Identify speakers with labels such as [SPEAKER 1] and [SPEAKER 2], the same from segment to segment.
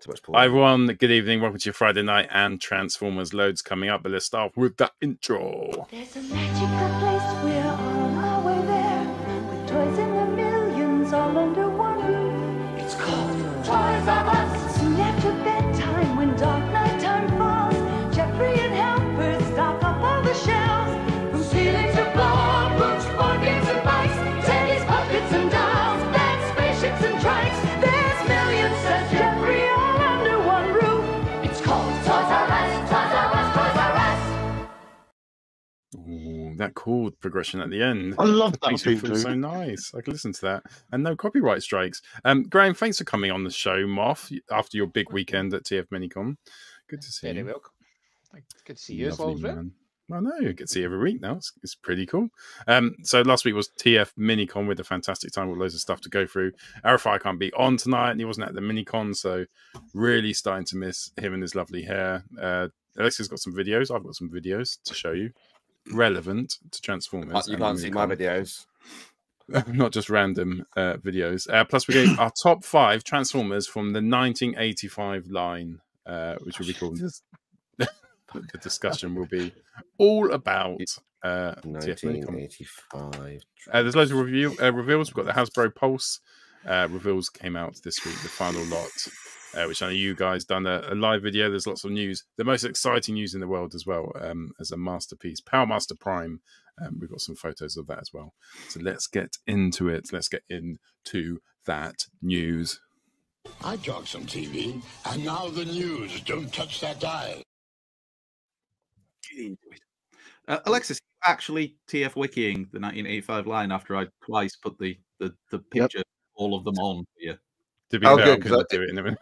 [SPEAKER 1] Too much
[SPEAKER 2] Hi everyone, good evening. Welcome to your Friday night and Transformers loads coming up. But let's start with that intro. That chord progression at the end.
[SPEAKER 3] I love that
[SPEAKER 2] Makes me feel so nice. I can listen to that. And no copyright strikes. Um, Graham, thanks for coming on the show, Moth, after your big weekend at TF Minicon. Good to see
[SPEAKER 4] Very
[SPEAKER 2] you.
[SPEAKER 4] welcome. Good to see you.
[SPEAKER 2] Lovely
[SPEAKER 4] as well.
[SPEAKER 2] man. I know, you get to see every week now. It's, it's pretty cool. Um, so last week was TF Minicon with a fantastic time with loads of stuff to go through. Arify can't be on tonight, and he wasn't at the Minicon, so really starting to miss him and his lovely hair. Uh, Alexia's got some videos. I've got some videos to show you, relevant to Transformers.
[SPEAKER 1] You can't see my videos.
[SPEAKER 2] not just random uh, videos. Uh, plus, we gave our top five Transformers from the 1985 line, uh, which will be called. the discussion will be all about uh,
[SPEAKER 1] 1985.
[SPEAKER 2] Uh, there's loads of review uh, reveals. We've got the Hasbro Pulse uh, reveals came out this week, the final lot, uh, which I know you guys done a, a live video. There's lots of news, the most exciting news in the world as well, um, as a masterpiece, Power Master Prime. Um, we've got some photos of that as well. So let's get into it. Let's get into that news.
[SPEAKER 5] I talk some TV, and now the news. Don't touch that dial.
[SPEAKER 6] Uh, Alexis, actually TF wikiing the 1985 line after I twice put the the, the picture, all of them on for you.
[SPEAKER 2] To be
[SPEAKER 1] Oh,
[SPEAKER 2] fair,
[SPEAKER 1] good,
[SPEAKER 2] I'm
[SPEAKER 1] 'cause
[SPEAKER 2] gonna
[SPEAKER 1] I-
[SPEAKER 2] do it in a minute.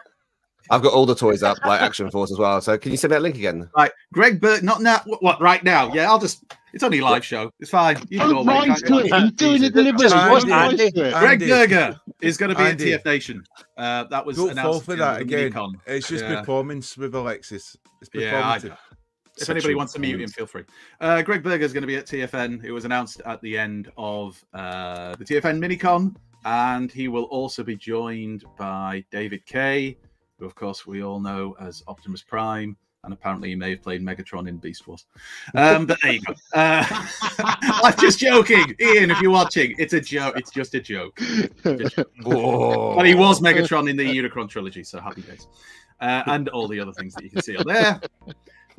[SPEAKER 1] I've got all the toys up, like Action Force as well. So can you send me that link again?
[SPEAKER 6] Right, Greg Burt, not now. What, what? Right now? Yeah, I'll just. It's only a live show. It's fine. You can
[SPEAKER 3] Oh,
[SPEAKER 6] all make
[SPEAKER 3] right
[SPEAKER 6] it.
[SPEAKER 3] to it. He's doing it deliberately.
[SPEAKER 7] Andy, Andy. Gregg
[SPEAKER 6] Berger is going to be
[SPEAKER 7] Andy.
[SPEAKER 6] at TF Nation. Uh, that was
[SPEAKER 7] Don't
[SPEAKER 6] announced
[SPEAKER 7] fall for that again.
[SPEAKER 6] Minicon.
[SPEAKER 7] It's just
[SPEAKER 6] Yeah.
[SPEAKER 7] performance with Alexis. It's
[SPEAKER 6] Yeah, I
[SPEAKER 7] performative.
[SPEAKER 6] know. If
[SPEAKER 2] Sexual
[SPEAKER 6] anybody wants to mute him, feel free. Uh, Gregg Berger is going to be at TFN. It was announced at the end of uh, the TFN Minicon, and he will also be joined by David Kaye, who, of course, we all know as Optimus Prime, and apparently he may have played Megatron in Beast Wars. Um, but there you go. Uh, I'm just joking, Ian. If you're watching, it's a joke. It's just a joke.
[SPEAKER 7] Whoa.
[SPEAKER 6] But he was Megatron in the Unicron trilogy, so happy days. Uh, and all the other things that you can see on there.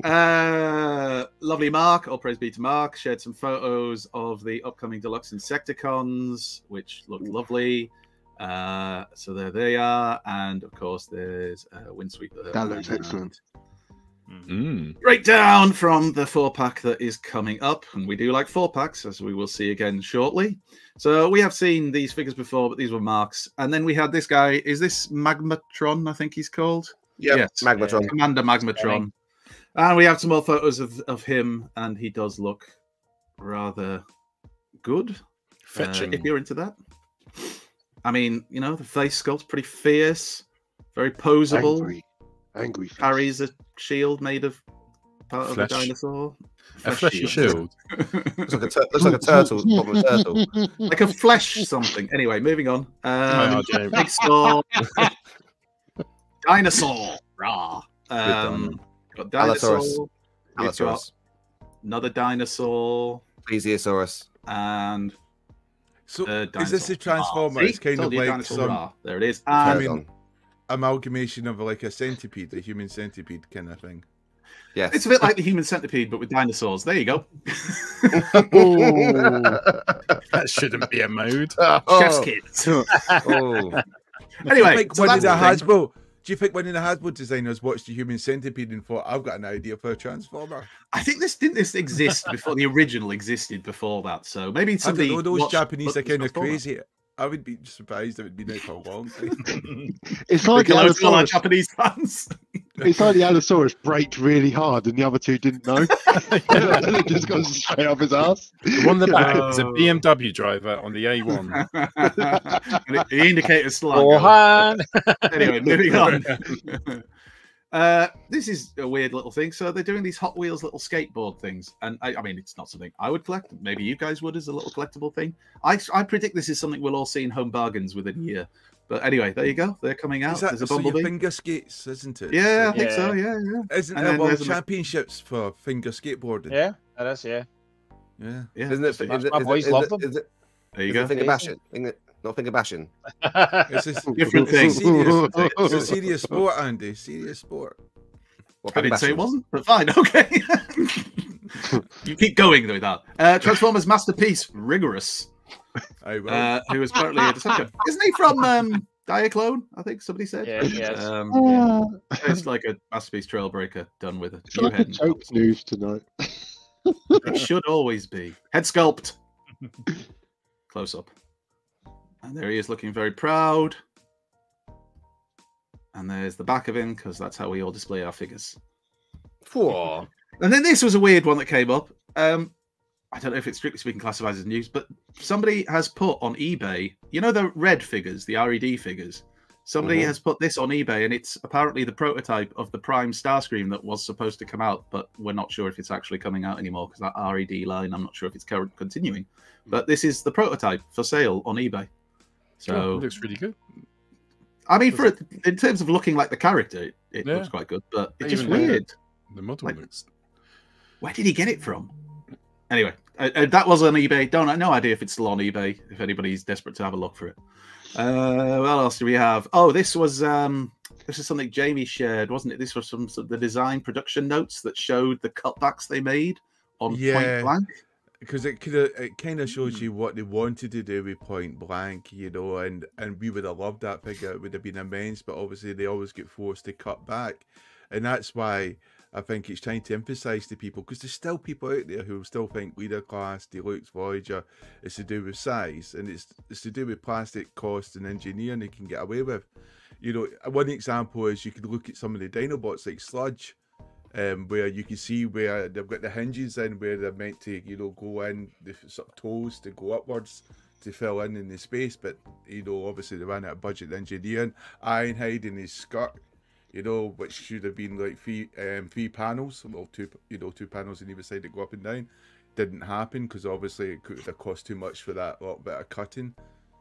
[SPEAKER 6] Uh, lovely Mark, all praise be to Mark, shared some photos of the upcoming Deluxe Insecticons, which looked lovely. Uh, so there they are. And of course, there's uh, Windsweeper.
[SPEAKER 3] That looks excellent.
[SPEAKER 2] Mm.
[SPEAKER 6] Breakdown from the four pack that is coming up. And we do like four packs, as we will see again shortly. So we have seen these figures before, but these were Marks. And then we had this guy. Is this Magmatron? I think he's called.
[SPEAKER 1] Yep,
[SPEAKER 6] Yes.
[SPEAKER 1] Magmatron.
[SPEAKER 6] Commander Magmatron. And we have some more photos of, of him, and he does look rather good. uh,
[SPEAKER 2] Fetching.
[SPEAKER 6] if you're into that. I mean, you know, the face sculpt's pretty fierce, very posable.
[SPEAKER 3] Angry. Angry. face.
[SPEAKER 6] Carries a shield made of part of a
[SPEAKER 2] Flesh.
[SPEAKER 6] dinosaur.
[SPEAKER 2] a fleshy shield.
[SPEAKER 1] Looks like a, tur- looks like a turtle. bottom of a turtle.
[SPEAKER 6] like a flesh something. Anyway, moving on. Um,
[SPEAKER 2] Oh,
[SPEAKER 6] big sword. dinosaur. Rah. Um, got dinosaur.
[SPEAKER 1] Allosaurus.
[SPEAKER 6] We've got
[SPEAKER 1] Allosaurus.
[SPEAKER 6] another dinosaur
[SPEAKER 1] Plesiosaurus.
[SPEAKER 6] and
[SPEAKER 7] So
[SPEAKER 6] uh,
[SPEAKER 7] is this a transformer?
[SPEAKER 6] Ah,
[SPEAKER 7] it's kind of like some
[SPEAKER 6] There it is.
[SPEAKER 7] I mean- amalgamation of like a centipede, a human centipede kind of thing.
[SPEAKER 1] Yes.
[SPEAKER 6] it's a bit like the human centipede, but with dinosaurs. There you go.
[SPEAKER 2] That shouldn't be a mode.
[SPEAKER 6] Chef's kids.
[SPEAKER 1] Oh.
[SPEAKER 6] Anyway,
[SPEAKER 7] I think
[SPEAKER 6] so
[SPEAKER 7] one of
[SPEAKER 6] that's
[SPEAKER 7] the
[SPEAKER 6] the thing.
[SPEAKER 7] Hasbro. Do you think when the Hasbro designers watched the human centipede and thought, "I've got an idea for a transformer"?
[SPEAKER 6] I think this didn't this exist before the original existed before that. So maybe
[SPEAKER 7] I
[SPEAKER 6] somebody
[SPEAKER 7] don't know. Those Japanese are kind of crazy. I would be surprised if it'd been out for a long time.
[SPEAKER 3] It's like the
[SPEAKER 6] Hello to all our
[SPEAKER 3] Allosaurus.
[SPEAKER 6] Japanese fans.
[SPEAKER 3] It's like the Allosaurus braked really hard, and the other two didn't know. and it just goes straight up his ass.
[SPEAKER 2] The one in the back is a
[SPEAKER 6] Oh.
[SPEAKER 2] BMW driver on the A1.
[SPEAKER 6] And it- the indicator's still on.
[SPEAKER 4] Oh,
[SPEAKER 6] anyway, moving on. Uh, this is a weird little thing. So they're doing these Hot Wheels little skateboard things, and I, I mean, it's not something I would collect. Maybe you guys would as a little collectible thing. I, I predict this is something we'll all see in home bargains within a year. But anyway, there you go. They're coming out.
[SPEAKER 7] Is that
[SPEAKER 6] There's a
[SPEAKER 7] so your
[SPEAKER 6] bumblebee.
[SPEAKER 7] finger skates, isn't it?
[SPEAKER 6] Yeah, I
[SPEAKER 7] So-
[SPEAKER 6] think so. Yeah, yeah.
[SPEAKER 7] Isn't
[SPEAKER 6] And
[SPEAKER 7] there world
[SPEAKER 6] there's a-
[SPEAKER 7] championships for finger skateboarding?
[SPEAKER 4] Yeah, that is. Yeah.
[SPEAKER 7] Yeah.
[SPEAKER 6] Yeah.
[SPEAKER 1] Isn't it?
[SPEAKER 6] so
[SPEAKER 1] Is
[SPEAKER 4] That's
[SPEAKER 1] it,
[SPEAKER 4] my
[SPEAKER 1] is it,
[SPEAKER 4] boys
[SPEAKER 1] is
[SPEAKER 4] love
[SPEAKER 1] it,
[SPEAKER 4] them.
[SPEAKER 1] is it,
[SPEAKER 6] there you
[SPEAKER 1] is it
[SPEAKER 6] go.
[SPEAKER 1] finger
[SPEAKER 4] Amazing.
[SPEAKER 1] bashing? Finger, not finger bashing.
[SPEAKER 7] It's a,
[SPEAKER 6] Different
[SPEAKER 7] it's a
[SPEAKER 6] thing.
[SPEAKER 7] serious, it's a serious sport, Andy. Serious sport.
[SPEAKER 1] What,
[SPEAKER 6] I didn't say it wasn't, but fine. Okay. you keep going with that. Uh, Transformers masterpiece, rigorous.
[SPEAKER 7] I will.
[SPEAKER 6] Uh, who is apparently a Decepticon. Isn't he from um, Diaclone? I think somebody said.
[SPEAKER 4] Yeah, yes.
[SPEAKER 6] Um,
[SPEAKER 3] Ah,
[SPEAKER 6] it's like a masterpiece trailbreaker done with a
[SPEAKER 3] it's
[SPEAKER 6] new
[SPEAKER 3] like
[SPEAKER 6] head. and
[SPEAKER 3] joke news tonight.
[SPEAKER 6] It should always be head sculpt. Close up, and there he is, looking very proud. And there's the back of him because that's how we all display our figures.
[SPEAKER 1] Whoa.
[SPEAKER 6] And then this was a weird one that came up. Um, I don't know if it's strictly speaking classified as news, but somebody has put on eBay, you know, the red figures, the RED figures. Somebody
[SPEAKER 1] Mhm.
[SPEAKER 6] has put this on eBay, and it's apparently the prototype of the Prime Starscream that was supposed to come out, but we're not sure if it's actually coming out anymore because that RED line, I'm not sure if it's current continuing. But this is the prototype for sale on eBay. So
[SPEAKER 2] it looks really good.
[SPEAKER 6] I mean, for it, in terms of looking like the character, it, it
[SPEAKER 2] Yeah.
[SPEAKER 6] looks quite good, but it's just
[SPEAKER 2] the-
[SPEAKER 6] weird.
[SPEAKER 2] The model
[SPEAKER 6] Like-
[SPEAKER 2] looks.
[SPEAKER 6] Where did he get it from? Anyway, uh, uh, that was on eBay. Don't I no idea if it's still on eBay. If anybody's desperate to have a look for it. Uh, what else do we have? Oh, this was um, this is something Jamie shared, wasn't it? This was some sort of the design production notes that showed the cutbacks they made on
[SPEAKER 7] Yeah.
[SPEAKER 6] Point Blank.
[SPEAKER 7] Because it could it kind of shows
[SPEAKER 6] Hmm.
[SPEAKER 7] you what they wanted to do with Point Blank, you know, and and we would have loved that figure. It would have been immense, but obviously they always get forced to cut back, and that's why I think it's trying to emphasize to people because there's still people out there who still think leader class, Deluxe Voyager is to do with size, and it's it's to do with plastic cost and engineering they can get away with. You know, one example is you could look at some of the Dinobots like Sludge um, where you can see where they've got the hinges in where they're meant to, you know, go in the sort of toes to go upwards to fill in in the space. But you know, obviously they ran out of budget engineering. Ironhide in his skirt, you know, which should have been like three, um, three panels, well, two, you know, two panels on either side that go up and down. Didn't happen because obviously it could have cost too much for that little bit of cutting.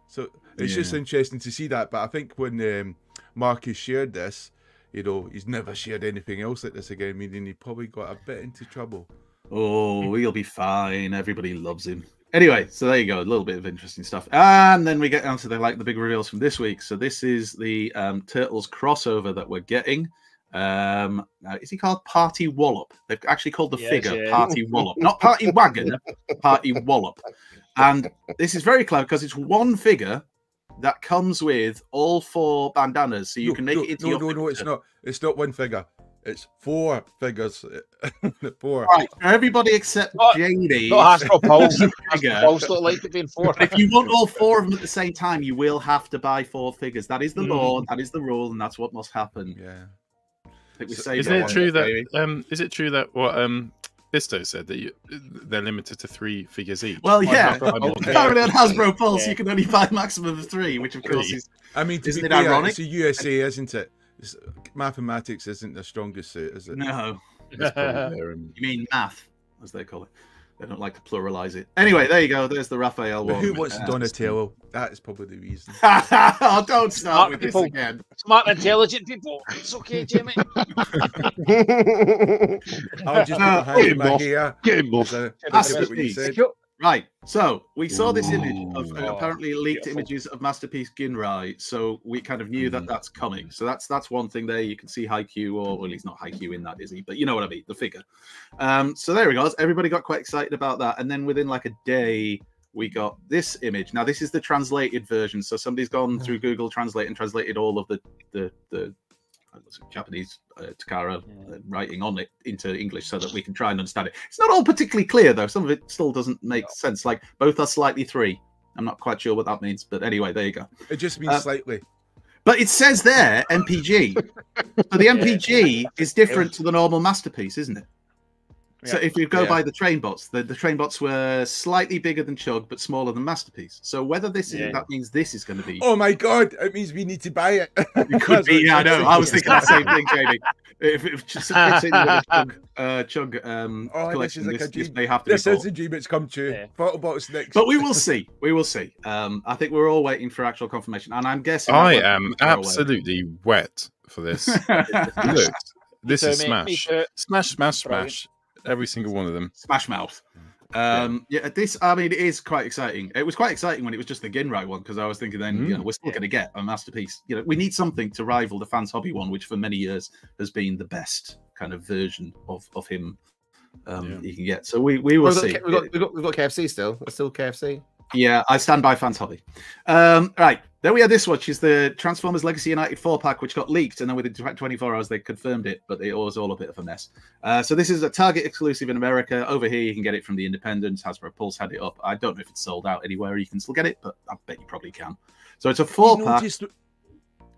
[SPEAKER 7] So it's just interesting to see that. But I think when um, Marcus shared this, you know, he's never shared anything else like this again, meaning he probably got a bit into trouble.
[SPEAKER 6] Oh, he'll be fine. Everybody loves him. Anyway, so there you go. A little bit of interesting stuff, and then we get down to the like the big reveals from this week. So this is the um, Turtles crossover that we're getting. Um, now, is he called Party Wallop? They've actually called the
[SPEAKER 4] Yes,
[SPEAKER 6] figure
[SPEAKER 4] yeah.
[SPEAKER 6] Party Wallop, not Party Wagon, Party Wallop. And this is very clever because it's one figure that comes with all four bandanas, so you
[SPEAKER 7] no,
[SPEAKER 6] can make
[SPEAKER 7] no,
[SPEAKER 6] it into
[SPEAKER 7] no,
[SPEAKER 6] your
[SPEAKER 7] no, no, it's not. It's not one figure. It's four figures. four.
[SPEAKER 6] Right, for everybody except
[SPEAKER 4] Not-
[SPEAKER 6] JD.
[SPEAKER 4] Not Hasbro Pulse.
[SPEAKER 6] Figure.
[SPEAKER 4] Pulse look like they've been four.
[SPEAKER 6] If you want all four of them at the same time, you will have to buy four figures. That is the
[SPEAKER 4] Mm.
[SPEAKER 6] law. That is the rule, and that's what must happen.
[SPEAKER 7] Yeah.
[SPEAKER 6] I think we
[SPEAKER 7] So-
[SPEAKER 2] Isn't it true
[SPEAKER 6] Jamie.
[SPEAKER 2] that um is it true that what um Bisto said that you, they're limited to three figures each?
[SPEAKER 6] Well, yeah.
[SPEAKER 2] Hasbro- Hasbro-
[SPEAKER 6] Apparently on Hasbro Pulse,
[SPEAKER 4] Yeah.
[SPEAKER 6] you can only buy a maximum of three, which of course is
[SPEAKER 7] I mean,
[SPEAKER 6] Isn't it
[SPEAKER 7] fair,
[SPEAKER 6] ironic?
[SPEAKER 7] it's a USA, isn't it? It's, mathematics isn't the strongest suit, is it?
[SPEAKER 6] no.
[SPEAKER 2] That's probably their,
[SPEAKER 6] You mean math, as they call it. They don't like to pluralize it. Anyway, there you go. There's the Raphael
[SPEAKER 7] But
[SPEAKER 6] one.
[SPEAKER 7] who wants
[SPEAKER 6] Uh,
[SPEAKER 7] Donatello? That is probably the reason.
[SPEAKER 6] oh, don't start
[SPEAKER 4] Smart
[SPEAKER 6] with this again.
[SPEAKER 4] Smart, intelligent people. It's okay, Jimmy.
[SPEAKER 7] I'll just put
[SPEAKER 6] Uh,
[SPEAKER 7] my hand in
[SPEAKER 3] get
[SPEAKER 7] my
[SPEAKER 3] him off.
[SPEAKER 7] hair.
[SPEAKER 3] Get him off.
[SPEAKER 7] Is
[SPEAKER 6] That's
[SPEAKER 7] what you
[SPEAKER 6] the
[SPEAKER 7] said?
[SPEAKER 6] Right. So we saw this image of uh, apparently leaked
[SPEAKER 4] beautiful.
[SPEAKER 6] images of Masterpiece Ginrai. So we kind of knew that that's coming. So that's that's one thing there. You can see Hi-Q, or well, he's not Hi-Q in that, is he? But you know what I mean, the figure. Um, so there we go. Everybody got quite excited about that. And then within like a day, we got this image. Now this is the translated version. So somebody's gone through Google Translate and translated all of the the the Japanese uh, Takara uh, writing on it into English so that we can try and understand it. It's not all particularly clear though. Some of it still doesn't make sense. Like both are slightly three. I'm not quite sure what that means, but anyway, there you go.
[SPEAKER 7] It just means
[SPEAKER 6] Uh,
[SPEAKER 7] slightly.
[SPEAKER 6] But it says there MPG. so the MPG is different to the normal masterpiece, isn't it? So if you go
[SPEAKER 7] Yeah.
[SPEAKER 6] by the train bots, the, the train bots were slightly bigger than Chug but smaller than Masterpiece. So whether this is that means this is going to be
[SPEAKER 7] Oh my god, it means we need to buy it.
[SPEAKER 6] It could be. Yeah, I know. I was thinking the same thing, Jamie. If, if just fixated with chug, uh, chug um,
[SPEAKER 7] Oh, this is like
[SPEAKER 6] this, this may have to
[SPEAKER 7] This
[SPEAKER 6] be
[SPEAKER 7] is
[SPEAKER 6] bought.
[SPEAKER 7] a dream. It's come true.
[SPEAKER 4] Yeah.
[SPEAKER 7] Photobots next.
[SPEAKER 6] But we will see. We will see. Um, I think we're all waiting for actual confirmation, and I'm guessing.
[SPEAKER 2] I am
[SPEAKER 6] be far away.
[SPEAKER 2] absolutely wet for this. Look, this
[SPEAKER 4] too,
[SPEAKER 2] is
[SPEAKER 4] mate, me
[SPEAKER 2] smash,
[SPEAKER 4] too.
[SPEAKER 2] smash, smash,
[SPEAKER 4] Brilliant.
[SPEAKER 2] smash. Every single one of them.
[SPEAKER 6] Smash Mouth. Um, yeah. this I mean, it is quite exciting. It was quite exciting when it was just the Ginrai one because I was thinking then, you know,
[SPEAKER 2] Mm.
[SPEAKER 6] we're still going to get a masterpiece. You know, we need something to rival the fans hobby one, which for many years has been the best kind of version of of him um,
[SPEAKER 2] Yeah.
[SPEAKER 6] you can get. So we we will
[SPEAKER 1] We've got,
[SPEAKER 6] see.
[SPEAKER 1] we've, got, we've, got, we've got KFC still. There's still KFC.
[SPEAKER 6] Yeah, I stand by fans hobby. Um, right, There we had this, watch is the Transformers Legacy United four pack, which got leaked, and then within 24 hours they confirmed it, but it was all a bit of a mess. Uh, so this is a Target exclusive in America. Over here, you can get it from the Independents. Hasbro Pulse had it up. I don't know if it's sold out anywhere. You can still get it, but I bet you probably can. So it's a four
[SPEAKER 7] you
[SPEAKER 6] pack.
[SPEAKER 7] noticed,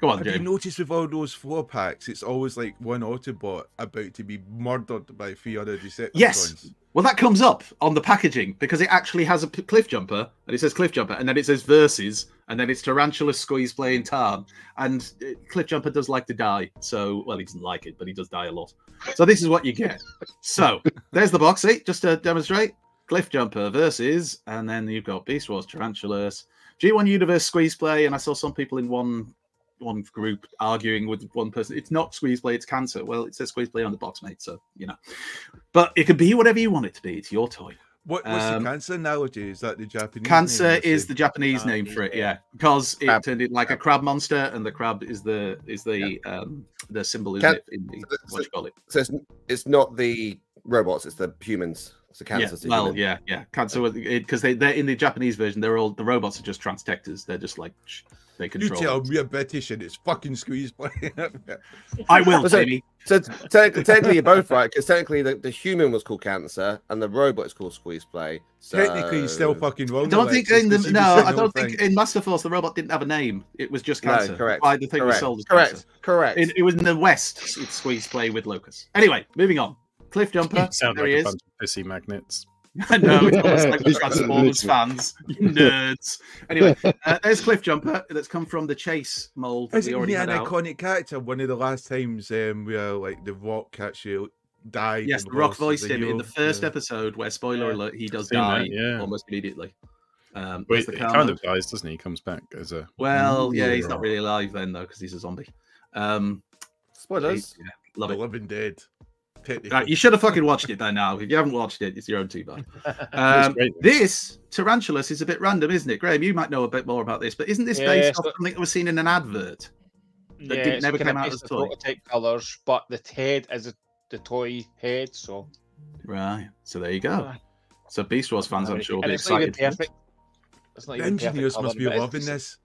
[SPEAKER 6] Go on,
[SPEAKER 7] have you noticed with all those four packs, it's always like one Autobot about to be murdered by three other Decepticons.
[SPEAKER 6] Yes. Well, that comes up on the packaging because it actually has a cliff jumper, and it says cliff jumper, and then it says verses, and then it's Tarantula Squeeze playing Tarn, and uh, cliff jumper does like to die. So, well, he doesn't like it, but he does die a lot. So this is what you get. So there's the box. See, just to demonstrate, cliff jumper versus, and then you've got Beast Wars Tarantulas, G1 Universe Squeeze Play, and I saw some people in one one group arguing with one person. It's not squeeze play, it's cancer. Well, it says squeeze play on the box, mate. So you know, but it can be whatever you want it to be. It's your toy.
[SPEAKER 7] What, what's
[SPEAKER 6] Um,
[SPEAKER 7] the cancer analogy? Is that the Japanese?
[SPEAKER 6] Cancer
[SPEAKER 7] name,
[SPEAKER 6] is the Japanese name for it,
[SPEAKER 4] yeah.
[SPEAKER 6] yeah, because it
[SPEAKER 1] Crab.
[SPEAKER 6] turned into like a crab monster, and the crab is the is the um the symbol, isn't
[SPEAKER 1] Can-
[SPEAKER 6] it? In the,
[SPEAKER 1] so-
[SPEAKER 6] what you call it?
[SPEAKER 1] So it's, it's not the robots, it's the humans. It's the
[SPEAKER 6] Yeah,
[SPEAKER 1] cancer.
[SPEAKER 6] well, yeah, yeah, cancer because they they're in the Japanese version. They're all the robots are just transtectors. They're just like sh- they
[SPEAKER 7] You tell me a British and it's fucking squeeze play.
[SPEAKER 6] I will,
[SPEAKER 1] So-
[SPEAKER 6] Jamie.
[SPEAKER 1] So technically, technically you're both right because technically the, the human was called cancer and the robot is called squeeze play. So...
[SPEAKER 7] Technically, he's still fucking wrong.
[SPEAKER 6] I don't think in the, no, I don't think
[SPEAKER 7] thing.
[SPEAKER 6] in Master Force the robot didn't have a name. It was just
[SPEAKER 1] No,
[SPEAKER 6] cancer.
[SPEAKER 1] correct.
[SPEAKER 6] Why the thing was
[SPEAKER 1] correct.
[SPEAKER 6] sold as
[SPEAKER 1] correct.
[SPEAKER 6] cancer.
[SPEAKER 1] Correct.
[SPEAKER 6] It, it was in the West. It's squeeze play with Lokos. Anyway, moving on. Cliff jumper.
[SPEAKER 2] Sound
[SPEAKER 6] there
[SPEAKER 2] like
[SPEAKER 6] he
[SPEAKER 2] a
[SPEAKER 6] is.
[SPEAKER 2] bunch of pissy magnets.
[SPEAKER 6] I know it's almost like the
[SPEAKER 3] Literally.
[SPEAKER 6] Transformers fans, you nerds. Anyway, uh, there's Cliff Jumper that's come from the Chase mold that
[SPEAKER 7] Isn't
[SPEAKER 6] already
[SPEAKER 7] he an
[SPEAKER 6] out.
[SPEAKER 7] iconic character? One of the last times um, where like the Rock actually died.
[SPEAKER 6] Yes, The Rock voiced him in the first
[SPEAKER 7] Yeah.
[SPEAKER 6] episode where, spoiler
[SPEAKER 4] Yeah.
[SPEAKER 6] alert, he does
[SPEAKER 2] Seen that,
[SPEAKER 6] die
[SPEAKER 2] yeah.
[SPEAKER 6] almost immediately. Um,
[SPEAKER 2] Wait,
[SPEAKER 6] the
[SPEAKER 2] he kind of dies, doesn't he? He comes back as a.
[SPEAKER 6] Well, yeah, he's not really alive then, though, because he's a zombie. Um,
[SPEAKER 1] Spoilers.
[SPEAKER 6] yeah, love
[SPEAKER 7] The
[SPEAKER 6] it.
[SPEAKER 7] Living Dead. Technically.
[SPEAKER 6] Right, you should have fucking watched it by now. If you haven't watched it, it's your own too bad. Um, this Tarantulas is a bit random, isn't it, Graham? You might know a bit more about this, but isn't this
[SPEAKER 4] Yeah,
[SPEAKER 6] based
[SPEAKER 4] so-
[SPEAKER 6] off something that was seen in an advert? That
[SPEAKER 4] yeah,
[SPEAKER 6] didn't-
[SPEAKER 4] it's
[SPEAKER 6] never came out as
[SPEAKER 4] a
[SPEAKER 6] toy.
[SPEAKER 4] prototype colours, but the head is a, the toy head, so
[SPEAKER 6] Right. So there you go. So Beast Wars fans, I'm sure, will be
[SPEAKER 4] it's not even
[SPEAKER 6] excited. for this.
[SPEAKER 4] perfect. It's not
[SPEAKER 7] the engineers must be loving
[SPEAKER 4] decent.
[SPEAKER 7] this.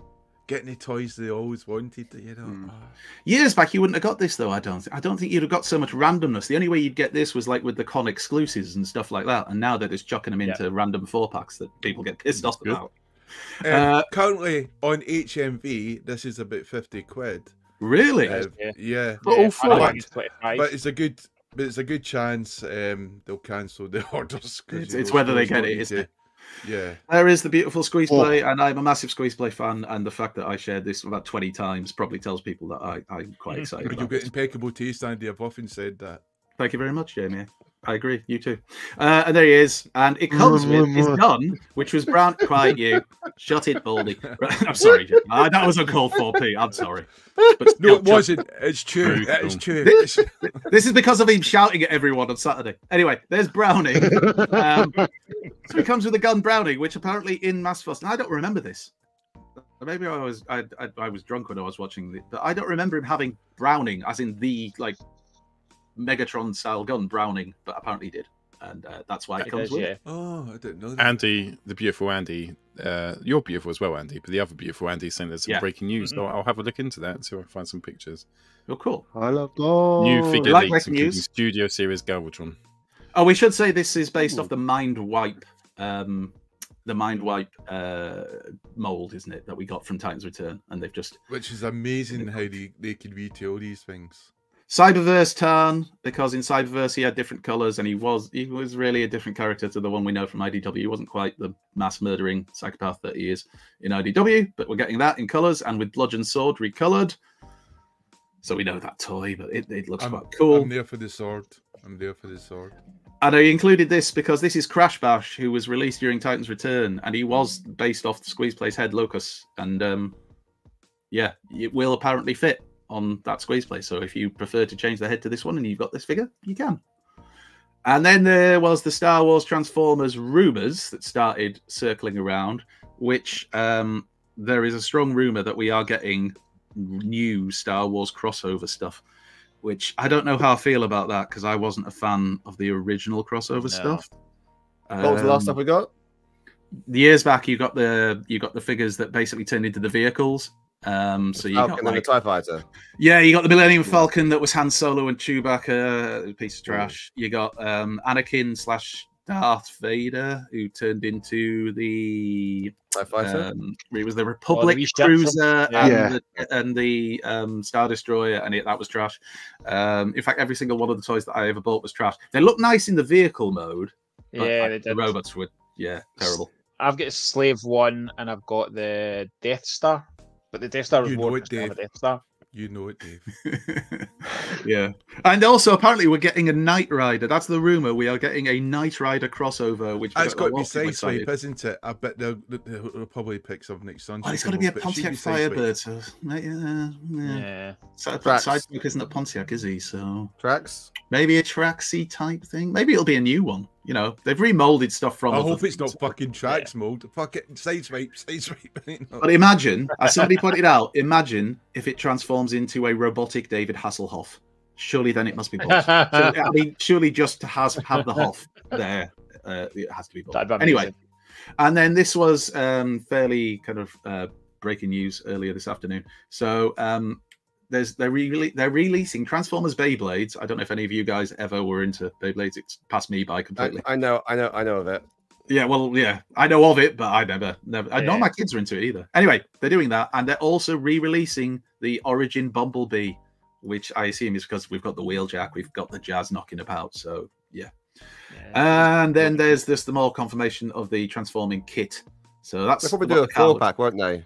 [SPEAKER 7] Getting the toys they always wanted. You know. Ah.
[SPEAKER 6] Years back, you wouldn't have got this though. I don't. Think. I don't think you'd have got so much randomness. The only way you'd get this was like with the con exclusives and stuff like that. And now they're just chucking them
[SPEAKER 4] Yeah.
[SPEAKER 6] into random four packs that people get pissed off
[SPEAKER 2] good.
[SPEAKER 6] about.
[SPEAKER 7] Um,
[SPEAKER 6] Uh,
[SPEAKER 7] currently on HMV, this is about fifty quid.
[SPEAKER 6] Really?
[SPEAKER 7] Uh,
[SPEAKER 4] yeah.
[SPEAKER 7] yeah,
[SPEAKER 1] But all
[SPEAKER 4] Yeah,
[SPEAKER 1] four.
[SPEAKER 4] It's
[SPEAKER 7] but it's a good, but it's a good chance um, they'll cancel the orders. 'cause,
[SPEAKER 6] It's- it's whether they get
[SPEAKER 7] don't
[SPEAKER 6] it,
[SPEAKER 7] need
[SPEAKER 6] isn't
[SPEAKER 7] to-
[SPEAKER 6] it?
[SPEAKER 7] Yeah.
[SPEAKER 6] There is the beautiful squeeze
[SPEAKER 3] Oh.
[SPEAKER 6] play, and I'm a massive squeeze play fan. And the fact that I shared this about 20 times probably tells people that I, I'm quite mm-hmm. excited.
[SPEAKER 7] But you've got impeccable taste, Andy. I've often said that.
[SPEAKER 6] Thank you very much, Jamie. I agree. You too. Uh, and there he is. And it comes with his gun, which was brown. Quiet you. Shut it, Baldy. I'm sorry, Uh, that was uncalled for, Pete. I'm sorry. But
[SPEAKER 7] No, it wasn't. It's true.
[SPEAKER 2] Brutal.
[SPEAKER 7] It's true.
[SPEAKER 6] This- This is because of him shouting at everyone on Saturday. Anyway, there's Browning. Um, so he comes with a gun, Browning, which apparently in Masterforce, and I don't remember this. Maybe I was I, I, I was drunk when I was watching it, but I don't remember him having Browning, as in the like Megatron style gun, Browning, but apparently he did, and uh, that's why it
[SPEAKER 4] It
[SPEAKER 6] comes
[SPEAKER 4] is,
[SPEAKER 6] with.
[SPEAKER 4] yeah.
[SPEAKER 6] it.
[SPEAKER 7] oh, I didn't know that.
[SPEAKER 2] Andy, the beautiful Andy, uh, you're beautiful as well, Andy. But the other beautiful Andy saying there's some
[SPEAKER 6] Yeah.
[SPEAKER 2] breaking news. So I'll have a look into that and see if I can find some pictures.
[SPEAKER 6] Oh, cool.
[SPEAKER 3] I love God.
[SPEAKER 2] New figure
[SPEAKER 6] like
[SPEAKER 2] leaks, including
[SPEAKER 6] news.
[SPEAKER 2] Studio Series Galvatron.
[SPEAKER 6] Oh, we should say this is based off the Mind Wipe, um, the Mind Wipe uh, mold, isn't it? That we got from Titans Return, and they've just
[SPEAKER 7] Which is amazing how they, they can retail these things.
[SPEAKER 6] Cyberverse Tarn, because in Cyberverse he had different colors and he was he was really a different character to the one we know from IDW. He wasn't quite the mass murdering psychopath that he is in IDW, but we're getting that in colors and with Bludgeon Sword recolored. So we know that toy, but it, it looks
[SPEAKER 7] I'm,
[SPEAKER 6] quite cool.
[SPEAKER 7] I'm there for the sword. I'm there for the sword.
[SPEAKER 6] And I included this because this is Crash Bash, who was released during Titan's Return, and he was based off the Squeeze Play's head Lokos. And um, yeah, it will apparently fit on that Squeeze Place. So if you prefer to change the head to this one and you've got this figure, you can. And then there was the Star Wars Transformers rumors that started circling around, which um, there is a strong rumor that we are getting new Star Wars crossover stuff which I don't know how I feel about that because I wasn't a fan of the original crossover
[SPEAKER 4] No.
[SPEAKER 6] stuff.
[SPEAKER 1] What was the last
[SPEAKER 6] Um,
[SPEAKER 1] stuff we got?
[SPEAKER 6] years back? You got the you got the figures that basically turned into the vehicles. Um, so you got
[SPEAKER 1] Falcon and the
[SPEAKER 6] like
[SPEAKER 1] Tie Fighter.
[SPEAKER 6] yeah, you got the Millennium Falcon that was Han Solo and Chewbacca, a piece of trash. You got um, Anakin slash Darth Vader, who turned into the
[SPEAKER 1] Tie Fighter.
[SPEAKER 6] um, it was the Republic
[SPEAKER 4] wee ship
[SPEAKER 6] cruiser
[SPEAKER 4] Yeah.
[SPEAKER 6] and,
[SPEAKER 3] Yeah.
[SPEAKER 6] the, and the um, Star Destroyer, and it, that was trash. Um, in fact, every single one of the toys that I ever bought was trash. They look nice in the vehicle mode, but
[SPEAKER 4] Yeah,
[SPEAKER 6] like,
[SPEAKER 4] they
[SPEAKER 6] the robots were yeah terrible.
[SPEAKER 4] I've got a Slave One and I've got the Death Star, but the Death Star was
[SPEAKER 7] You
[SPEAKER 4] more
[SPEAKER 7] know it,
[SPEAKER 4] just to a
[SPEAKER 7] Dave.
[SPEAKER 4] Death Star.
[SPEAKER 7] You know it, Dave.
[SPEAKER 6] yeah, and also apparently we're getting a Knight Rider. That's the rumor. We are getting a Knight Rider crossover, which ah,
[SPEAKER 7] That's
[SPEAKER 6] got
[SPEAKER 7] got to be
[SPEAKER 6] lot of people
[SPEAKER 7] Sideswipe, isn't it? I bet they'll, they'll, they'll probably pick something next Sunday.
[SPEAKER 6] Well, it's got to be a Pontiac Firebird. So yeah, yeah.
[SPEAKER 4] Yeah.
[SPEAKER 6] So,
[SPEAKER 1] Tracks.
[SPEAKER 6] Sideswipe isn't a Pontiac, is he? So
[SPEAKER 1] Tracks.
[SPEAKER 6] maybe a Traxy type thing. Maybe it'll be a new one. You know, they've remolded stuff from.
[SPEAKER 7] I hope it's not fucking tracks mold. Fuck it, Sideswipe, Sideswipe.
[SPEAKER 6] But imagine, as somebody pointed out, imagine if it transforms into a robotic David Hasselhoff. Surely then it must be bought. Surely- I mean, surely just to has have the Hoff there, uh, it has to be bought.
[SPEAKER 4] Be
[SPEAKER 6] Anyway,
[SPEAKER 4] amazing.
[SPEAKER 6] and then this was um, fairly kind of uh, breaking news earlier this afternoon. So um, there's they're really they're releasing Transformers Beyblades. I don't know if any of you guys ever were into Beyblades. It's passed me by completely.
[SPEAKER 1] I know, I know, I know of it.
[SPEAKER 6] Yeah, well, yeah, I know of it, but I never, never. I know
[SPEAKER 4] Yeah.
[SPEAKER 6] my kids are into it either. Anyway, they're doing that, and they're also re-releasing the Origin Bumblebee, which I assume is because we've got the Wheeljack, we've got the Jazz knocking about. So yeah,
[SPEAKER 4] Yeah.
[SPEAKER 6] and then there's this the more confirmation of the transforming kit. So that's
[SPEAKER 1] They'll probably do a
[SPEAKER 6] car
[SPEAKER 1] pack, won't they?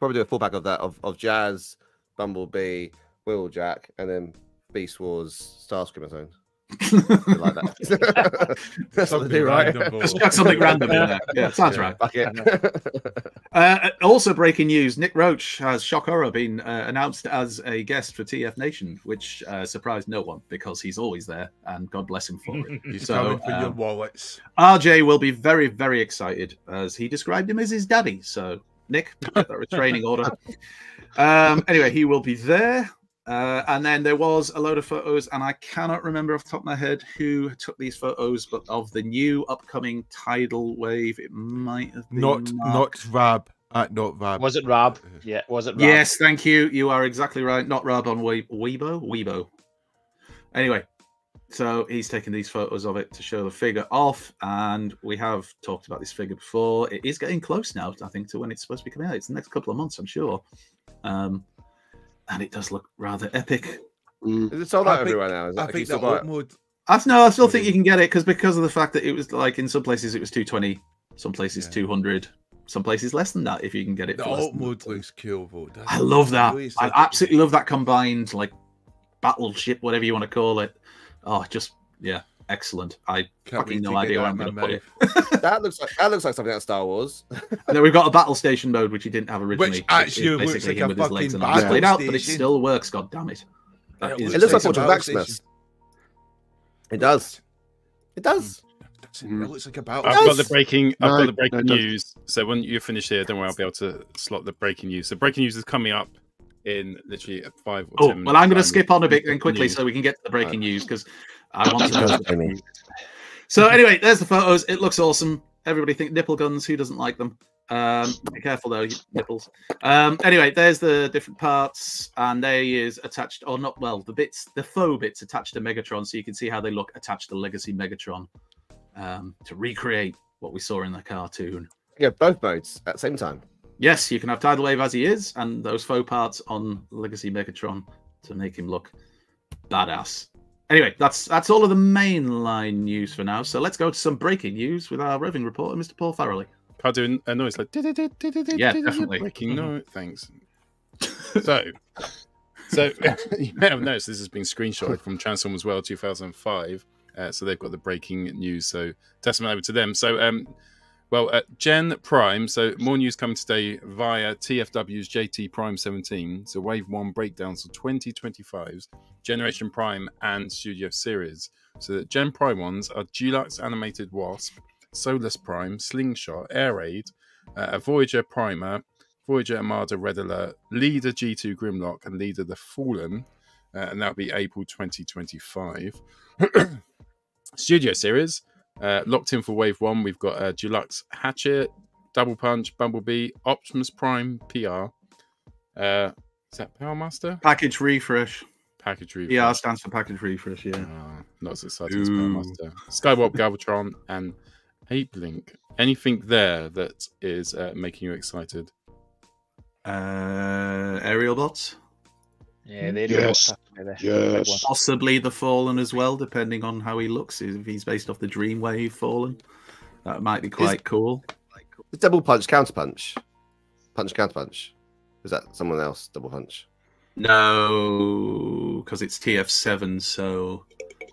[SPEAKER 1] Probably do a four pack of that of, of Jazz, Bumblebee, Wheeljack, and then Beast Wars, Starscream Zone. like that. That's what they do, right?
[SPEAKER 6] Just chuck something random in there. Yeah, sounds
[SPEAKER 7] Yeah.
[SPEAKER 6] right.
[SPEAKER 1] Fuck.
[SPEAKER 6] Uh, also, breaking news: Nick Roche has shock horror been uh, announced as a guest for TF Nation, which uh, surprised no one because he's always there, and God bless him for it.
[SPEAKER 7] He's
[SPEAKER 6] So,
[SPEAKER 7] coming for your
[SPEAKER 6] um,
[SPEAKER 7] wallets.
[SPEAKER 6] RJ will be very, very excited as he described him as his daddy. So, Nick, get that restraining order. Um, anyway, he will be there. Uh, and then there was a load of photos, and I cannot remember off the top of my head who took these photos, but of the new upcoming tidal wave. It might have been
[SPEAKER 7] Not,
[SPEAKER 6] Mark.
[SPEAKER 7] not Rab. Uh, not Rab.
[SPEAKER 4] Was it Rab? Yeah, was it Rab?
[SPEAKER 6] Yes, thank you. You are exactly right. Not Rob on We- Weibo. Weibo. Anyway, so he's taking these photos of it to show the figure off, and we have talked about this figure before. It is getting close now, I think, to when it's supposed to be coming out. It's the next couple of months, I'm sure. Um, and it does look rather epic.
[SPEAKER 3] Mm.
[SPEAKER 1] Is it sold
[SPEAKER 7] I
[SPEAKER 1] out everywhere now? Is that,
[SPEAKER 7] I
[SPEAKER 1] can you
[SPEAKER 7] think
[SPEAKER 1] still
[SPEAKER 7] that
[SPEAKER 1] buy
[SPEAKER 7] alt
[SPEAKER 1] it?
[SPEAKER 7] mode.
[SPEAKER 6] I no, I still think you can get it because because of the fact that it was like in some places it was 220, some places
[SPEAKER 7] Yeah.
[SPEAKER 6] 200, some places less than that if you can get it.
[SPEAKER 7] The alt mode looks cool, though.
[SPEAKER 6] I love that.
[SPEAKER 7] Really
[SPEAKER 6] I absolutely love that combined like battleship, whatever you want to call it. Oh, just yeah, excellent. I
[SPEAKER 7] Can't
[SPEAKER 6] fucking no idea
[SPEAKER 7] that
[SPEAKER 6] where I'm
[SPEAKER 7] in
[SPEAKER 6] gonna put it.
[SPEAKER 1] That looks like that looks like something out of Star Wars.
[SPEAKER 6] And then we've got a battle station mode, which you didn't have originally.
[SPEAKER 7] Which actually
[SPEAKER 6] It's
[SPEAKER 7] looks
[SPEAKER 6] basically
[SPEAKER 7] like
[SPEAKER 6] him
[SPEAKER 7] a
[SPEAKER 6] with his legs
[SPEAKER 7] fucking
[SPEAKER 6] and arms
[SPEAKER 3] battle
[SPEAKER 6] laid out, but it still works. God damn it! That
[SPEAKER 7] It
[SPEAKER 6] is
[SPEAKER 1] It looks like
[SPEAKER 7] a
[SPEAKER 1] Forge of
[SPEAKER 7] battle
[SPEAKER 1] Blacksmiths.
[SPEAKER 7] station.
[SPEAKER 1] It does. It does. Mm.
[SPEAKER 7] It mm. looks like a battle.
[SPEAKER 2] I've got the
[SPEAKER 1] Yes.
[SPEAKER 2] breaking. I've
[SPEAKER 3] No,
[SPEAKER 2] got the breaking
[SPEAKER 3] no,
[SPEAKER 2] news. So when you finish here, don't worry, I'll be able to slot the breaking news. So breaking news is coming up in literally five or
[SPEAKER 6] Oh
[SPEAKER 2] ten.
[SPEAKER 6] well, I'm going to skip on a bit then quickly
[SPEAKER 2] News.
[SPEAKER 6] so we can get to the breaking uh, news because I want to know. So anyway, there's the photos. It looks awesome. Everybody think nipple guns. Who doesn't like them? Um, be careful though, nipples. Um, anyway, there's the different parts, and there he is attached, or not. Well, the bits, the faux bits attached to Megatron, so you can see how they look attached to Legacy Megatron um, to recreate what we saw in the cartoon.
[SPEAKER 1] Yeah, both modes at the same time.
[SPEAKER 6] Yes, you can have Tidal Wave as he is, and those faux parts on Legacy Megatron to make him look badass. Anyway, that's that's all of the mainline news for now. So let's go to some breaking news with our roving reporter, Mr. Paul Farrelly.
[SPEAKER 2] Can I do a noise like
[SPEAKER 6] Yeah, definitely.
[SPEAKER 2] breaking noise? Thanks. So So you may have noticed this has been screenshotted from Transformers World 2005. Uh, so they've got the breaking news. So testament over to them. So um, well, uh, Gen Prime. So more news coming today via TFW's JT Prime 17. So Wave One breakdowns for 2025's Generation Prime and Studio Series. So the Gen Prime ones are Deluxe Animated Wasp, Solus Prime, Slingshot, Air Raid, uh, a Voyager Primer, Voyager Armada Red Alert, Leader G2 Grimlock, and Leader the Fallen. Uh, and that'll be April 2025. Studio Series. Uh, locked in for Wave One, we've got uh, Deluxe Hatchet, Double Punch, Bumblebee, Optimus Prime PR. Uh, is that Power Master?
[SPEAKER 6] Package refresh.
[SPEAKER 2] Package refresh.
[SPEAKER 6] Yeah, stands for package refresh. Yeah.
[SPEAKER 2] Uh, not as exciting as Power Master. Skywarp, Galvatron, and Apelinq. Anything there that is uh, making you excited?
[SPEAKER 6] Uh, aerial bots.
[SPEAKER 4] Yeah, they
[SPEAKER 3] Yes. Yes.
[SPEAKER 6] Possibly the Fallen as well, depending on how he looks. If he's based off the Dreamwave Fallen, that might be quite cool.
[SPEAKER 1] The double punch, counter punch, punch, counter punch. Is that someone else? Double punch.
[SPEAKER 6] No, because it's TF7, so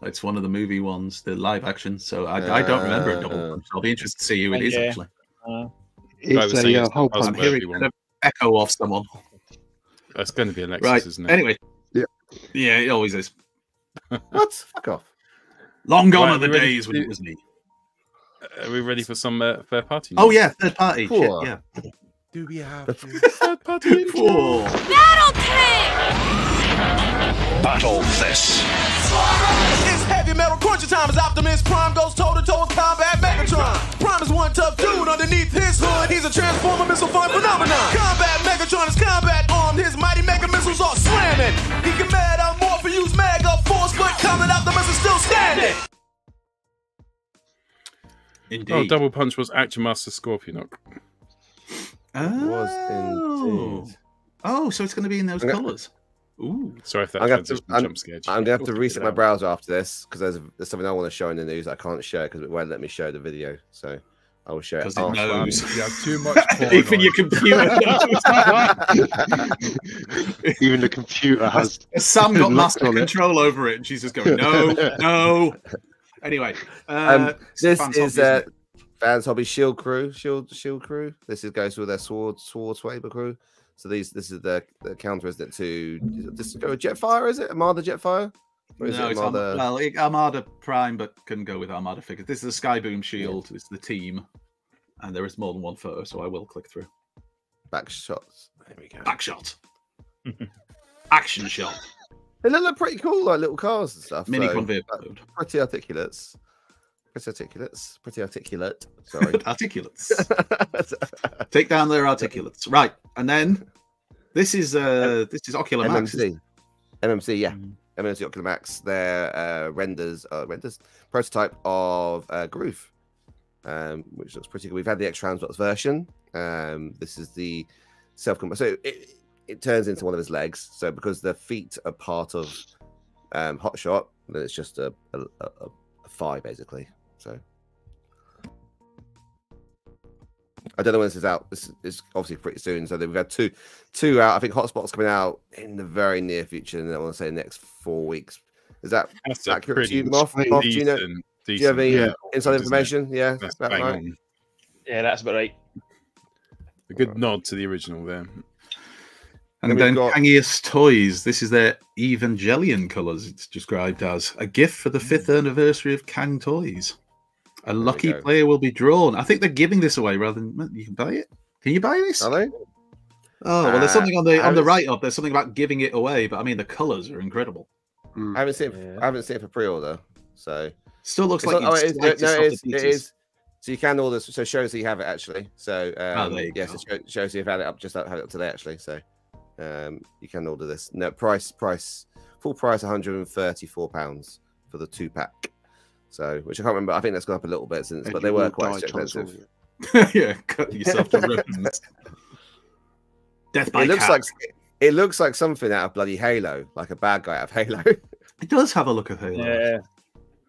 [SPEAKER 6] it's one of the movie ones, the live action. So I, I don't remember a double
[SPEAKER 1] Uh,
[SPEAKER 6] punch. I'll be interested to see who it is
[SPEAKER 4] Yeah.
[SPEAKER 6] actually.
[SPEAKER 4] Uh,
[SPEAKER 3] It's
[SPEAKER 2] saying
[SPEAKER 3] a uh, whole
[SPEAKER 2] not
[SPEAKER 6] I'm
[SPEAKER 3] punch.
[SPEAKER 2] possible.
[SPEAKER 6] hearing an echo off someone.
[SPEAKER 2] That's going to be Alexis,
[SPEAKER 6] Right.
[SPEAKER 2] isn't it?
[SPEAKER 6] Anyway.
[SPEAKER 3] Yeah.
[SPEAKER 6] Yeah, it always is.
[SPEAKER 1] What? Fuck off.
[SPEAKER 6] Long gone
[SPEAKER 2] Right,
[SPEAKER 6] are the
[SPEAKER 2] we ready
[SPEAKER 6] days when it was me.
[SPEAKER 2] Are we ready for some uh, third party?
[SPEAKER 6] Oh yeah, third party. Shit, yeah.
[SPEAKER 7] Do we have to?
[SPEAKER 2] third party.
[SPEAKER 6] Cool.
[SPEAKER 5] Battle this.
[SPEAKER 8] It's heavy metal cruncher time as Optimus Prime goes toe to toe with Combat Megatron. Prime is one tough dude underneath his hood. He's a transformer missile fire phenomenon. Combat Megatron is combat armed. His mighty mega missiles are slamming. He can metamorph and use mega force, but Combat Optimus is still standing.
[SPEAKER 6] Indeed.
[SPEAKER 2] Oh, double punch was Action Master Scorponok.
[SPEAKER 1] Was
[SPEAKER 6] Oh.
[SPEAKER 1] indeed.
[SPEAKER 6] Oh, so it's going to be in those
[SPEAKER 1] I'm
[SPEAKER 6] colours. Ooh.
[SPEAKER 2] Sorry if that
[SPEAKER 1] I'm gonna have to- I'm-
[SPEAKER 2] jump scared.
[SPEAKER 1] I'm gonna have to reset my browser after this because there's, there's something I want to show in the news. I can't show because it won't let me show the video. So I will show it.
[SPEAKER 6] 'Cause it
[SPEAKER 1] after.
[SPEAKER 6] knows.
[SPEAKER 7] You have too much porn
[SPEAKER 6] Even
[SPEAKER 7] on.
[SPEAKER 6] your computer.
[SPEAKER 3] Even the computer has.
[SPEAKER 6] Sam got
[SPEAKER 3] Locked
[SPEAKER 6] master
[SPEAKER 3] on it.
[SPEAKER 6] control over it, and she's just going, no, no. Anyway, uh,
[SPEAKER 1] Um, this is
[SPEAKER 6] Hobby,
[SPEAKER 1] uh, fans hobby shield crew, shield shield crew. This is goes with their sword sword swaber crew. So these this is the, the counter, isn't it? To this go with Jetfire, is it Armada Jetfire? Or is
[SPEAKER 6] no,
[SPEAKER 1] it
[SPEAKER 6] it's Armada...
[SPEAKER 1] Armada?
[SPEAKER 6] well, it, Armada Prime, but can go with Armada figures. This is the Skyboom Shield. It's the team, and there is more than one photo, so I will click through.
[SPEAKER 1] back shots. There we go.
[SPEAKER 6] Back shot, action shot,
[SPEAKER 1] They look like pretty cool, like little cars and stuff.
[SPEAKER 6] mini
[SPEAKER 1] so,
[SPEAKER 6] conveyor
[SPEAKER 1] pretty articulates. Pretty articulates. Pretty articulate. Sorry.
[SPEAKER 6] articulates. Take down their articulates, right? And then this is uh this is Ocular Max.
[SPEAKER 1] MMC. MMC, yeah.
[SPEAKER 6] Mm.
[SPEAKER 1] MMC Ocular Max. Their uh, renders, uh, renders prototype of uh, Groove, um, which looks pretty good. We've had the X-Transbots version. Um, this is the self comp So it, it turns into one of his legs. So because the feet are part of um, Hotshot, then it's just a, a, a, a thigh basically. So I don't know when this is out. This is obviously pretty soon. So we've had two, two out. I think Hotspot's coming out in the very near future, and I want to say the next four weeks. Is that
[SPEAKER 2] That's
[SPEAKER 1] accurate to you,
[SPEAKER 2] pretty
[SPEAKER 1] Moff? Moff, do you know?
[SPEAKER 2] decent,
[SPEAKER 1] Do you have any
[SPEAKER 2] decent
[SPEAKER 3] Yeah.
[SPEAKER 1] inside
[SPEAKER 2] isn't it?
[SPEAKER 1] information? Yeah,
[SPEAKER 2] That's
[SPEAKER 1] that
[SPEAKER 2] bang
[SPEAKER 1] right?
[SPEAKER 2] on.
[SPEAKER 4] yeah, that's about right.
[SPEAKER 2] A good nod to the original there.
[SPEAKER 6] And
[SPEAKER 1] Then
[SPEAKER 6] then
[SPEAKER 1] got-
[SPEAKER 6] Kangius Toys. This is their Evangelion colours. It's described as a gift for the fifth hmm. anniversary of Cang Toys. A lucky player will be drawn. I think they're giving this away rather than you can buy it. Can you buy this?
[SPEAKER 1] Are they?
[SPEAKER 6] Oh well, there's
[SPEAKER 1] Uh,
[SPEAKER 6] something on the
[SPEAKER 1] I
[SPEAKER 6] on the
[SPEAKER 1] was-
[SPEAKER 6] write up. There's something about giving it away, but I mean the colours are incredible.
[SPEAKER 1] I haven't seen. It,
[SPEAKER 4] Yeah.
[SPEAKER 1] I haven't seen it for pre-order. So
[SPEAKER 6] Still looks
[SPEAKER 1] It's
[SPEAKER 6] like
[SPEAKER 1] not- oh, it is,
[SPEAKER 6] slice
[SPEAKER 1] no,
[SPEAKER 6] this
[SPEAKER 1] it
[SPEAKER 6] off
[SPEAKER 1] is,
[SPEAKER 6] to
[SPEAKER 1] it
[SPEAKER 6] pieces.
[SPEAKER 1] is. So you can order. So it shows that you have it actually. So um,
[SPEAKER 6] there you
[SPEAKER 1] yes,
[SPEAKER 6] go.
[SPEAKER 1] it shows you've had it up just have it up today actually. So um, you can order this. No price, price, full price, 134 pounds for the two pack. So which I can't remember. I think that's gone up a little bit since,
[SPEAKER 3] And
[SPEAKER 1] but they were quite expensive.
[SPEAKER 6] yeah, cut yourself to ribbons. Death by
[SPEAKER 1] It looks
[SPEAKER 6] cat.
[SPEAKER 1] like it looks like something out of bloody Halo, like a bad guy out of Halo.
[SPEAKER 6] it does have a look of Halo.
[SPEAKER 4] Yeah,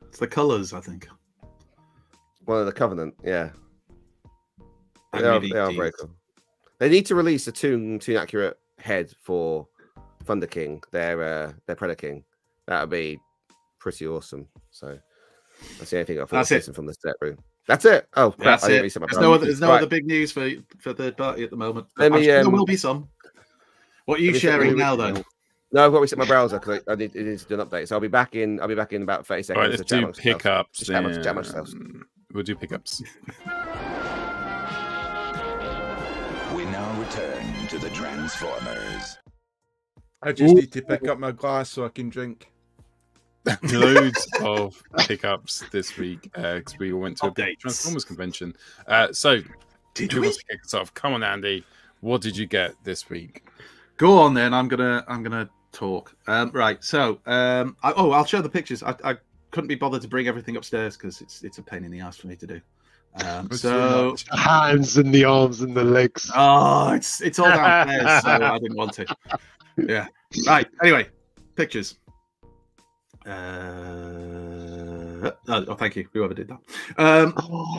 [SPEAKER 6] It's the colours, I think.
[SPEAKER 1] One of the Covenant, yeah. They are, they are
[SPEAKER 6] these.
[SPEAKER 1] very cool. They need to release a tune tune accurate head for Thunder King, their uh, their Predator King. That would be pretty awesome. So that's the only thing I thought
[SPEAKER 6] That's it.
[SPEAKER 1] missing from the set room. That's it. Oh, crap,
[SPEAKER 6] That's
[SPEAKER 1] I didn't
[SPEAKER 6] it.
[SPEAKER 1] reset my
[SPEAKER 6] There's no other, there's no
[SPEAKER 1] Right.
[SPEAKER 6] other big news for for third party at the moment.
[SPEAKER 1] Let me,
[SPEAKER 6] sure there
[SPEAKER 1] um,
[SPEAKER 6] will be some. What are you
[SPEAKER 1] let me set- let
[SPEAKER 6] sharing now, though?
[SPEAKER 1] No, I've got to reset my browser because I, I need, it needs to do an update. So I'll be back in. I'll be back in about thirty seconds.
[SPEAKER 2] right,
[SPEAKER 1] to
[SPEAKER 2] let's
[SPEAKER 1] chat
[SPEAKER 2] do pickups.
[SPEAKER 1] Just chat amongst- chat ourselves.
[SPEAKER 2] We'll do pickups.
[SPEAKER 9] We now return to the Transformers.
[SPEAKER 7] I just need to pick up my glass so I can drink.
[SPEAKER 2] Loads of pickups this week because we all went to a big Transformers convention. Uh, so,
[SPEAKER 6] Did
[SPEAKER 2] who
[SPEAKER 6] we?
[SPEAKER 2] wants to kick us off? Come on, Andy. What did you get this week?
[SPEAKER 6] Go on then. I'm gonna I'm gonna talk. Um, right. So um, I, oh, I'll show the pictures. I, I couldn't be bothered to bring everything upstairs because it's it's a pain in the ass for me to do. Um, so
[SPEAKER 3] The hands and the arms and the legs.
[SPEAKER 6] oh, it's it's all downstairs, so I didn't want to. Yeah. Right. Anyway, pictures. Uh, oh, oh, thank you, whoever did that. Um,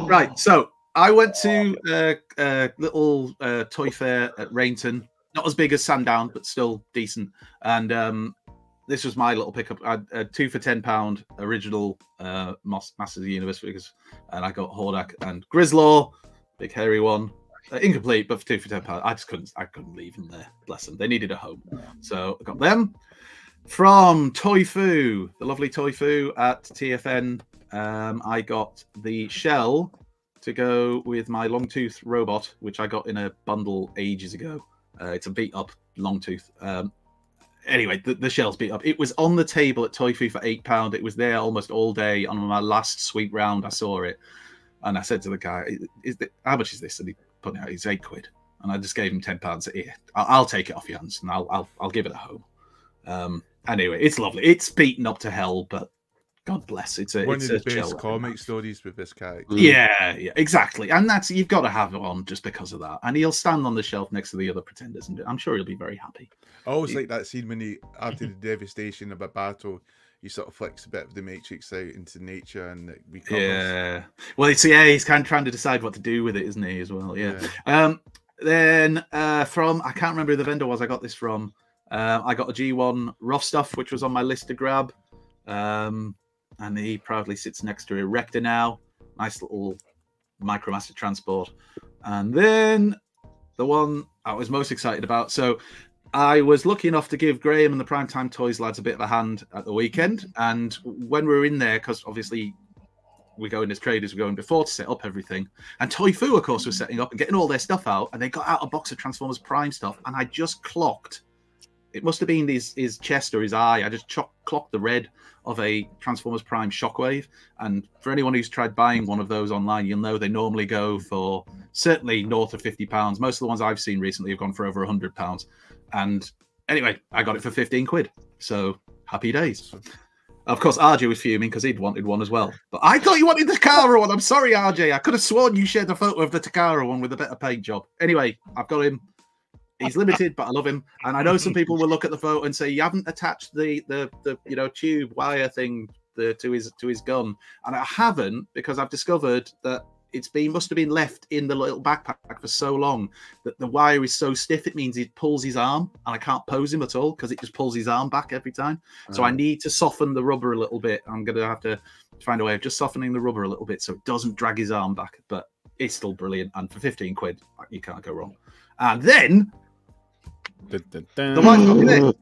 [SPEAKER 6] Right. So I went to a uh, uh, little uh, toy fair at Rainton. Not as big as Sandown, but still decent. And um, this was my little pickup. I had a two for ten pound original uh, Masters of the Universe figures, and I got Hordak and Grizzlor, big hairy one. Uh, incomplete, but for two for ten pound, I just couldn't. I couldn't leave them there. Bless them. They needed a home, so I got them from Toy Fu, the lovely Toy Fu at TFN. Um, I got the shell to go with my Longtooth robot, which I got in a bundle ages ago. Uh, it's a beat up Longtooth. Um, anyway, the, the shell's beat up. It was on the table at Toy Fu for eight pound. It was there almost all day. On my last sweep round, I saw it, and I said to the guy, "Is- "Is how much is this?" And he put it out. It's eight quid, and I just gave him ten pounds. Here, I'll, I'll take it off your hands, and I'll I'll, I'll give it a home. Um, anyway, it's lovely. It's beaten up to hell, but God bless. It's a
[SPEAKER 7] One
[SPEAKER 6] it's
[SPEAKER 7] of the best
[SPEAKER 6] chill.
[SPEAKER 7] comic stories with this character.
[SPEAKER 6] Yeah, yeah, exactly. And that's you've got to have it on just because of that. And he'll stand on the shelf next to the other pretenders, and I'm sure he'll be very happy.
[SPEAKER 7] I always like that scene when he, after the devastation of a battle, he sort of flicks a bit of the Matrix out into nature and it recovers.
[SPEAKER 6] Yeah. Well, it's yeah, he's kind of trying to decide what to do with it, isn't he? As well. Yeah. Um. Then uh, from I can't remember who the vendor was. I got this from. Uh, I got a G1 rough stuff, which was on my list to grab. Um, and he proudly sits next to Erector now. Nice little Micromaster transport. And then the one I was most excited about. So I was lucky enough to give Graham and the Primetime Toys lads a bit of a hand at the weekend. And when we were in there, because obviously we go in as traders, we go in before to set up everything. And Toy Fu, of course, was setting up and getting all their stuff out. And they got out a box of Transformers Prime stuff. And I just clocked. It must have been his, his chest or his eye. I just clocked the red of a Transformers Prime Shockwave. And for anyone who's tried buying one of those online, you'll know they normally go for certainly north of fifty pounds. Most of the ones I've seen recently have gone for over hundred pounds. And anyway, I got it for fifteen quid. So happy days. Of course, RJ was fuming because he'd wanted one as well. But I thought you wanted the Takara one. I'm sorry, RJ. I could have sworn you shared a photo of the Takara one with a better paint job. Anyway, I've got him. He's limited, but I love him. And I know some people will look at the photo and say you haven't attached the the the you know tube wire thing the, to his to his gun, and I haven't because I've discovered that it's been must have been left in the little backpack for so long that the wire is so stiff it means it pulls his arm and I can't pose him at all because it just pulls his arm back every time. So I need to soften the rubber a little bit. I'm gonna have to find a way of just softening the rubber a little bit so it doesn't drag his arm back. But it's still brilliant, and for 15 quid, you can't go wrong. And then
[SPEAKER 2] Dun, dun,
[SPEAKER 6] the
[SPEAKER 2] dun.
[SPEAKER 6] wife got me this.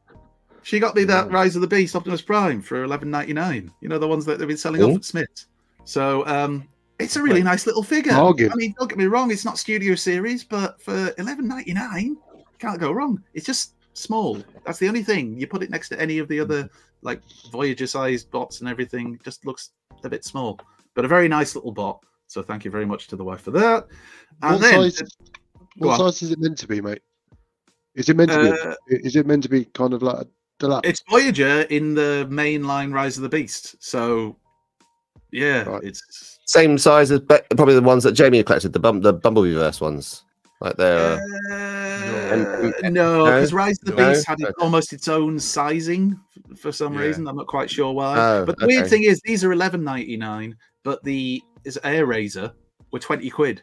[SPEAKER 6] She got me that Rise of the Beast Optimus Prime for 11.99. You know the ones that they've been selling
[SPEAKER 3] Oh.
[SPEAKER 6] off at Smiths. So um, it's a really nice little figure.
[SPEAKER 3] Bargain.
[SPEAKER 6] I mean, don't get me wrong, it's not Studio Series, but for 11.99, can't go wrong. It's just small. That's the only thing. You put it next to any of the other like Voyager sized bots and everything, it just looks a bit small. But a very nice little bot. So thank you very much to the wife for that. And
[SPEAKER 3] What
[SPEAKER 6] then
[SPEAKER 3] size? What
[SPEAKER 6] on.
[SPEAKER 3] size is it meant to be, mate? Is it meant to
[SPEAKER 6] Uh,
[SPEAKER 3] be? Is it meant to be kind of like a deluxe?
[SPEAKER 6] It's Voyager in the mainline Rise of the Beast. So, yeah, it's
[SPEAKER 1] Same size as but probably the ones that Jamie collected, the bum, the Bumblebee verse ones. Like they're
[SPEAKER 6] Uh, no, because Rise of the
[SPEAKER 1] No?
[SPEAKER 6] Beast had it,
[SPEAKER 1] Okay.
[SPEAKER 6] almost its own sizing for some
[SPEAKER 7] Yeah.
[SPEAKER 6] reason. I'm not quite sure why.
[SPEAKER 1] Oh,
[SPEAKER 6] but the weird thing is, these are 11.99, but the is Airazor were 20 quid,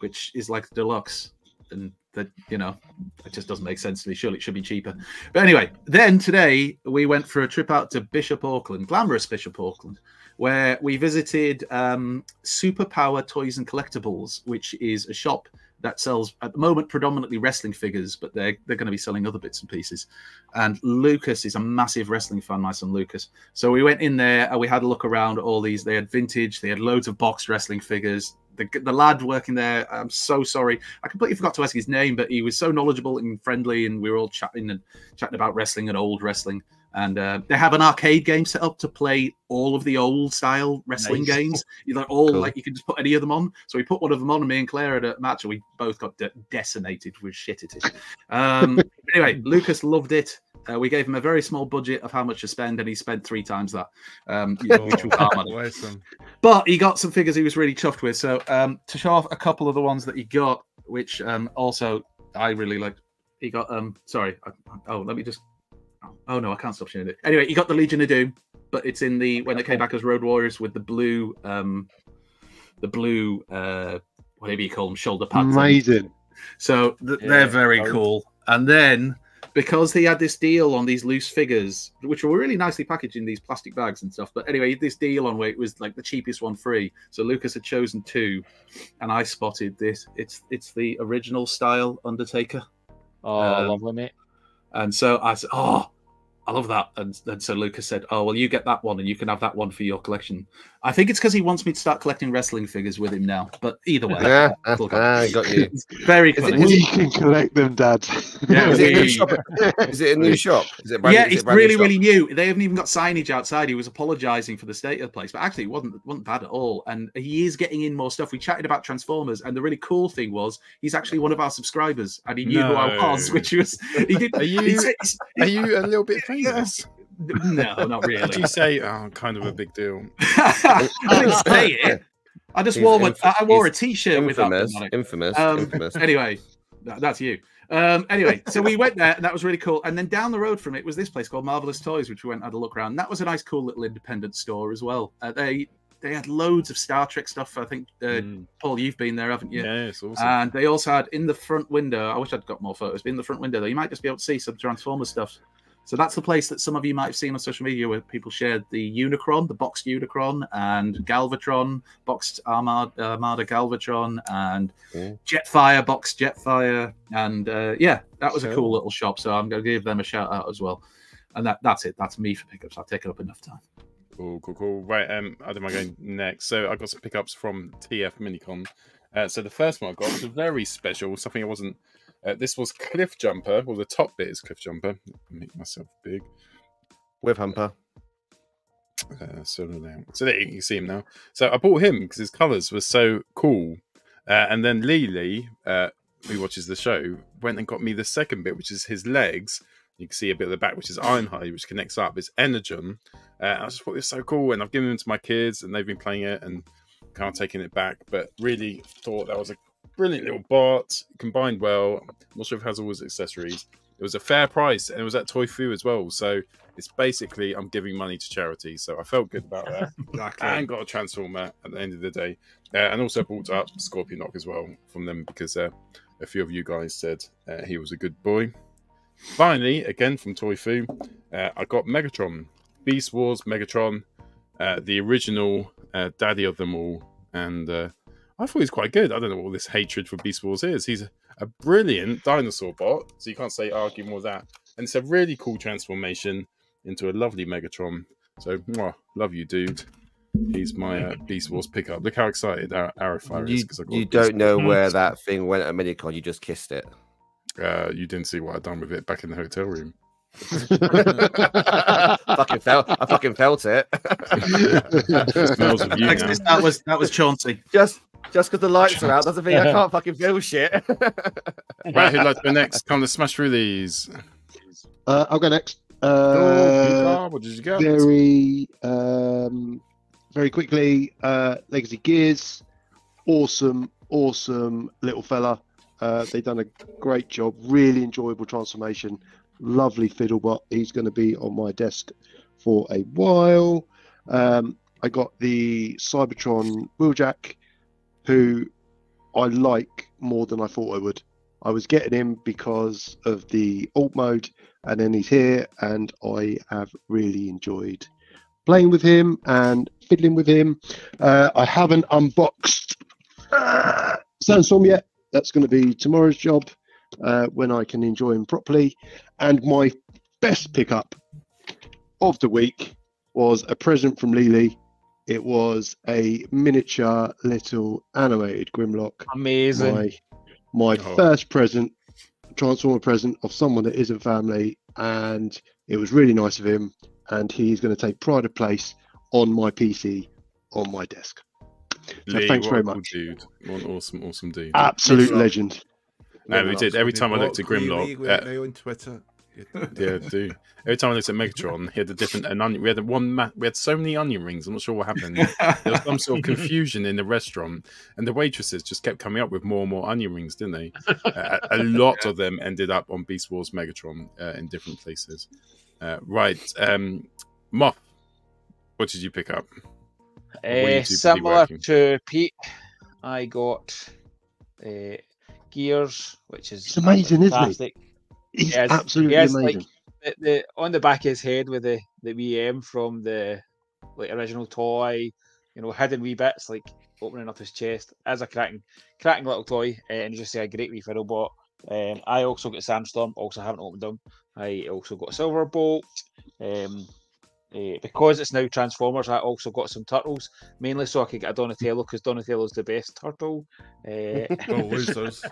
[SPEAKER 6] which is like the deluxe, and that you know it just doesn't make sense to me. Surely it should be cheaper. But anyway, then today we went for a trip out to Bishop Auckland, glamorous Bishop Auckland, where we visited um, Superpower Toys and Collectibles, which is a shop that sells at the moment predominantly wrestling figures, but they're they're going to be selling other bits and pieces. And Lucas is a massive wrestling fan, my son Lucas. So we went in there and we had a look around all these. They had vintage, they had loads of boxed wrestling figures. The, the lad working there, I'm so sorry. I completely forgot to ask his name, but he was so knowledgeable and friendly, and we were all chatting and chatting about wrestling and old wrestling. And uh, they have an arcade game set up to play all of the old style wrestling
[SPEAKER 4] Nice.
[SPEAKER 6] games. You know, all
[SPEAKER 1] Cool.
[SPEAKER 6] like you can just put any of them on. So we put one of them on, and me and Claire had a match, and we both got de- decimated with shit at it. Um, anyway, Lucas loved it. Uh, we gave him a very small budget of how much to spend, and he spent three times that. Um, which was our money.
[SPEAKER 7] Bless.
[SPEAKER 6] But he got some figures he was really chuffed with. So um, to show off a couple of the ones that he got, which um, also I really liked. He got um sorry. I, oh, let me just. Oh no, I can't stop sharing it. Anyway, he got the Legion of Doom, but it's in the when they came back as Road Warriors with the blue um the blue uh whatever you call them shoulder pads.
[SPEAKER 3] Amazing.
[SPEAKER 6] So th-
[SPEAKER 4] Yeah,
[SPEAKER 6] they're very
[SPEAKER 4] right.
[SPEAKER 6] cool. And then because he had this deal on these loose figures, which were really nicely packaged in these plastic bags and stuff. But anyway, this deal on where it was like the cheapest one free. So Lucas had chosen two, and I spotted this. It's it's the original style Undertaker.
[SPEAKER 4] Oh,
[SPEAKER 6] Um,
[SPEAKER 4] lovely, mate.
[SPEAKER 6] And so I said, "Oh, I love that." And, and so Lucas said, "Oh, well, you get that one, and you can have that one for your collection." I think it's because he wants me to start collecting wrestling figures with him now. But either way,
[SPEAKER 1] Yeah,
[SPEAKER 6] cool guy.
[SPEAKER 1] ah, got you.
[SPEAKER 6] Very
[SPEAKER 1] Is it-
[SPEAKER 6] funny.
[SPEAKER 1] is
[SPEAKER 3] We can collect them, Dad.
[SPEAKER 6] Yeah,
[SPEAKER 1] Is it a new shop? Is it a new shop? Is it brand,
[SPEAKER 6] yeah,
[SPEAKER 1] is it
[SPEAKER 6] it's
[SPEAKER 1] brand new
[SPEAKER 6] really,
[SPEAKER 1] shop?
[SPEAKER 6] really new. They haven't even got signage outside. He was apologising for the state of the place, but actually, it wasn't wasn't bad at all. And he is getting in more stuff. We chatted about Transformers, and the really cool thing was he's actually one of our subscribers, and he knew who I was, which was he did.
[SPEAKER 2] Are you-
[SPEAKER 6] he said-
[SPEAKER 2] Are you a little bit famous?
[SPEAKER 6] No, not really.
[SPEAKER 2] Did
[SPEAKER 6] really.
[SPEAKER 2] you say, oh, kind of a big deal?
[SPEAKER 6] I didn't say it. I just
[SPEAKER 1] He's
[SPEAKER 6] wore my,
[SPEAKER 1] inf-
[SPEAKER 6] I wore a
[SPEAKER 1] he's
[SPEAKER 6] T-shirt with that
[SPEAKER 1] Infamous,
[SPEAKER 6] on
[SPEAKER 1] infamous,
[SPEAKER 6] Um,
[SPEAKER 1] infamous.
[SPEAKER 6] Anyway, that, that's you. Um, anyway, so we went there, and that was really cool. And then down the road from it was this place called Marvelous Toys, which we went and had a look around. And that was a nice, cool little independent store as well. Uh, they they had loads of Star Trek stuff. I think uh,
[SPEAKER 2] Mm.
[SPEAKER 6] Paul, you've been there, haven't you?
[SPEAKER 2] Yeah, it's awesome.
[SPEAKER 6] And they also had in the front window. I wish I'd got more photos, but in the front window, though, you might just be able to see some Transformers stuff. So that's the place that some of you might have seen on social media where people shared the Unicron, the boxed Unicron, and Galvatron, boxed Armada, Armada Galvatron, and
[SPEAKER 1] Mm.
[SPEAKER 6] Jetfire, boxed Jetfire. And uh, yeah, that was a
[SPEAKER 1] Cool.
[SPEAKER 6] cool little shop. So I'm going to give them a shout out as well. And that, that's it. That's me for pickups. I've taken up enough time.
[SPEAKER 2] Cool, cool, cool. Right, um, I don't mind going next. So I got some pickups from TF Minicon. Uh, so the first one I got was a very special, something I wasn't. Uh, this was Cliff Jumper. Well, the top bit is Cliff Jumper. Make myself big.
[SPEAKER 1] With Humper.
[SPEAKER 2] Uh, so, now- so there you can see him now. So I bought him because his colours were so cool. Uh, and then Lily, uh, who watches the show, went and got me the second bit, which is his legs. You can see a bit of the back, which is Ironhide, which connects up. It's Energon. Uh, I just thought this was so cool, and I've given them to my kids, and they've been playing it and kind of taking it back. But really thought that was a brilliant little bot, combined well. I'm not sure if it has all his accessories. It was a fair price, and it was at Toy Fu as well. So it's basically I'm giving money to charity. So I felt good about that. exactly. and got a transformer at the end of the day, uh, and also brought up Scorponok as well from them because uh, a few of you guys said uh, he was a good boy. Finally, again from Toy Fu, uh, I got Megatron, Beast Wars Megatron, uh, the original uh, daddy of them all, and uh, I thought he's quite good. I don't know what all this hatred for Beast Wars is. He's a, a brilliant dinosaur bot, so you can't say argue more that. And it's a really cool transformation into a lovely Megatron. So, mwah, love you, dude. He's my uh, Beast Wars pickup. Look how excited Ar- Arrowfire is
[SPEAKER 1] You,
[SPEAKER 2] because I got
[SPEAKER 1] you don't know
[SPEAKER 2] Wars.
[SPEAKER 1] where that thing went at Minicon. You just kissed it.
[SPEAKER 2] Uh, you didn't see what I'd done with it back in the hotel room.
[SPEAKER 1] fucking felt. I fucking felt it.
[SPEAKER 2] smells of you now.
[SPEAKER 6] That was that was Chauncey.
[SPEAKER 1] Just just because the lights are out doesn't mean I can't fucking feel shit.
[SPEAKER 2] Right, who'd like to go next? Come to smash through these.
[SPEAKER 3] Uh, I'll go next. Uh,
[SPEAKER 2] what did you get?
[SPEAKER 3] very, um, very quickly. Uh, Legacy Gears, awesome, awesome little fella. Uh, they've done a great job. Really enjoyable transformation. Lovely fiddlebot. He's going to be on my desk for a while. Um, I got the Cybertron Wheeljack, who I like more than I thought I would. I was getting him because of the alt mode, and then he's here, and I have really enjoyed playing with him and fiddling with him. Uh, I haven't unboxed uh, Sandstorm yet. That's going to be tomorrow's job uh, when I can enjoy him properly. And my best pickup of the week was a present from Lily. It was a miniature little animated Grimlock.
[SPEAKER 4] Amazing.
[SPEAKER 3] My, my
[SPEAKER 2] Oh.
[SPEAKER 3] first present, Transformer present of someone that isn't family. And it was really nice of him. And he's going to take pride of place on my PC on my desk. So
[SPEAKER 2] Lee,
[SPEAKER 3] thanks very much.
[SPEAKER 2] dude. What an awesome, awesome dude.
[SPEAKER 3] Absolute legend.
[SPEAKER 2] No, we did. Every time I looked at Grimlock,
[SPEAKER 7] right
[SPEAKER 2] uh,
[SPEAKER 7] on Twitter.
[SPEAKER 2] Yeah, do. Every time I looked at Megatron, he had a different an onion. We had one. Ma- we had so many onion rings. I'm not sure what happened. there was some sort of confusion in the restaurant, and the waitresses just kept coming up with more and more onion rings, didn't they? Uh, a a lot of them ended up on Beast Wars Megatron uh, in different places. Uh, right, um, Moth. What did you pick up? Or you
[SPEAKER 4] Uh,
[SPEAKER 2] too busy
[SPEAKER 4] similar to Pete, I got uh, Gears, which is
[SPEAKER 3] It's amazing, isn't he? He's
[SPEAKER 4] Yeah, it's-
[SPEAKER 3] absolutely
[SPEAKER 4] yeah, it's
[SPEAKER 3] amazing.
[SPEAKER 4] Like the, the on the back of his head with the the VM from the like original toy, you know, hidden wee bits like opening up his chest as a cracking cracking little toy, uh, and just say a great wee fiddlebot. Um, I also got Sandstorm, also haven't opened them. I also got Silverbolt. Um, eh, because it's now Transformers, I also got some turtles, mainly so I could get a Donatello because Donatello's the best turtle. Uh,
[SPEAKER 7] Oh, losers.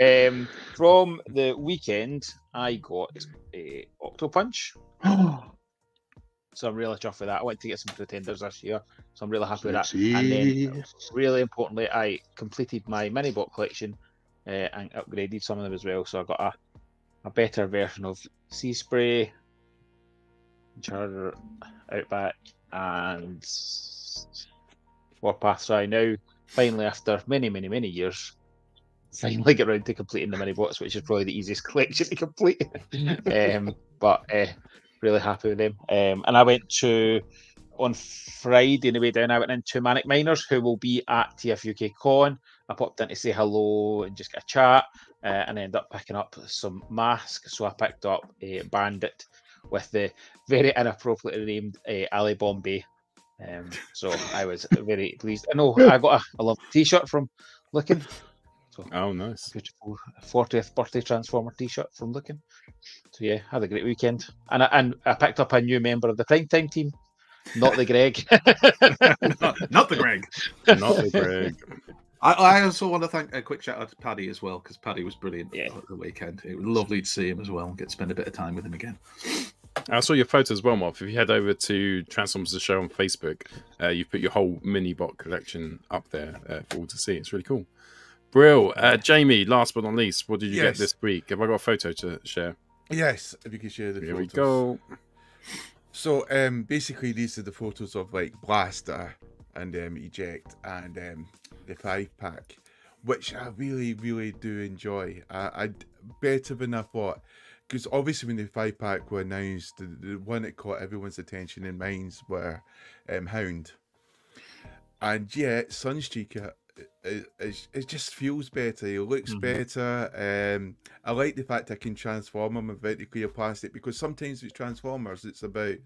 [SPEAKER 4] um, from the weekend, I got a Octopunch, so I'm really chuffed with that. I went to get some pretenders this year, so I'm really happy with that. And then, really importantly, I completed my mini bot collection uh, and upgraded some of them as well. So I got a, a better version of Sea Spray, Charger, Outback, and Warpath. So I now, finally, after many, many, many years, finally get around to completing the mini bots, which is probably the easiest collection to complete. um, but uh, really happy with them. Um, and I went to on Friday on the way down. I went into Manic Miners, who will be at TF UK Con. I popped in to say hello and just get a chat, uh, and ended up picking up some masks. So I picked up a Bandit with the very inappropriately named uh, Ali Bombay. Um, so I was very pleased. I know I got a, a lovely T-shirt from Looking. So
[SPEAKER 2] Oh, nice.
[SPEAKER 4] beautiful 40th birthday Transformer T-shirt from Looking. So yeah, had a great weekend, and I, and I picked up a new member of the Prime Time team, not the Greg.
[SPEAKER 6] not, not the Greg.
[SPEAKER 2] Not the Greg.
[SPEAKER 6] I, I also want to thank a quick shout out to Paddy as well because Paddy was brilliant
[SPEAKER 4] Yeah.
[SPEAKER 6] at the weekend. It was lovely to see him as well and get to spend a bit of time with him again.
[SPEAKER 2] I saw your photos as well, Moff. If you head over to Transformers the Show on Facebook, uh, you've put your whole mini bot collection up there uh, for all to see. It's really cool. Brill. Uh, Jamie, last but not least, what did you
[SPEAKER 7] Yes.
[SPEAKER 2] get this week? Have I got a photo to share?
[SPEAKER 7] Yes, if you could share the
[SPEAKER 2] Here we go.
[SPEAKER 7] So um, basically, these are the photos of like Blaster and um, Eject and um, the five pack, which I really, really do enjoy. I, I better than I thought, because obviously when the five pack were announced, the, the one that caught everyone's attention and minds were um, Hound, and yeah, Sunstreaker. It, it, it just feels better. It looks
[SPEAKER 4] Mhm.
[SPEAKER 7] better. Um, I like the fact I can transform them without the clear plastic because sometimes with Transformers, it's about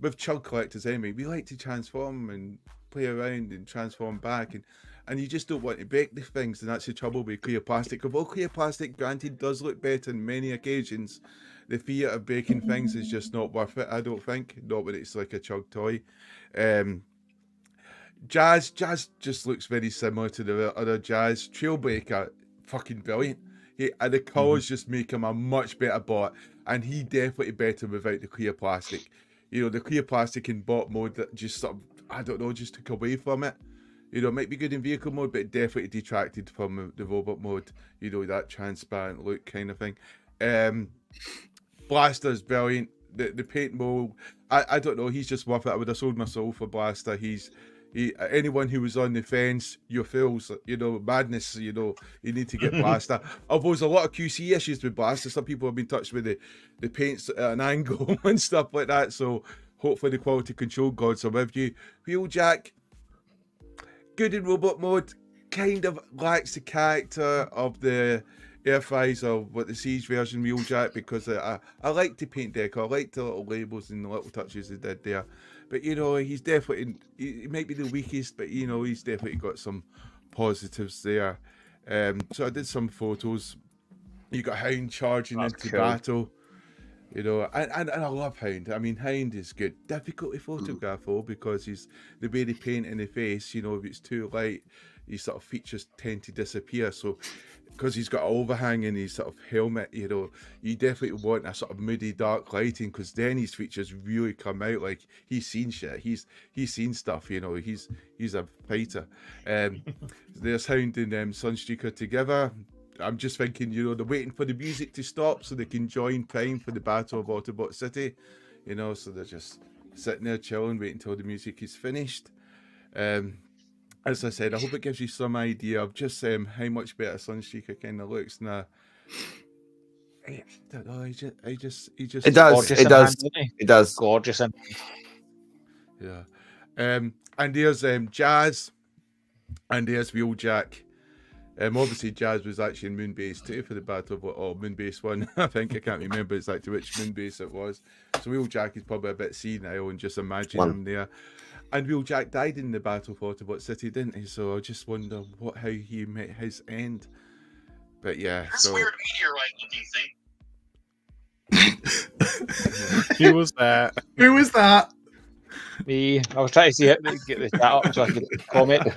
[SPEAKER 7] with chug collectors anyway. We like to transform and play around and transform back, and and you just don't want to break the things, and that's the trouble with clear plastic. Although clear plastic, granted, does look better on many occasions, the fear of breaking things is just not worth it. I don't think, not when it's like a chug toy. Um, Jazz, Jazz just looks very similar to the other Jazz. Trailbreaker, fucking brilliant. He, and the colours just make him a much better bot, and he definitely better without the clear plastic. You know, the clear plastic in bot mode that just sort of, I don't know, just took away from it. You know, it might be good in vehicle mode, but it definitely detracted from the robot mode. You know, that transparent look kind of thing. Um, Blaster's brilliant. The the paint mold, I, I don't know. He's just worth it. I would have sold my soul for Blaster. He's he, anyone who was on the fence, your fools, you know, madness. You know, you need to get Blaster. Although there's a lot of QC issues with Blaster. Some people have been touched with the the paints at an angle and stuff like that. So hopefully the quality control gods are with you. Wheeljack, good in robot mode, kind of lacks the character of the Earthrise or what the Siege version Wheeljack because I, I, I like the paint deck. I like the little labels and the little touches they did there. But you know, he's definitely he, he might be the weakest, but you know, he's definitely got some positives there. Um, so I did some photos. You got Hound charging
[SPEAKER 4] That's
[SPEAKER 7] into
[SPEAKER 4] cool.
[SPEAKER 7] battle. You know, and, and, and I love Hound. I mean, Hound is good. Difficult to photograph though because he's the way they paint in the face. You know, if it's too light, his sort of features tend to disappear. So, because he's got an overhang in his sort of helmet, you know, you definitely want a sort of moody, dark lighting because then his features really come out. Like he's seen shit. He's he's seen stuff. You know, he's he's a fighter. Um, there's Hound and um, Sunstreaker together. I'm just thinking, you know, they're waiting for the music to stop so they can join Prime for the Battle of Autobot City. You know, so they're just sitting there chilling, waiting until the music is finished. Um, as I said, I hope it gives you some idea of just um, how much better Sunstreaker kind of looks now. I don't know. He just, I just, he just.
[SPEAKER 1] It does. It does.
[SPEAKER 4] hand.
[SPEAKER 1] It does.
[SPEAKER 4] Gorgeous in
[SPEAKER 7] Yeah. Um, and there's um, Jazz, and there's Wheeljack. Um, obviously, Jazz was actually in Moonbase too for the Battle of oh, Moonbase one. I think I can't remember exactly which Moonbase it was. So Wheeljack is probably a bit senile and just imagine
[SPEAKER 1] One.
[SPEAKER 7] him there. And Wheeljack died in the Battle for Autobot City, didn't he? So I just wonder what how he met his end. But yeah, so
[SPEAKER 2] Who was that?
[SPEAKER 6] Who was that?
[SPEAKER 4] Me. I was trying to see it, get the chat up so I could comment.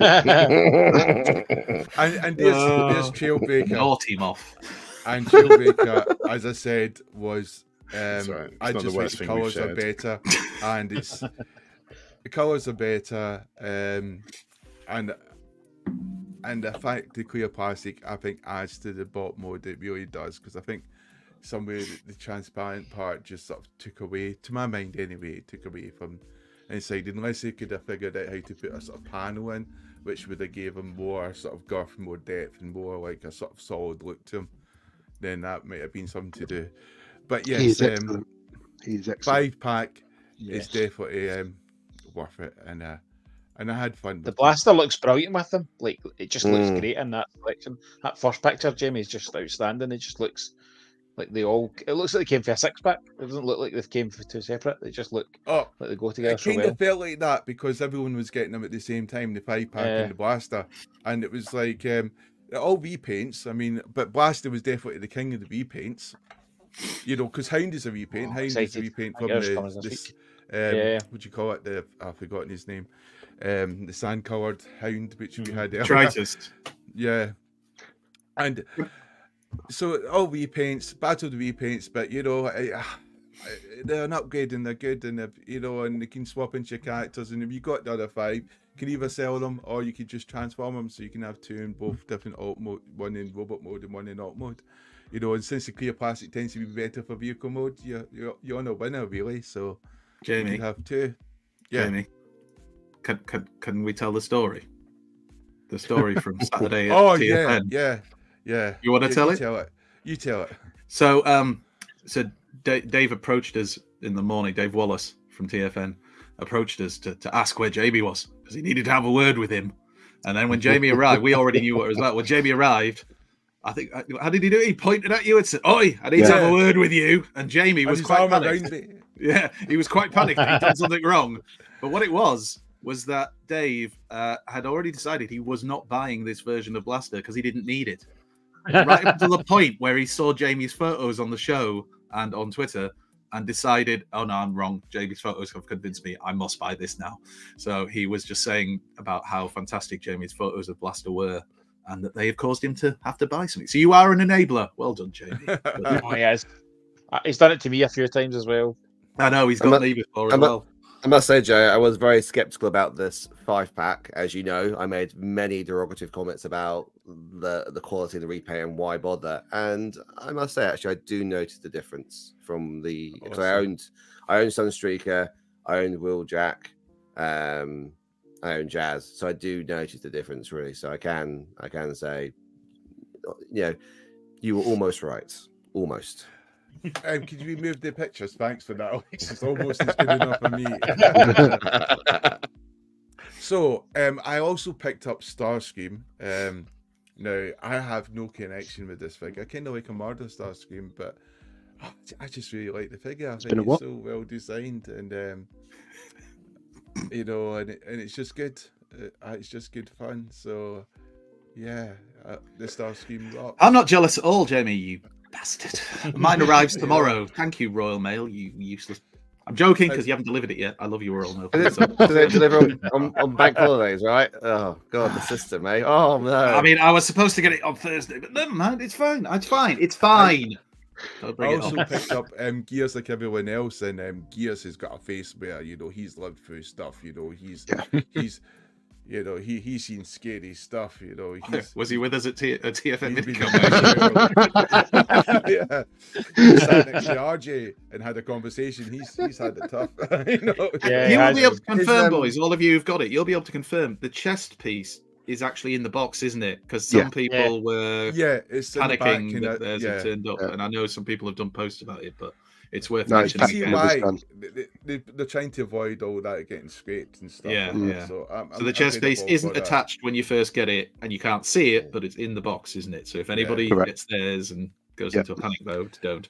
[SPEAKER 7] and, and there's,
[SPEAKER 6] Uh,
[SPEAKER 7] there's Trailbreaker.
[SPEAKER 6] Naughty moth.
[SPEAKER 7] And Trailbreaker, as I said, was um,
[SPEAKER 2] That's right.
[SPEAKER 7] I just
[SPEAKER 2] worst
[SPEAKER 7] think
[SPEAKER 2] thing
[SPEAKER 7] the colours are better, and it's the colours are better, um, and and the fact the clear plastic I think adds to the bot mode. It really does because I think somewhere the, the transparent part just sort of took away, to my mind anyway, it took away from inside unless they could have figured out how to put a sort of panel in, which would have gave him more sort of girth, more depth, and more like a sort of solid look to him. Then that might have been something to do. But
[SPEAKER 3] He
[SPEAKER 7] yes,
[SPEAKER 3] is
[SPEAKER 7] um.
[SPEAKER 3] He's excellent.
[SPEAKER 7] five pack
[SPEAKER 4] Yes.
[SPEAKER 7] is definitely um, worth it, and uh, and I had fun.
[SPEAKER 4] The
[SPEAKER 7] with it.
[SPEAKER 4] blaster looks brilliant with them. Like it just looks
[SPEAKER 1] Mm.
[SPEAKER 4] great in that selection. That first picture, Jamie, is just outstanding. It just looks like they all. It looks like they came for a six pack. It doesn't look like they came for two separate. They just look
[SPEAKER 7] Oh,
[SPEAKER 4] like they go together
[SPEAKER 7] it
[SPEAKER 4] so
[SPEAKER 7] kind
[SPEAKER 4] well.
[SPEAKER 7] of felt like that because everyone was getting them at the same time, the five pack
[SPEAKER 4] Yeah.
[SPEAKER 7] and the blaster, and it was like um, they're all repaints. I mean, but blaster was definitely the king of the V paints. You know, because Hound is a repaint.
[SPEAKER 4] Oh,
[SPEAKER 7] Hound is a
[SPEAKER 4] excited.
[SPEAKER 7] repaint
[SPEAKER 4] I
[SPEAKER 7] from the
[SPEAKER 4] this
[SPEAKER 7] this, um,
[SPEAKER 4] Yeah.
[SPEAKER 7] what do you call it? The I've forgotten his name. Um, the sand coloured hound, which we had earlier.
[SPEAKER 6] Tritus.
[SPEAKER 7] Yeah. And so all repaints, battle the repaints, but you know, I, I- they're an upgrade and they're good, and if, you know, and they can swap into your characters. And if you got the other five, you can either sell them or you could just transform them, so you can have two in both different alt mode, one in robot mode and one in alt mode. You know, and since the clear plastic tends to be better for vehicle mode, you're you're, you're on a winner really. So
[SPEAKER 6] Jamie.
[SPEAKER 7] could have two. Yeah.
[SPEAKER 6] Jamie. Can, can, can we tell the story? The story from Saturday at
[SPEAKER 7] Oh
[SPEAKER 6] TFN.
[SPEAKER 7] yeah, yeah, yeah.
[SPEAKER 6] You wanna
[SPEAKER 7] Yeah,
[SPEAKER 6] tell
[SPEAKER 7] you
[SPEAKER 6] it?
[SPEAKER 7] Tell it. You tell it.
[SPEAKER 6] So, um, so D- Dave approached us in the morning. Dave Wallace from TFN approached us to, to ask where Jamie was because he needed to have a word with him. And then when Jamie arrived, we already knew what it was about. When Jamie arrived, I think how did he do it? He pointed at you and said, "Oi, I need to have a word with you." And Jamie was quite panicked. Yeah, he was quite panicked. He'd done something wrong. But what it was was that Dave uh, had already decided he was not buying this version of Blaster because he didn't need it. Right up to the point where he saw Jamie's photos on the show and on Twitter and decided, oh no, I'm wrong. Jamie's photos have convinced me I must buy this now. So he was just saying about how fantastic Jamie's photos of Blaster were and that they have caused him to have to buy something. So you are an enabler. Well done, Jamie.
[SPEAKER 4] Oh, he has. Uh, He's done it to me a few times as well.
[SPEAKER 6] I know he's
[SPEAKER 1] I'm
[SPEAKER 6] got
[SPEAKER 1] a-
[SPEAKER 6] me before as
[SPEAKER 1] I'm a-
[SPEAKER 6] well.
[SPEAKER 1] I must say, Joe, I was very skeptical about this five pack. As you know, I made many derogative comments about the the quality of the repaint and why bother. And I must say, actually, I do notice the difference from the because I owned I owned Sunstreaker, I owned Wheeljack, um, I own Jazz, so I do notice the difference really. So I can I can say, you know, you were almost right, almost.
[SPEAKER 7] Um, could you remove the pictures? Thanks for that. It's almost as good enough for me. So um, I also picked up Starscream. Um, now I have no connection with this figure. I kind of like a murder Starscream, but oh, I just really like the figure. I think
[SPEAKER 3] been a
[SPEAKER 7] it's so well designed, and um, you know, and and it's just good. Uh, it's just good fun. So yeah, uh, the Starscream rock.
[SPEAKER 6] I'm not jealous at all, Jamie. You bastard. Mine arrives tomorrow. Thank you, Royal Mail. You useless. I'm joking because you haven't delivered it yet. I love you, Royal Mail.
[SPEAKER 1] Do they, do they deliver on, on, on bank holidays, right? Oh god, the system, eh? Oh no.
[SPEAKER 6] I mean, I was supposed to get it on Thursday, but never mind. It's fine. It's fine. It's fine.
[SPEAKER 7] I also picked up um, Gears like everyone else, and um, Gears has got a face where you know he's lived through stuff. You know he's yeah. he's you know he he's seen scary stuff. You know he's
[SPEAKER 6] Was he with us at, T- at TFM?
[SPEAKER 7] he's been yeah. He sat next to RJ and had a conversation. He's he's had it tough. you know?
[SPEAKER 6] you will be able to confirm,
[SPEAKER 1] um,
[SPEAKER 6] boys. All of you who've got it. You'll be able to confirm the chest piece is actually in the box, isn't it? Because some
[SPEAKER 3] Yeah.
[SPEAKER 6] people were
[SPEAKER 7] Yeah, it's in the back
[SPEAKER 6] panicking
[SPEAKER 7] and
[SPEAKER 6] that
[SPEAKER 7] that-
[SPEAKER 6] theirs
[SPEAKER 7] yeah.
[SPEAKER 6] had turned up,
[SPEAKER 3] Yeah.
[SPEAKER 6] and I know some people have done posts about it, but it's worth
[SPEAKER 3] No, it's
[SPEAKER 6] mentioning.
[SPEAKER 7] see why they, they, they're trying to avoid all that getting scraped and stuff.
[SPEAKER 6] Yeah,
[SPEAKER 7] like that,
[SPEAKER 6] yeah.
[SPEAKER 7] So, I'm,
[SPEAKER 6] So
[SPEAKER 7] I'm-
[SPEAKER 6] the
[SPEAKER 7] I'm
[SPEAKER 6] chest piece isn't
[SPEAKER 7] that.
[SPEAKER 6] attached when you first get it, and you can't see it, but it's in the box, isn't it? So if anybody
[SPEAKER 3] Correct.
[SPEAKER 6] gets theirs and goes
[SPEAKER 3] Yeah.
[SPEAKER 6] into a panic mode, don't.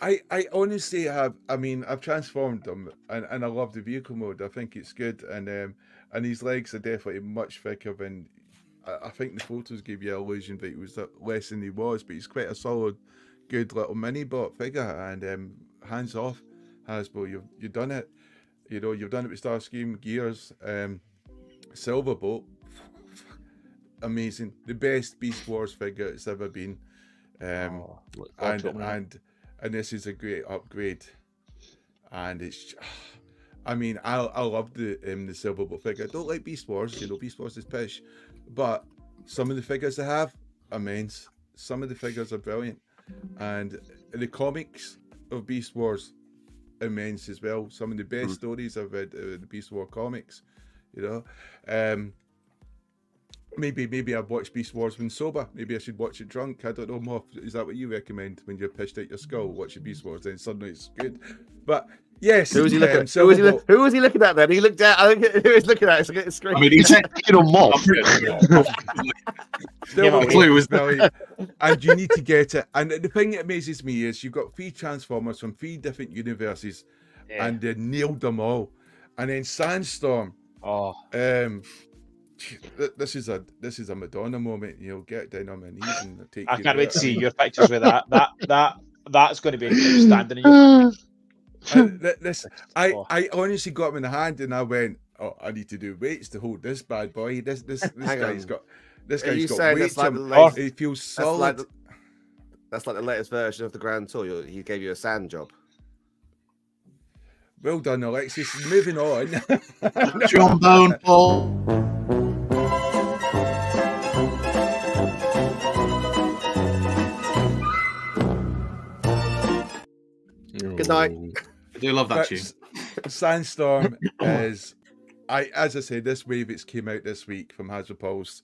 [SPEAKER 7] I, I honestly have. I mean, I've transformed them, and, and I love the vehicle mode. I think it's good, and um, and his legs are definitely much thicker than. I, I think the photos gave you an illusion that he was less than he was, but he's quite a solid, good little mini bot figure. And um, hands off, Hasbro, you've you've done it. You know, you've done it with Starscream Gears, um, Silverbolt. Amazing, the best Beast Wars figure it's ever been. Um,
[SPEAKER 4] Oh,
[SPEAKER 7] and
[SPEAKER 4] to it, man.
[SPEAKER 7] and and this is a great upgrade and it's i mean i i love the um the silverbolt figure i don't like beast wars you know beast wars is pish but some of the figures they have immense some of the figures are brilliant and the comics of beast wars immense as well some of the best stories i've read uh, the beast war comics you know um Maybe, maybe I've watched Beast Wars when sober. Maybe I should watch it drunk. I don't know. Moff, is that what you recommend when you're pissed out your skull? Watch Beast Wars, then suddenly it's good. But yes,
[SPEAKER 1] Who was he
[SPEAKER 7] um,
[SPEAKER 1] looking? Who was he, look, who was he looking at then? He looked at. I think who he was looking at. It's, it's screen.
[SPEAKER 6] I mean, he's
[SPEAKER 3] Picking on Moth.
[SPEAKER 7] Still
[SPEAKER 4] Give
[SPEAKER 7] clue is brilliant, and you need to get it. And the thing that amazes me is you've got three Transformers from three different universes,
[SPEAKER 4] Yeah.
[SPEAKER 7] and they nailed them all. And then Sandstorm,
[SPEAKER 4] oh,
[SPEAKER 7] um, this is a this is a Madonna moment. You know, get down on my knees and take.
[SPEAKER 4] I can't wait to see your pictures with that. That that that's going to be outstanding. in your-
[SPEAKER 7] And th- this, I,
[SPEAKER 4] Oh.
[SPEAKER 7] I honestly got him in the hand and I went, oh, I need to do weights to hold this bad boy. This, this, this
[SPEAKER 1] Hang
[SPEAKER 7] guy's
[SPEAKER 1] on.
[SPEAKER 7] got, this
[SPEAKER 1] Are
[SPEAKER 7] guy's
[SPEAKER 1] you
[SPEAKER 7] got
[SPEAKER 1] saying
[SPEAKER 7] weights.
[SPEAKER 1] that's like the
[SPEAKER 7] on-
[SPEAKER 1] latest-
[SPEAKER 7] He feels
[SPEAKER 1] That's
[SPEAKER 7] solid.
[SPEAKER 1] like the, that's like the latest version of the Grand Tour. You- He gave you a sand job.
[SPEAKER 7] Well done, Alexis. Moving on.
[SPEAKER 6] trombone Paul.
[SPEAKER 1] Good night. Oh.
[SPEAKER 6] I do love that tune.
[SPEAKER 7] Sandstorm is, I as I say, this wave it's came out this week from Hasbro Pulse.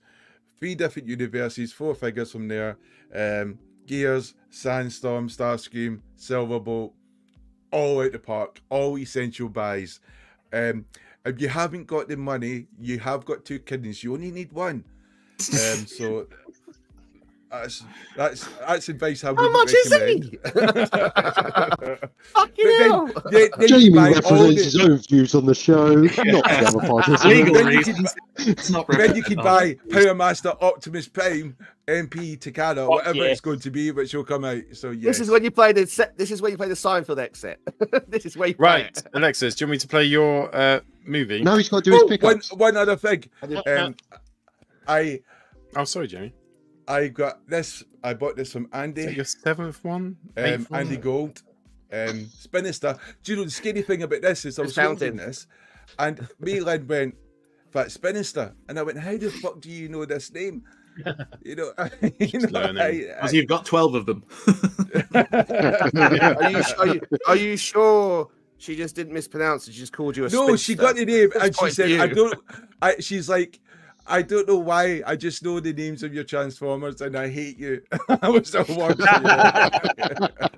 [SPEAKER 7] Three different universes, four figures from there. Um, Gears, Sandstorm, Starscream, Silverbolt, all out the park, all essential buys. Um, if you haven't got the money, you have got two kidneys. You only need one. Um, so that's that's that's advice I
[SPEAKER 1] How
[SPEAKER 7] would
[SPEAKER 1] much is he?
[SPEAKER 7] But then, then, then you
[SPEAKER 3] Jamie represents his own views on the show, not the other participants.
[SPEAKER 6] Legal
[SPEAKER 7] Then you
[SPEAKER 6] reasons. It's not
[SPEAKER 7] Then you can
[SPEAKER 6] represented.
[SPEAKER 7] buy Power Master Optimus Prime MP Takara, whatever
[SPEAKER 4] yeah.
[SPEAKER 7] it's going to be, which will come out. So yes.
[SPEAKER 1] This is when you play the set. This is when you play the Seinfeld exit. this is where you
[SPEAKER 2] Right,
[SPEAKER 1] it.
[SPEAKER 2] Alexis, do you want me to play your uh, movie?
[SPEAKER 3] No, he's got to do his
[SPEAKER 7] Oh, one,
[SPEAKER 3] pickups.
[SPEAKER 7] one other thing. Um, I
[SPEAKER 2] Oh, sorry, Jamie.
[SPEAKER 7] I got this. I bought this from
[SPEAKER 2] Is
[SPEAKER 7] Andy.
[SPEAKER 2] your seventh one?
[SPEAKER 7] Um,
[SPEAKER 2] one?
[SPEAKER 7] Andy Gold. Um, Spinister. Do you know the scary thing about this is I was
[SPEAKER 1] It's fountain.
[SPEAKER 7] holding this, and me Lynn went, "That's Spinister," and I went, "How the fuck do you know this name?" You know, you know,
[SPEAKER 2] learning.
[SPEAKER 7] I- I-
[SPEAKER 6] Because you've got 12 of them.
[SPEAKER 1] Are you, are, you, are you sure she just didn't mispronounce it? She just called you a
[SPEAKER 7] No, she got the
[SPEAKER 1] spinster?
[SPEAKER 7] name and she
[SPEAKER 1] Point
[SPEAKER 7] said, "I don't." I, she's like, I don't know why. I just know the names of your Transformers, and I hate you. I was so watching.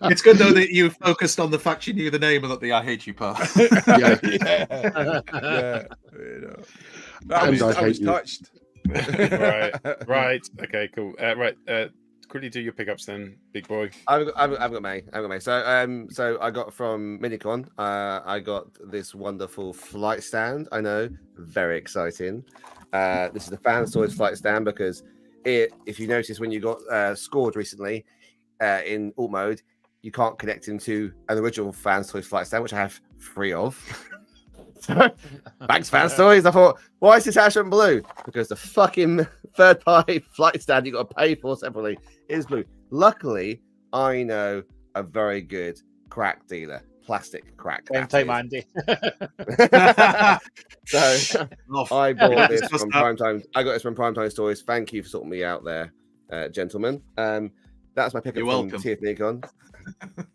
[SPEAKER 6] It's good though that you focused on the fact you knew the name and not the I hate you part.
[SPEAKER 7] yeah, yeah, yeah. You know. I was,
[SPEAKER 3] I
[SPEAKER 7] I was
[SPEAKER 3] you.
[SPEAKER 7] touched.
[SPEAKER 2] right, right. Okay, cool. Uh, right, uh, quickly do your pickups then, big boy.
[SPEAKER 1] I've got, I've, I've got May. I've got May. So, um, so I got from Minicon. Uh, I got this wonderful flight stand. I know, very exciting. Uh, this is the fan storage flight stand because it, if you notice, when you got uh, scored recently uh, in alt mode, you can't connect into an original fan storage flight stand, which I have three of. so, thanks, fan stories. I thought, why is this Ashen blue? Because the fucking third party flight stand you got to pay for separately is blue. Luckily, I know a very good crack dealer, plastic crack.
[SPEAKER 4] Same
[SPEAKER 1] that
[SPEAKER 4] time. Andy.
[SPEAKER 1] so
[SPEAKER 6] Off.
[SPEAKER 1] I bought this from
[SPEAKER 6] that.
[SPEAKER 1] Prime Time. I got this from Prime Time Stories. Thank you for sorting me out there, uh, gentlemen. Um, that's my pickup
[SPEAKER 6] You're
[SPEAKER 1] from
[SPEAKER 6] welcome.
[SPEAKER 1] TF Minicon.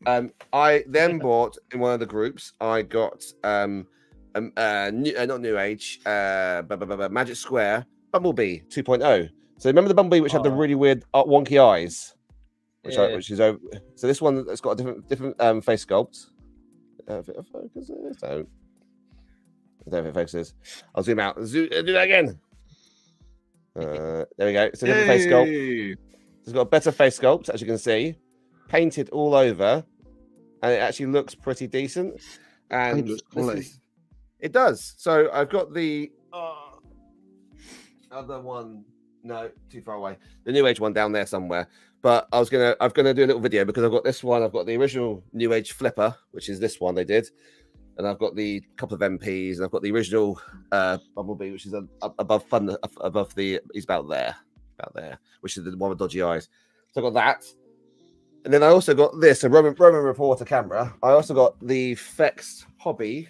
[SPEAKER 1] um, I then bought in one of the groups. I got um, um uh, new, uh not New Age, uh, Magic Square Bumblebee 2.0. So remember the Bumblebee which had the
[SPEAKER 4] Oh.
[SPEAKER 1] really weird uh, wonky eyes, which, I, which is over. So this one that's got a different different um, face sculpt. Uh, if it focuses, don't. I don't know if it focuses. I'll zoom out. Zoom, uh, do that again. Uh, there we go. It's a different face sculpt. It's got a better face sculpt, as you can see, painted all over, and it actually looks pretty decent. And is- it does. So I've got the uh, other one. No, too far away. The new age one down there somewhere. But I was gonna, I'm gonna do a little video because I've got this one. I've got the original new age flipper, which is this one they did, and I've got the couple of MPs, and I've got the original uh, Bumblebee, which is a, up above fun, above the. He's about there, about there, which is the one with dodgy eyes. So I got that, and then I also got this a Roman Roman Reporter camera. I also got the Fex Hobby.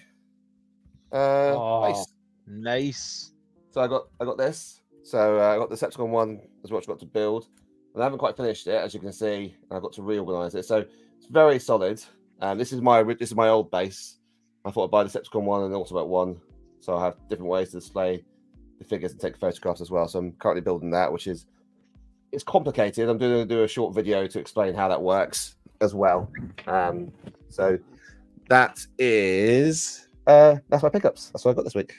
[SPEAKER 1] Uh,
[SPEAKER 4] Oh.
[SPEAKER 1] base.
[SPEAKER 4] Nice.
[SPEAKER 1] So I got I got this. So uh, I got the Septicon one as well. I've got to build, I haven't quite finished it, as you can see. and I've got to reorganize it. So it's very solid. Um, this is my this is my old base. I thought I'd buy the Septicon one and the Autobot one, so I have different ways to display the figures and take photographs as well. So I'm currently building that, which is it's complicated. I'm going to do a short video to explain how that works as well. Um, so that is uh, that's my pickups. That's what I got this week.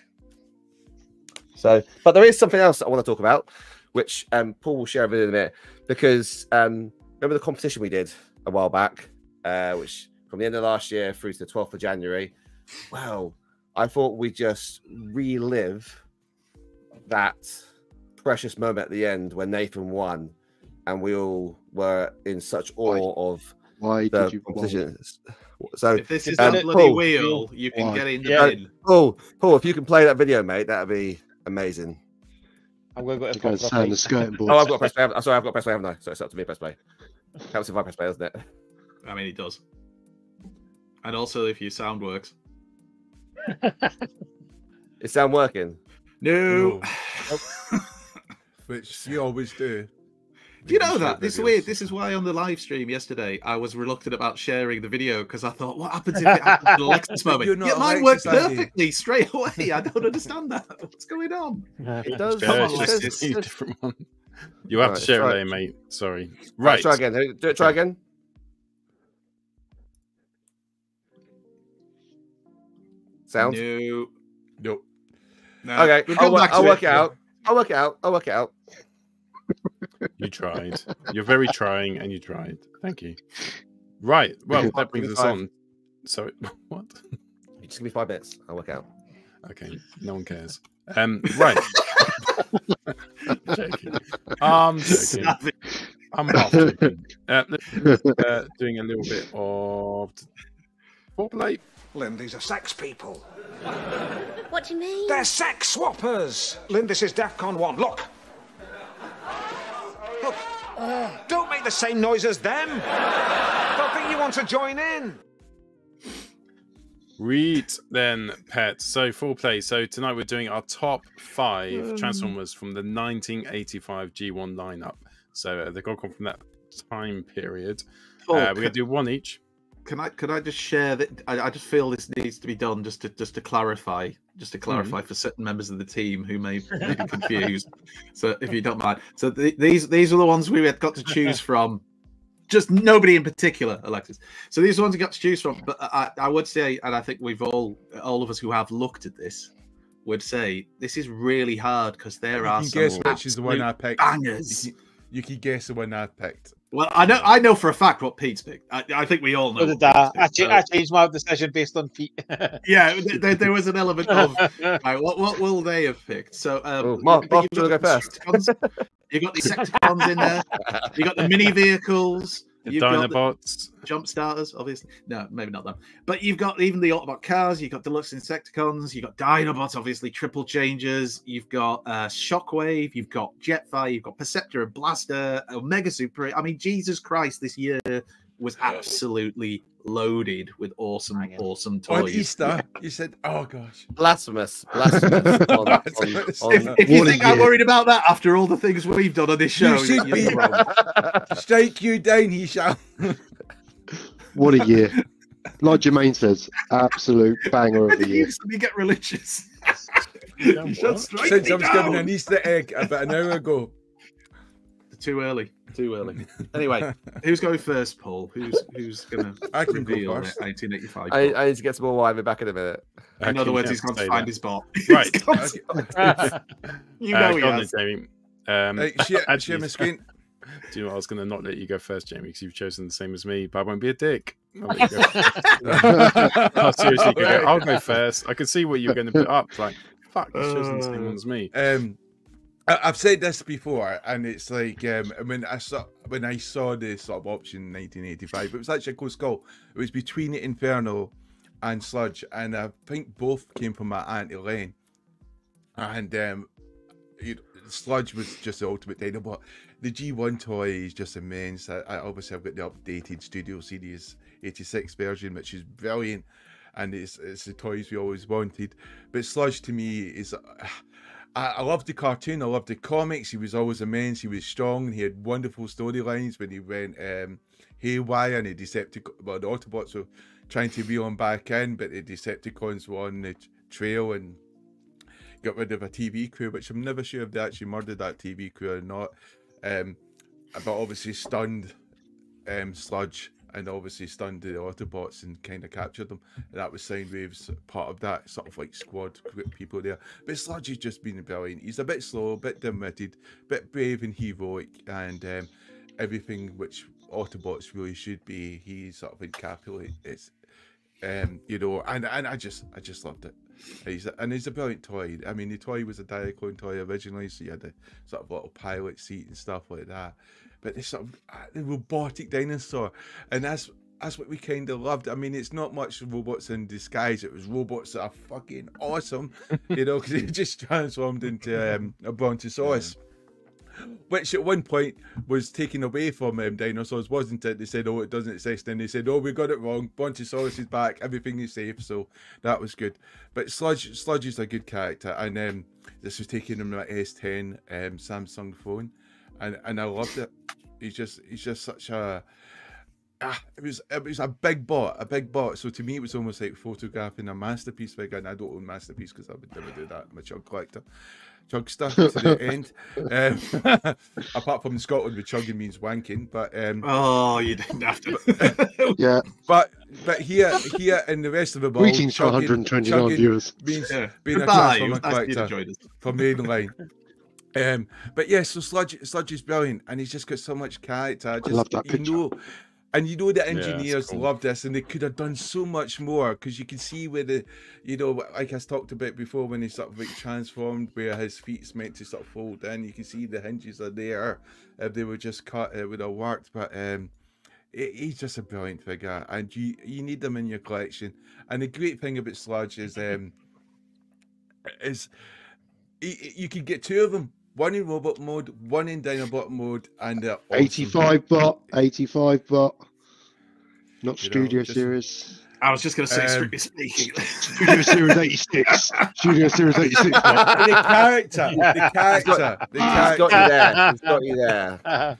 [SPEAKER 1] So, but there is something else I want to talk about, which um, Paul will share with you in a minute, because um, remember the competition we did a while back, uh, which from the end of last year through to the 12th of January. Wow, I thought we just relive that precious moment at the end when Nathan won, and we all were in such awe of
[SPEAKER 3] Why
[SPEAKER 1] the
[SPEAKER 3] did you roll?
[SPEAKER 1] competition. So,
[SPEAKER 6] If this is
[SPEAKER 1] um,
[SPEAKER 6] a bloody
[SPEAKER 1] Paul,
[SPEAKER 6] wheel, you can
[SPEAKER 3] Why?
[SPEAKER 6] get in the
[SPEAKER 4] Yeah.
[SPEAKER 6] bin.
[SPEAKER 1] Paul, Paul, if you can play that video, mate, that'd be amazing.
[SPEAKER 4] I'm going to go to
[SPEAKER 3] You're going to
[SPEAKER 4] proper
[SPEAKER 3] sound the skirting board.
[SPEAKER 1] Oh, I've got press play. I'm sorry, I've got press play, haven't I? So it's up to me, press play. Helps if I press play, doesn't it?
[SPEAKER 6] I mean, it does. And also, if your sound works.
[SPEAKER 1] Is sound working?
[SPEAKER 6] No.
[SPEAKER 7] Which you always do.
[SPEAKER 6] Do you know that? This is weird. This is why on the live stream yesterday I was reluctant about sharing the video because I thought, what happens if it happens at Alexis moment?
[SPEAKER 7] You're
[SPEAKER 6] yeah, mine worked
[SPEAKER 7] Alexis, Andy.
[SPEAKER 6] perfectly straight away. I don't understand that. What's going on?
[SPEAKER 1] It does.
[SPEAKER 6] Come on,
[SPEAKER 1] it
[SPEAKER 2] it's
[SPEAKER 1] says-
[SPEAKER 2] just
[SPEAKER 1] it
[SPEAKER 2] a different one. You have
[SPEAKER 1] Right,
[SPEAKER 2] to share it
[SPEAKER 1] it.
[SPEAKER 2] mate. Sorry.
[SPEAKER 1] Right,
[SPEAKER 2] Right.
[SPEAKER 1] try again. Do it. Try again. Sound.
[SPEAKER 6] No.
[SPEAKER 7] Nope.
[SPEAKER 6] No.
[SPEAKER 1] Okay,
[SPEAKER 6] We'll
[SPEAKER 1] I'll,
[SPEAKER 6] come
[SPEAKER 1] wo-
[SPEAKER 6] back to
[SPEAKER 1] I'll work
[SPEAKER 6] it.
[SPEAKER 1] it out. I'll work it out. I'll work it out.
[SPEAKER 2] You tried. You're very trying, and you tried. Thank you. Right. Well, that brings us
[SPEAKER 1] five.
[SPEAKER 2] on. Sorry. What?
[SPEAKER 1] Just give me five minutes. I'll work out.
[SPEAKER 2] Okay. No one cares. Um. Right. joking. I'm joking. I'm half joking. Uh, uh, doing a little bit of foreplay.
[SPEAKER 10] Lynn, these are sex people.
[SPEAKER 11] What do you mean?
[SPEAKER 10] They're sex swappers. Lynn, this is DEFCON 1. Look. Look. Don't make the same noise as them. Don't think you want to join in.
[SPEAKER 2] Read then, pet. So foreplay. So tonight we're doing our top five
[SPEAKER 6] Um.
[SPEAKER 2] Transformers from the 1985 G1 lineup. So uh, they've all come from that time period. Uh, we're gonna do one each.
[SPEAKER 6] Can I can I just share that? I, I just feel this needs to be done just to just to clarify, just to
[SPEAKER 2] Mm-hmm.
[SPEAKER 6] clarify for certain members of the team who may, may be confused. so if you don't mind, so th- these these are the ones we had got to choose from. Just nobody in particular, Alexis. So these are the ones we got to choose from. But I, I would say, and I think we've all all of us who have looked at this would say this is really hard because there
[SPEAKER 7] You
[SPEAKER 6] are
[SPEAKER 7] can
[SPEAKER 6] some
[SPEAKER 7] guess which is the one I picked.
[SPEAKER 6] Bangers.
[SPEAKER 7] You can, you can guess the one I've picked.
[SPEAKER 6] Well, I know I know for a fact what Pete's picked. I, I think we all know.
[SPEAKER 4] So
[SPEAKER 6] what
[SPEAKER 4] I.
[SPEAKER 6] Pete's picked,
[SPEAKER 4] cha-
[SPEAKER 6] so-
[SPEAKER 4] I changed my decision based on Pete.
[SPEAKER 6] yeah, there, there was an element of right, what what will they have picked? So, um,
[SPEAKER 1] Oh, Mark, Mark,
[SPEAKER 6] you've
[SPEAKER 1] do you want to
[SPEAKER 6] got
[SPEAKER 1] go first?
[SPEAKER 6] Decepticons, You got the Insecticons in there. You got the mini vehicles.
[SPEAKER 2] The
[SPEAKER 6] You've got
[SPEAKER 2] Dinobots.
[SPEAKER 6] jump starters, obviously. No, maybe not them. But you've got even the Autobot cars. You've got deluxe Insecticons. You've got Dinobots, obviously triple changers. You've got uh, Shockwave. You've got Jetfire. You've got Perceptor and Blaster. Omega Supreme. I mean, Jesus Christ, this year was absolutely loaded with awesome, awesome
[SPEAKER 7] On
[SPEAKER 6] toys.
[SPEAKER 7] Easter, you said, "Oh gosh,
[SPEAKER 1] Blasphemous, blasphemous. on- on-
[SPEAKER 7] Blasphemous.
[SPEAKER 1] on-
[SPEAKER 6] If, if you think I'm
[SPEAKER 3] year.
[SPEAKER 6] worried about that after all the things we've done on this show,
[SPEAKER 7] you should
[SPEAKER 6] you're
[SPEAKER 7] be
[SPEAKER 6] wrong.
[SPEAKER 7] strike you down, he shall."
[SPEAKER 3] What a year. Like Jermaine says, absolute banger of the year.
[SPEAKER 6] you suddenly get religious.
[SPEAKER 2] done
[SPEAKER 6] You shall strike
[SPEAKER 7] Since
[SPEAKER 6] me
[SPEAKER 7] I was given an Easter egg about an hour ago.
[SPEAKER 6] Too early. Too early. Anyway, who's going first, Paul? Who's who's gonna
[SPEAKER 7] I can go
[SPEAKER 6] reveal
[SPEAKER 7] first.
[SPEAKER 6] 1985?
[SPEAKER 1] I, I need to get some more wine. Be back in a minute.
[SPEAKER 6] In other words,
[SPEAKER 2] you
[SPEAKER 6] he's
[SPEAKER 2] have
[SPEAKER 6] gone
[SPEAKER 2] to
[SPEAKER 6] to find
[SPEAKER 2] that.
[SPEAKER 6] his bot.
[SPEAKER 2] Right.
[SPEAKER 6] He's gone to- you
[SPEAKER 2] Uh,
[SPEAKER 6] know he
[SPEAKER 2] on
[SPEAKER 6] has.
[SPEAKER 2] then, Jamie. Um,
[SPEAKER 7] Right, share,
[SPEAKER 2] actually,
[SPEAKER 7] share my screen.
[SPEAKER 2] Do you know what? I was going to not let you go first, Jamie, because you've chosen the same as me, but I won't be a dick. I'll, let you go. Oh, seriously, go, I'll go first. I can see what you're going to put up. Like, fuck, he's chosen the same one as me.
[SPEAKER 7] Um, I- I've said this before, and it's like um, when I saw when I saw the sort of option in 1985, it was actually a close call. It was between Inferno and Sludge, and I think both came from my aunt Elaine. And um, you know, Sludge was just the ultimate Dinobot. The G1 toy is just immense. I, I obviously I've got the updated Studio Series 86 version, which is brilliant, and it's it's the toys we always wanted. But Sludge to me is. I, loved the cartoon. I loved the comics. He was always immense. He was strong. And he had wonderful storylines when he went um, haywire and the Decepticons, well, the Autobots were trying to reel him back in, but the Decepticons were on the trail and got rid of a TV crew, which I'm never sure if they actually murdered that TV crew or not. Um, but obviously stunned um, Sludge and obviously stunned the Autobots and kind of captured them. And that was Soundwave's part of that sort of like squad people there. But Sludge has just been brilliant. He's a bit slow, a bit dim-witted, bit brave and heroic, and um, everything which Autobots really should be. He sort of encapsulates, um, you know, and and I just I just loved it. And He's a, and he's a brilliant toy. I mean, the toy was a Diaclone toy originally, so you had a sort of little pilot seat and stuff like that. But this sort of uh, robotic dinosaur, and that's that's what we kind of loved. I mean, it's not much robots in disguise. It was robots that are fucking awesome, you know, because it just transformed into um, a brontosaurus. Which at one point was taken away from um, dinosaurs, wasn't it? They said, "Oh, it doesn't exist." Then they said, "Oh, we got it wrong. Brontosaurus is back. Everything is safe." So that was good. But Sludge, Sludge is a good character, and um, this was taken on my S10 um, Samsung phone, and and I loved it. He's just he's just such a ah, it was it was a big bot, a big bot. So to me, it was almost like photographing a masterpiece figure, and I don't own masterpiece because I would never do that. I'm a chug collector, chugster to the end. Um, apart from in Scotland, where chugging means wanking, but um,
[SPEAKER 6] Oh, you didn't have to.
[SPEAKER 3] Yeah.
[SPEAKER 7] but but here here in the rest of the world,
[SPEAKER 3] Greetings to 129 viewers.
[SPEAKER 7] means
[SPEAKER 6] Yeah.
[SPEAKER 7] being
[SPEAKER 6] Goodbye.
[SPEAKER 7] a
[SPEAKER 6] It
[SPEAKER 7] transformer
[SPEAKER 6] nice of you to
[SPEAKER 7] collector
[SPEAKER 6] join us.
[SPEAKER 7] for mainline. Um, but yeah, so Sludge, Sludge is brilliant, and he's just got so much character. I just,
[SPEAKER 3] love that
[SPEAKER 7] you
[SPEAKER 3] picture.
[SPEAKER 7] know, and you know the
[SPEAKER 2] it's
[SPEAKER 7] engineers
[SPEAKER 2] cool.
[SPEAKER 7] love this, and they could have done so much more because you can see where the, you know, like I talked about before when he sort of like transformed, where his feet's meant to sort of fold in. You can see the hinges are there. If they were just cut, it would have worked. But um, he- he's just a brilliant figure, and you you need them in your collection. And the great thing about Sludge is um, is y- y- you can get two of them. One in robot mode, one in Dinobot mode, and they're awesome.
[SPEAKER 3] 85 bot, 85 bot. Not
[SPEAKER 7] You know,
[SPEAKER 3] Studio
[SPEAKER 7] just-
[SPEAKER 3] Series.
[SPEAKER 6] I was just going to say,
[SPEAKER 7] Um,
[SPEAKER 6] strictly.
[SPEAKER 3] Studio Series 86. Studio Series 86 bot.
[SPEAKER 7] the character, the character, the character.
[SPEAKER 1] He's got you
[SPEAKER 7] character,
[SPEAKER 1] there. He's got you there.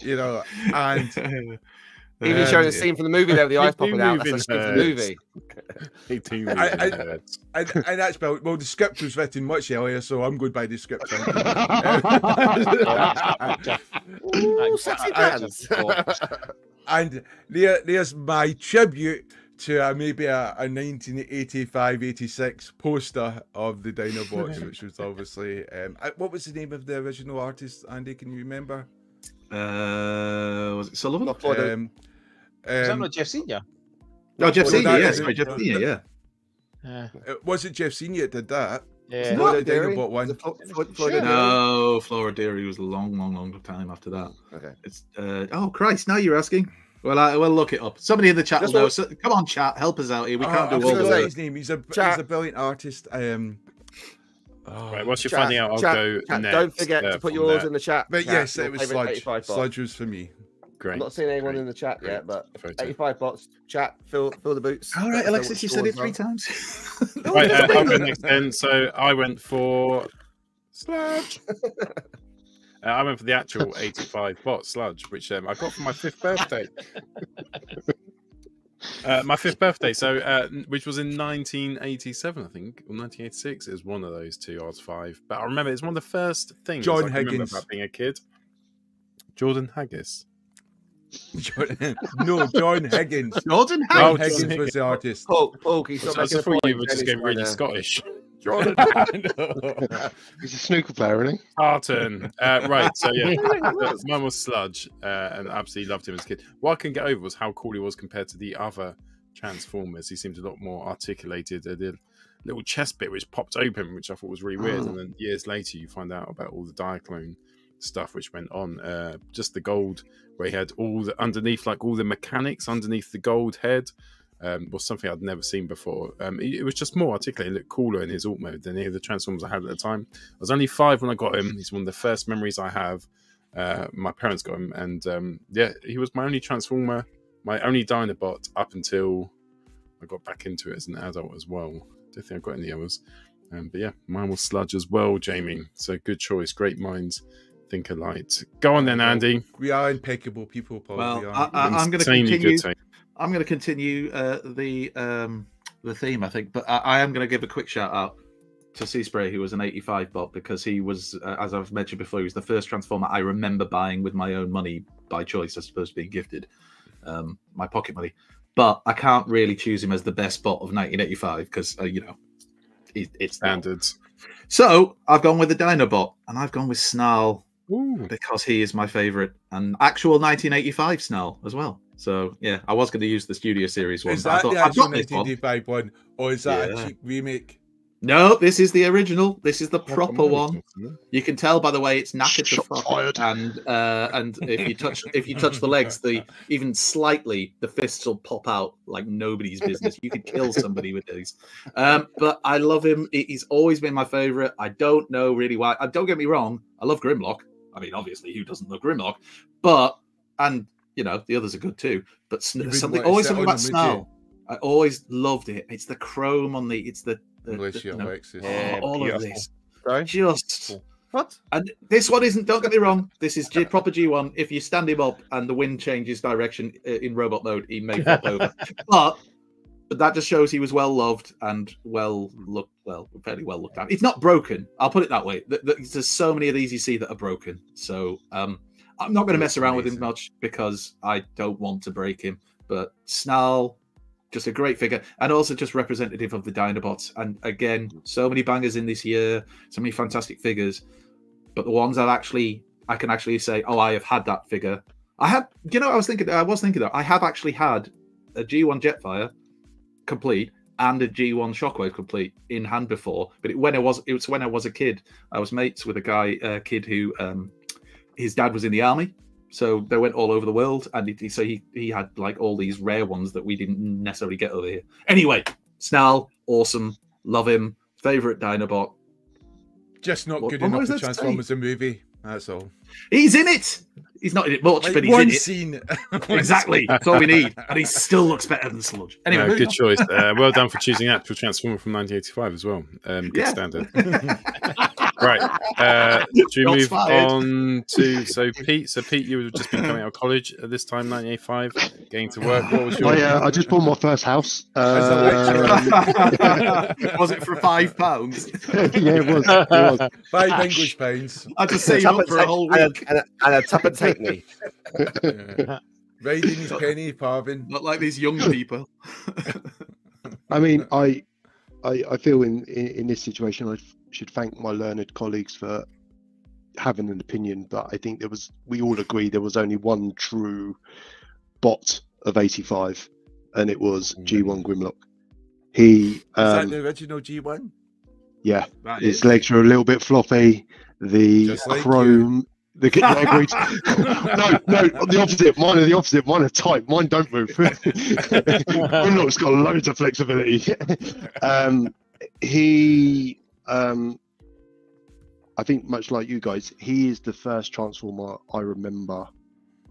[SPEAKER 7] you know, and
[SPEAKER 1] Even showing a
[SPEAKER 7] Um,
[SPEAKER 1] scene from the movie there with the eyes popping out.
[SPEAKER 2] move
[SPEAKER 1] That's a scene from the movie.
[SPEAKER 2] They do
[SPEAKER 7] I-
[SPEAKER 2] move
[SPEAKER 7] I-
[SPEAKER 2] in herds.
[SPEAKER 7] and, and that's about well the script was written much earlier so i'm going by the script.
[SPEAKER 1] Ooh, sexy bands.
[SPEAKER 7] and there, there's my tribute to uh, maybe a, a 1985-86 poster of the Dinobots, which was obviously um, uh, what was the name of the original artist? Andy, can you remember?
[SPEAKER 6] Uh, was it Sullivan?
[SPEAKER 1] Not for the-
[SPEAKER 7] Um,
[SPEAKER 4] Is that not Jeff Senior?
[SPEAKER 6] Oh, Jeff Senior.
[SPEAKER 7] that
[SPEAKER 6] Yeah, Jeff Senior. Yeah.
[SPEAKER 4] Yeah.
[SPEAKER 7] uh, was it Jeff Senior that did that?
[SPEAKER 4] Yeah.
[SPEAKER 7] Not the
[SPEAKER 1] Dairy?
[SPEAKER 7] One.
[SPEAKER 4] Sure.
[SPEAKER 1] Dairy?
[SPEAKER 6] No, Flora Dairy was a long, long, long time after that.
[SPEAKER 1] Okay.
[SPEAKER 6] It's uh, oh Christ! Now you're asking. Well, I will look it up. Somebody in the chat will know. So, come on, chat, help us out here. We
[SPEAKER 7] Oh,
[SPEAKER 6] can't
[SPEAKER 7] I
[SPEAKER 6] do
[SPEAKER 7] was
[SPEAKER 6] all
[SPEAKER 7] gonna
[SPEAKER 6] the
[SPEAKER 7] his name. He's a he's a brilliant artist. Um, oh,
[SPEAKER 2] Right, whilst you're
[SPEAKER 1] Chat,
[SPEAKER 2] finding out, I'll
[SPEAKER 1] chat,
[SPEAKER 2] go
[SPEAKER 1] chat,
[SPEAKER 2] next.
[SPEAKER 1] Don't forget
[SPEAKER 2] uh,
[SPEAKER 1] to put
[SPEAKER 2] from
[SPEAKER 1] yours
[SPEAKER 2] there.
[SPEAKER 1] in the chat.
[SPEAKER 7] but
[SPEAKER 1] chat,
[SPEAKER 7] yes, it was Sludge. Sludge was for me.
[SPEAKER 2] Great.
[SPEAKER 1] I'm not seeing anyone
[SPEAKER 2] Great.
[SPEAKER 1] in the chat
[SPEAKER 2] Great
[SPEAKER 1] yet, but
[SPEAKER 2] photo.
[SPEAKER 1] 85 bots. Chat, fill fill the boots.
[SPEAKER 6] All
[SPEAKER 1] Let
[SPEAKER 6] right,
[SPEAKER 1] us know
[SPEAKER 6] Alexis, you said it three
[SPEAKER 1] are.
[SPEAKER 6] times.
[SPEAKER 2] Right, uh, I'll go next then. So I went for sludge. uh, I went for the actual 85 bot sludge, which um, I got for my fifth birthday. uh, my fifth birthday, so uh, which was in 1987, I think, or 1986. It was one of those two. I was five, but I remember it's one of the first things
[SPEAKER 7] John
[SPEAKER 2] I can remember about being a kid. Jordan Haggis.
[SPEAKER 7] John, no, John Higgins.
[SPEAKER 6] Jordan
[SPEAKER 2] Oh,
[SPEAKER 7] John
[SPEAKER 2] John
[SPEAKER 7] Higgins was the artist.
[SPEAKER 1] Paul, Paul, can you
[SPEAKER 2] I
[SPEAKER 1] stop making a
[SPEAKER 2] thought you were just getting really
[SPEAKER 1] right.
[SPEAKER 2] Scottish.
[SPEAKER 7] Jordan.
[SPEAKER 3] He's a snooker player, isn't he?
[SPEAKER 2] Tartan. Uh, right, so yeah, that's- mine was Sludge, uh, and absolutely loved him as a kid. What I can get over was how cool he was compared to the other Transformers. He seemed a lot more articulated. Uh, the little chest bit which popped open, which I thought was really weird. And then years later, you find out about all the Diaclone stuff which went on. Uh, just the gold, where he had all the underneath, like all the mechanics underneath the gold head. Um, was something I'd never seen before. Um, it, it was just more articulated, looked cooler in his alt mode than any of the Transformers I had at the time. I was only five when I got him. He's one of the first memories I have. Uh, my parents got him, and um, yeah, he was my only Transformer, my only Dinobot up until I got back into it as an adult as well. I Don't think I've got any others. Um, but yeah, mine was Sludge as well, Jamie. So good choice. Great minds think alike. Go on then, Andy.
[SPEAKER 7] We are impeccable people, Paul.
[SPEAKER 6] Well,
[SPEAKER 7] we
[SPEAKER 6] I,
[SPEAKER 7] are.
[SPEAKER 6] I, I'm going to continue.
[SPEAKER 2] good.
[SPEAKER 6] I'm going to continue uh, the um, the theme, I think, but I, I am going to give a quick shout out to Seaspray, who was an 85 bot, because he was, uh, as I've mentioned before, he was the first Transformer I remember buying with my own money by choice, as opposed to being gifted um, my pocket money. But I can't really choose him as the best bot of 1985 because, uh, you know, it, it's not.
[SPEAKER 2] Standards.
[SPEAKER 6] So I've gone with the Dinobot, and I've gone with Snarl
[SPEAKER 2] Ooh.
[SPEAKER 6] because he is my favorite and actual 1985 Snarl as well. So yeah, I was going to use the Studio Series one.
[SPEAKER 7] Is
[SPEAKER 6] but I
[SPEAKER 7] that
[SPEAKER 6] thought,
[SPEAKER 7] the actual
[SPEAKER 6] got one.
[SPEAKER 7] 1985 one, or is that
[SPEAKER 6] Yeah.
[SPEAKER 7] a cheap remake?
[SPEAKER 6] No, this is the original. This is the
[SPEAKER 2] Proper
[SPEAKER 6] proper one.
[SPEAKER 2] talk, isn't it?
[SPEAKER 6] You can tell by the way it's knackered to fuck, and uh, and if you touch if you touch the legs, the even slightly the fists will pop out like nobody's business. You could kill somebody with these. Um, but I love him. He's always been my favorite. I don't know really why. Uh, don't get me wrong. I love Grimlock. I mean, obviously, who doesn't love Grimlock? But and you know the others are good too. But sn- something always something about
[SPEAKER 7] them.
[SPEAKER 6] Snarl. I always loved it. It's the chrome on the. It's the. the, the
[SPEAKER 7] you're
[SPEAKER 6] know,
[SPEAKER 7] Alexis.
[SPEAKER 6] oh, all of this.
[SPEAKER 1] Sorry?
[SPEAKER 6] Just
[SPEAKER 1] What?
[SPEAKER 6] and this one isn't. Don't get me wrong. This is G, proper G one. If you stand him up and the wind changes direction uh, in robot mode, he may flop over. But but that just shows he was well loved and well looked. Well, fairly well looked at. It's not broken. I'll put it that way. Th- th- There's so many of these you see that are broken. So um, I'm not going to mess around with him much because I don't want to break him. But Snarl, just a great figure, and also just representative of the Dinobots. And again, so many bangers in this year, so many fantastic figures. But the ones that actually I can actually say, oh, I have had that figure. I had, you know, I was thinking, I was thinking that I have actually had a G1 Jetfire complete and a G1 Shockwave complete in hand before. But it, when I was, it was when I was a kid. I was mates with a guy, a kid who, um, his dad was in the army, so they went all over the world, and he, so he he had like all these rare ones that we didn't necessarily get over here. Anyway, Snarl, awesome, love him, favorite Dinobot.
[SPEAKER 7] Just not
[SPEAKER 6] What-
[SPEAKER 7] good enough for? Transformers a movie. That's all.
[SPEAKER 6] He's in it. He's not in it much,
[SPEAKER 7] Like
[SPEAKER 6] but he's
[SPEAKER 7] one
[SPEAKER 6] in it.
[SPEAKER 7] scene.
[SPEAKER 6] Exactly. That's all we need. And he still looks better than Sludge. Anyway,
[SPEAKER 2] No, good
[SPEAKER 6] on.
[SPEAKER 2] choice. Uh, well done for choosing actual Transformer from 1985 as well. Um, good
[SPEAKER 6] Yeah.
[SPEAKER 2] standard. Right. Uh, should we move
[SPEAKER 6] fired.
[SPEAKER 2] on to so Pete? So Pete, you have just been coming out of college at this time, 1985, getting to work. What was your?
[SPEAKER 3] I, uh, I just bought my first house.
[SPEAKER 7] As a
[SPEAKER 3] Um,
[SPEAKER 6] was it for five pounds?
[SPEAKER 3] yeah, it was. It was.
[SPEAKER 7] Five English pounds.
[SPEAKER 6] I just save up for a whole
[SPEAKER 1] and
[SPEAKER 6] week.
[SPEAKER 1] a, and a, and a tuppence halfpenny.
[SPEAKER 7] Yeah. Riding his penny farthing.
[SPEAKER 6] Not like these young people.
[SPEAKER 3] I mean, I, I, I feel in, in in this situation, I f- should thank my learned colleagues for having an opinion. But I think there was, we all agree, there was only one true bot of '85, and it was G1 Grimlock. He,
[SPEAKER 7] Is that
[SPEAKER 3] um,
[SPEAKER 7] the original G1?
[SPEAKER 3] yeah,
[SPEAKER 6] That
[SPEAKER 3] his
[SPEAKER 6] is.
[SPEAKER 3] legs are a little bit floppy. The
[SPEAKER 7] Just like you.
[SPEAKER 3] chrome. The, yeah, agreed. no, no, the opposite. Mine are the opposite. Mine are tight. Mine don't move. Grimlock's got loads of flexibility. um, he, um, I think, much like you guys, he is the first Transformer I remember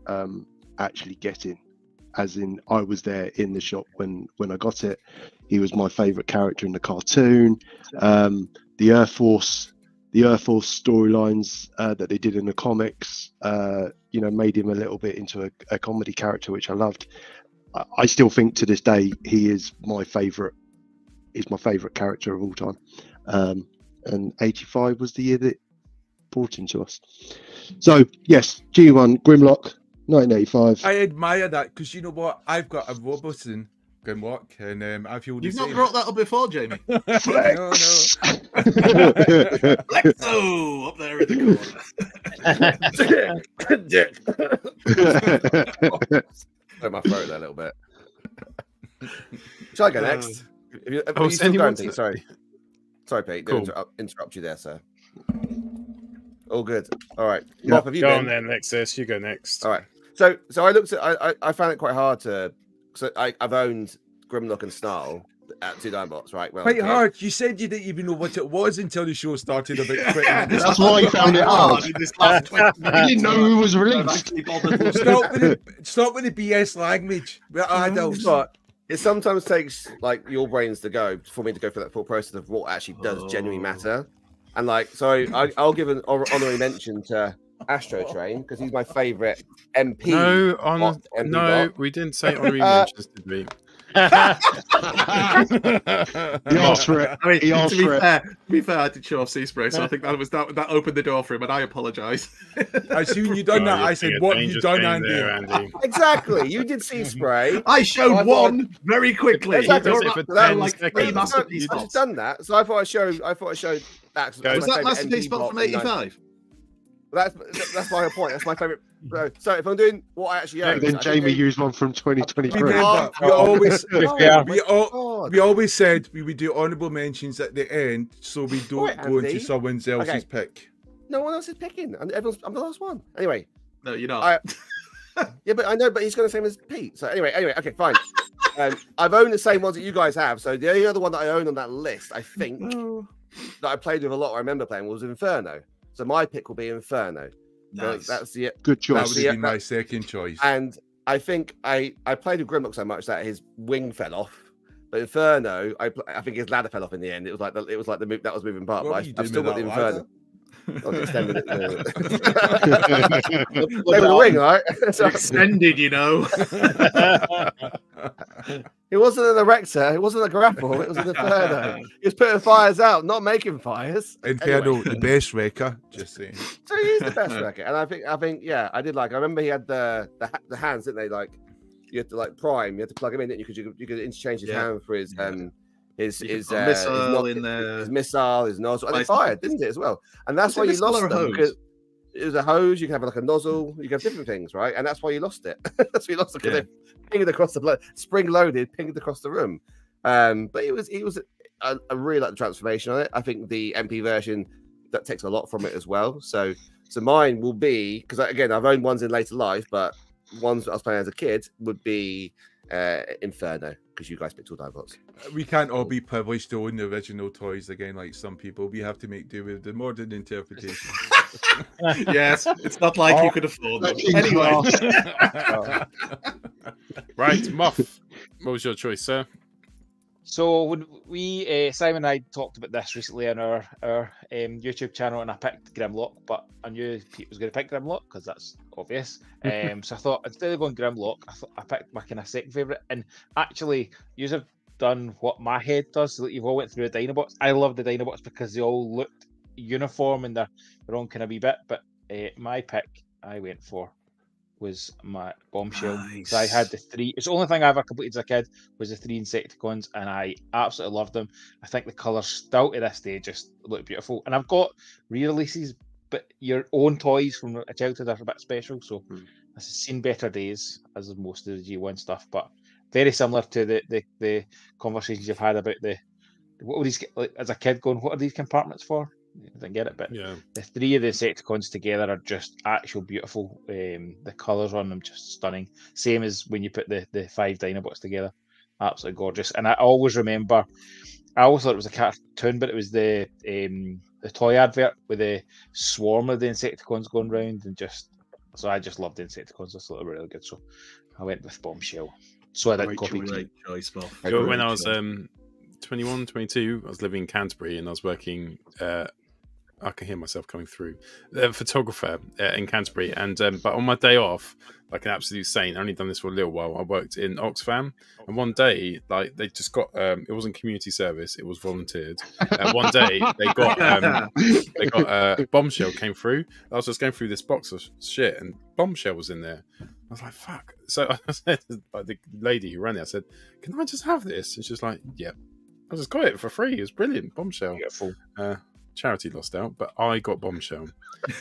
[SPEAKER 3] um, actually getting. As in, I was there in the shop when when I got it. He was my favourite character in the cartoon. Um, the Earth Force, the Earth Force storylines uh, that they did in the comics, uh, you know, made him a little bit into a, a comedy character, which I loved. I, I still think to this day he is my favourite. Is my favourite character of all time. Um, and '85 was the year that brought him to us. So yes, G1 Grimlock, 1985.
[SPEAKER 7] I admire that because you know what? I've got a Robosen Grimlock, and um, I feel the
[SPEAKER 6] You've not
[SPEAKER 7] same.
[SPEAKER 6] brought that up before, Jamie.
[SPEAKER 7] no, no.
[SPEAKER 6] Flexo up there in the corner.
[SPEAKER 1] Clear my throat there a little bit. Shall I go
[SPEAKER 6] Uh,
[SPEAKER 1] next? Have you, have
[SPEAKER 2] oh,
[SPEAKER 1] you still going,
[SPEAKER 2] to-
[SPEAKER 1] Sorry. Sorry, Pete.
[SPEAKER 2] Cool.
[SPEAKER 1] Didn't interrupt, interrupt you there, sir. All good. All right.
[SPEAKER 3] Yeah.
[SPEAKER 1] Moth, have you
[SPEAKER 2] Go
[SPEAKER 1] been?
[SPEAKER 2] on then, Lexus. You go next.
[SPEAKER 1] All right. So, so I looked at. I, I, I found it quite hard to. So I, I've owned Grimlock and Snarl at two Dinobots, right? Well,
[SPEAKER 7] Quite
[SPEAKER 1] yeah.
[SPEAKER 7] hard. You said you didn't even know what it was until the show started about 20 minutes.
[SPEAKER 3] That's why I found it hard.
[SPEAKER 6] in this last 20
[SPEAKER 3] I didn't know who was
[SPEAKER 6] I've
[SPEAKER 3] released.
[SPEAKER 6] actually bothered looking.
[SPEAKER 7] Stop with the stop with the BS language. We're adults.
[SPEAKER 1] But it sometimes takes like your brains to go for me to go through that full process of what actually does genuinely
[SPEAKER 6] Oh.
[SPEAKER 1] matter. And like, so I, I'll give an honorary mention to Astrotrain because he's my favorite MP.
[SPEAKER 2] No, on
[SPEAKER 1] MP
[SPEAKER 2] no,
[SPEAKER 1] bot.
[SPEAKER 2] we didn't say honorary
[SPEAKER 1] Uh,
[SPEAKER 2] mentions, did we?
[SPEAKER 3] He asked for it.
[SPEAKER 6] I mean,
[SPEAKER 3] He asked
[SPEAKER 6] to be
[SPEAKER 3] for it.
[SPEAKER 6] fair, to be fair, I did show off Seaspray, so I think that was that that opened the door for him, and I apologise.
[SPEAKER 7] As soon you done
[SPEAKER 2] Oh,
[SPEAKER 7] that,
[SPEAKER 2] you're
[SPEAKER 7] I said, "What have you
[SPEAKER 2] dangerous
[SPEAKER 7] done,
[SPEAKER 2] game
[SPEAKER 7] Andy?"
[SPEAKER 2] there, Andy.
[SPEAKER 1] Exactly. You did Seaspray.
[SPEAKER 6] I showed
[SPEAKER 1] I thought-
[SPEAKER 6] one very quickly.
[SPEAKER 1] Exactly.
[SPEAKER 6] You're
[SPEAKER 2] Does it
[SPEAKER 6] about
[SPEAKER 2] for
[SPEAKER 6] to
[SPEAKER 2] 10
[SPEAKER 6] like three
[SPEAKER 2] seconds.
[SPEAKER 6] masterpiece
[SPEAKER 1] I've done that, so I thought I showed. I thought I showed that. 'cause
[SPEAKER 2] Go.
[SPEAKER 1] that's
[SPEAKER 6] Was that masterpiece spot from
[SPEAKER 1] in the night.
[SPEAKER 6] '85?
[SPEAKER 1] That's that's my point. That's my favorite. So, so if I'm doing what I actually own,
[SPEAKER 3] Then
[SPEAKER 1] I think
[SPEAKER 3] Jamie
[SPEAKER 1] I-
[SPEAKER 3] used one from 2023.
[SPEAKER 7] Remember, we
[SPEAKER 1] Oh,
[SPEAKER 7] always
[SPEAKER 1] Oh,
[SPEAKER 4] Yeah.
[SPEAKER 7] we all we always said we would do honourable mentions at the end, so we don't
[SPEAKER 1] Right,
[SPEAKER 7] go into
[SPEAKER 1] Andy.
[SPEAKER 7] someone else's
[SPEAKER 1] Okay.
[SPEAKER 7] pick.
[SPEAKER 1] No one else is picking, and everyone's. I'm the last one. Anyway,
[SPEAKER 6] No, you're not.
[SPEAKER 1] I, yeah, but I know, but he's got the same as Pete. So anyway, anyway, okay, fine. Um, I've owned the same ones that you guys have. So the only other one that I own on that list, I think, that I played with a lot, I remember playing was Inferno. So my pick will be Inferno. So That's the
[SPEAKER 3] Good
[SPEAKER 7] choice.
[SPEAKER 1] That
[SPEAKER 7] would
[SPEAKER 3] choice.
[SPEAKER 1] the-
[SPEAKER 7] have been
[SPEAKER 1] that-
[SPEAKER 7] my second choice.
[SPEAKER 1] and I think I I played with Grimlock so much that his wing fell off. But Inferno, I I think his ladder fell off in the end. It was like the, it was like the move that was moving part.
[SPEAKER 7] What
[SPEAKER 1] But I, I've still got the Inferno. I was extending it.
[SPEAKER 6] Look
[SPEAKER 1] They were the wing, right? So-
[SPEAKER 6] Extended, you know.
[SPEAKER 1] it wasn't an erector. It wasn't a grapple. It was an Inferno. He was putting fires out, not making fires.
[SPEAKER 7] Inferno,
[SPEAKER 1] Anyway.
[SPEAKER 7] the best wrecker. Just saying.
[SPEAKER 1] So he's the best record, and I think I think yeah, I did like. I remember he had the the, the hands, didn't they? Like you had to like prime. You had to plug him in, didn't you? Because you could, you could interchange his
[SPEAKER 6] Yeah.
[SPEAKER 1] hand for his
[SPEAKER 6] Yeah.
[SPEAKER 1] um his his, uh,
[SPEAKER 6] missile
[SPEAKER 1] his,
[SPEAKER 6] there.
[SPEAKER 1] his missile, his nozzle, and it fired, didn't it as well? And that's why you lost them
[SPEAKER 6] hose?
[SPEAKER 1] because it was a hose. You can have like a nozzle. You can have different things, right? And that's why you lost it. that's why you lost it because
[SPEAKER 6] Yeah.
[SPEAKER 1] they pinged across the blood, spring loaded, pinged across the room. Um, but it was it was I, I really like the transformation on it. I think the MP version that takes a lot from it as well. So so mine will be because again I've owned ones in later life, but ones that I was playing as a kid would be uh Inferno because you guys picked all Dinobots.
[SPEAKER 7] Uh, we can't all be privileged to own the original toys again, like some people. We have to make do with the modern interpretation.
[SPEAKER 6] yes, it's not like you oh. could afford them. Anyway,
[SPEAKER 2] Right, Moth. What was your choice, sir?
[SPEAKER 4] So when we uh, Simon and I talked about this recently on our our um, YouTube channel, and I picked Grimlock, but I knew Pete was going to pick Grimlock because that's obvious. Um, so I thought instead of going Grimlock, I thought I picked my kind of second favorite. And actually, you have done what my head does. So you've all went through the Dinobots. I love the Dinobots because they all looked uniform in their, their own kind of wee bit. But uh, my pick I went for was my bombshell. So I had the three. It's the only thing I ever completed as a kid was the three Insecticons, and I absolutely loved them. I think the colours still to this day just look beautiful. And I've got re-releases, but your own toys from a childhood are a bit special. So hmm. this has seen better days as most of the G1 stuff, but very similar to the the, the conversations you've had about the what were these like, as a kid going, what are these compartments for? I didn't get it, but
[SPEAKER 2] Yeah.
[SPEAKER 4] the three of the Insecticons together are just actual beautiful. Um, the colours on them just stunning. Same as when you put the the five Dinobots together, absolutely gorgeous. And I always remember, I always thought it was a cartoon, but it was the um, the toy advert with the swarm of the Insecticons going round, and just so I just loved the Insecticons. I thought they were really good, so I went with Bombshell. So I didn't copy.
[SPEAKER 6] choice.
[SPEAKER 4] Pete.
[SPEAKER 6] Great choice, Bob.
[SPEAKER 2] So when I was
[SPEAKER 6] choice.
[SPEAKER 2] um, 21, 22, I was living in Canterbury and I was working. Uh, I can hear myself coming through. A photographer uh, in Canterbury, and um, but on my day off, like an absolute saint, I only done this for a little while. I worked in Oxfam, and one day, like they just got um, it wasn't community service; it was volunteered. And one day they got um, they got uh, bombshell came through. I was just going through this box of shit, and bombshell was in there. I was like, "Fuck!" So I said, like the lady who ran it, I said, "Can I just have this?" And she's like, "Yep." I just got it for free. It was brilliant. Bombshell.
[SPEAKER 4] Beautiful.
[SPEAKER 2] Uh, charity lost out, but I got bombshell.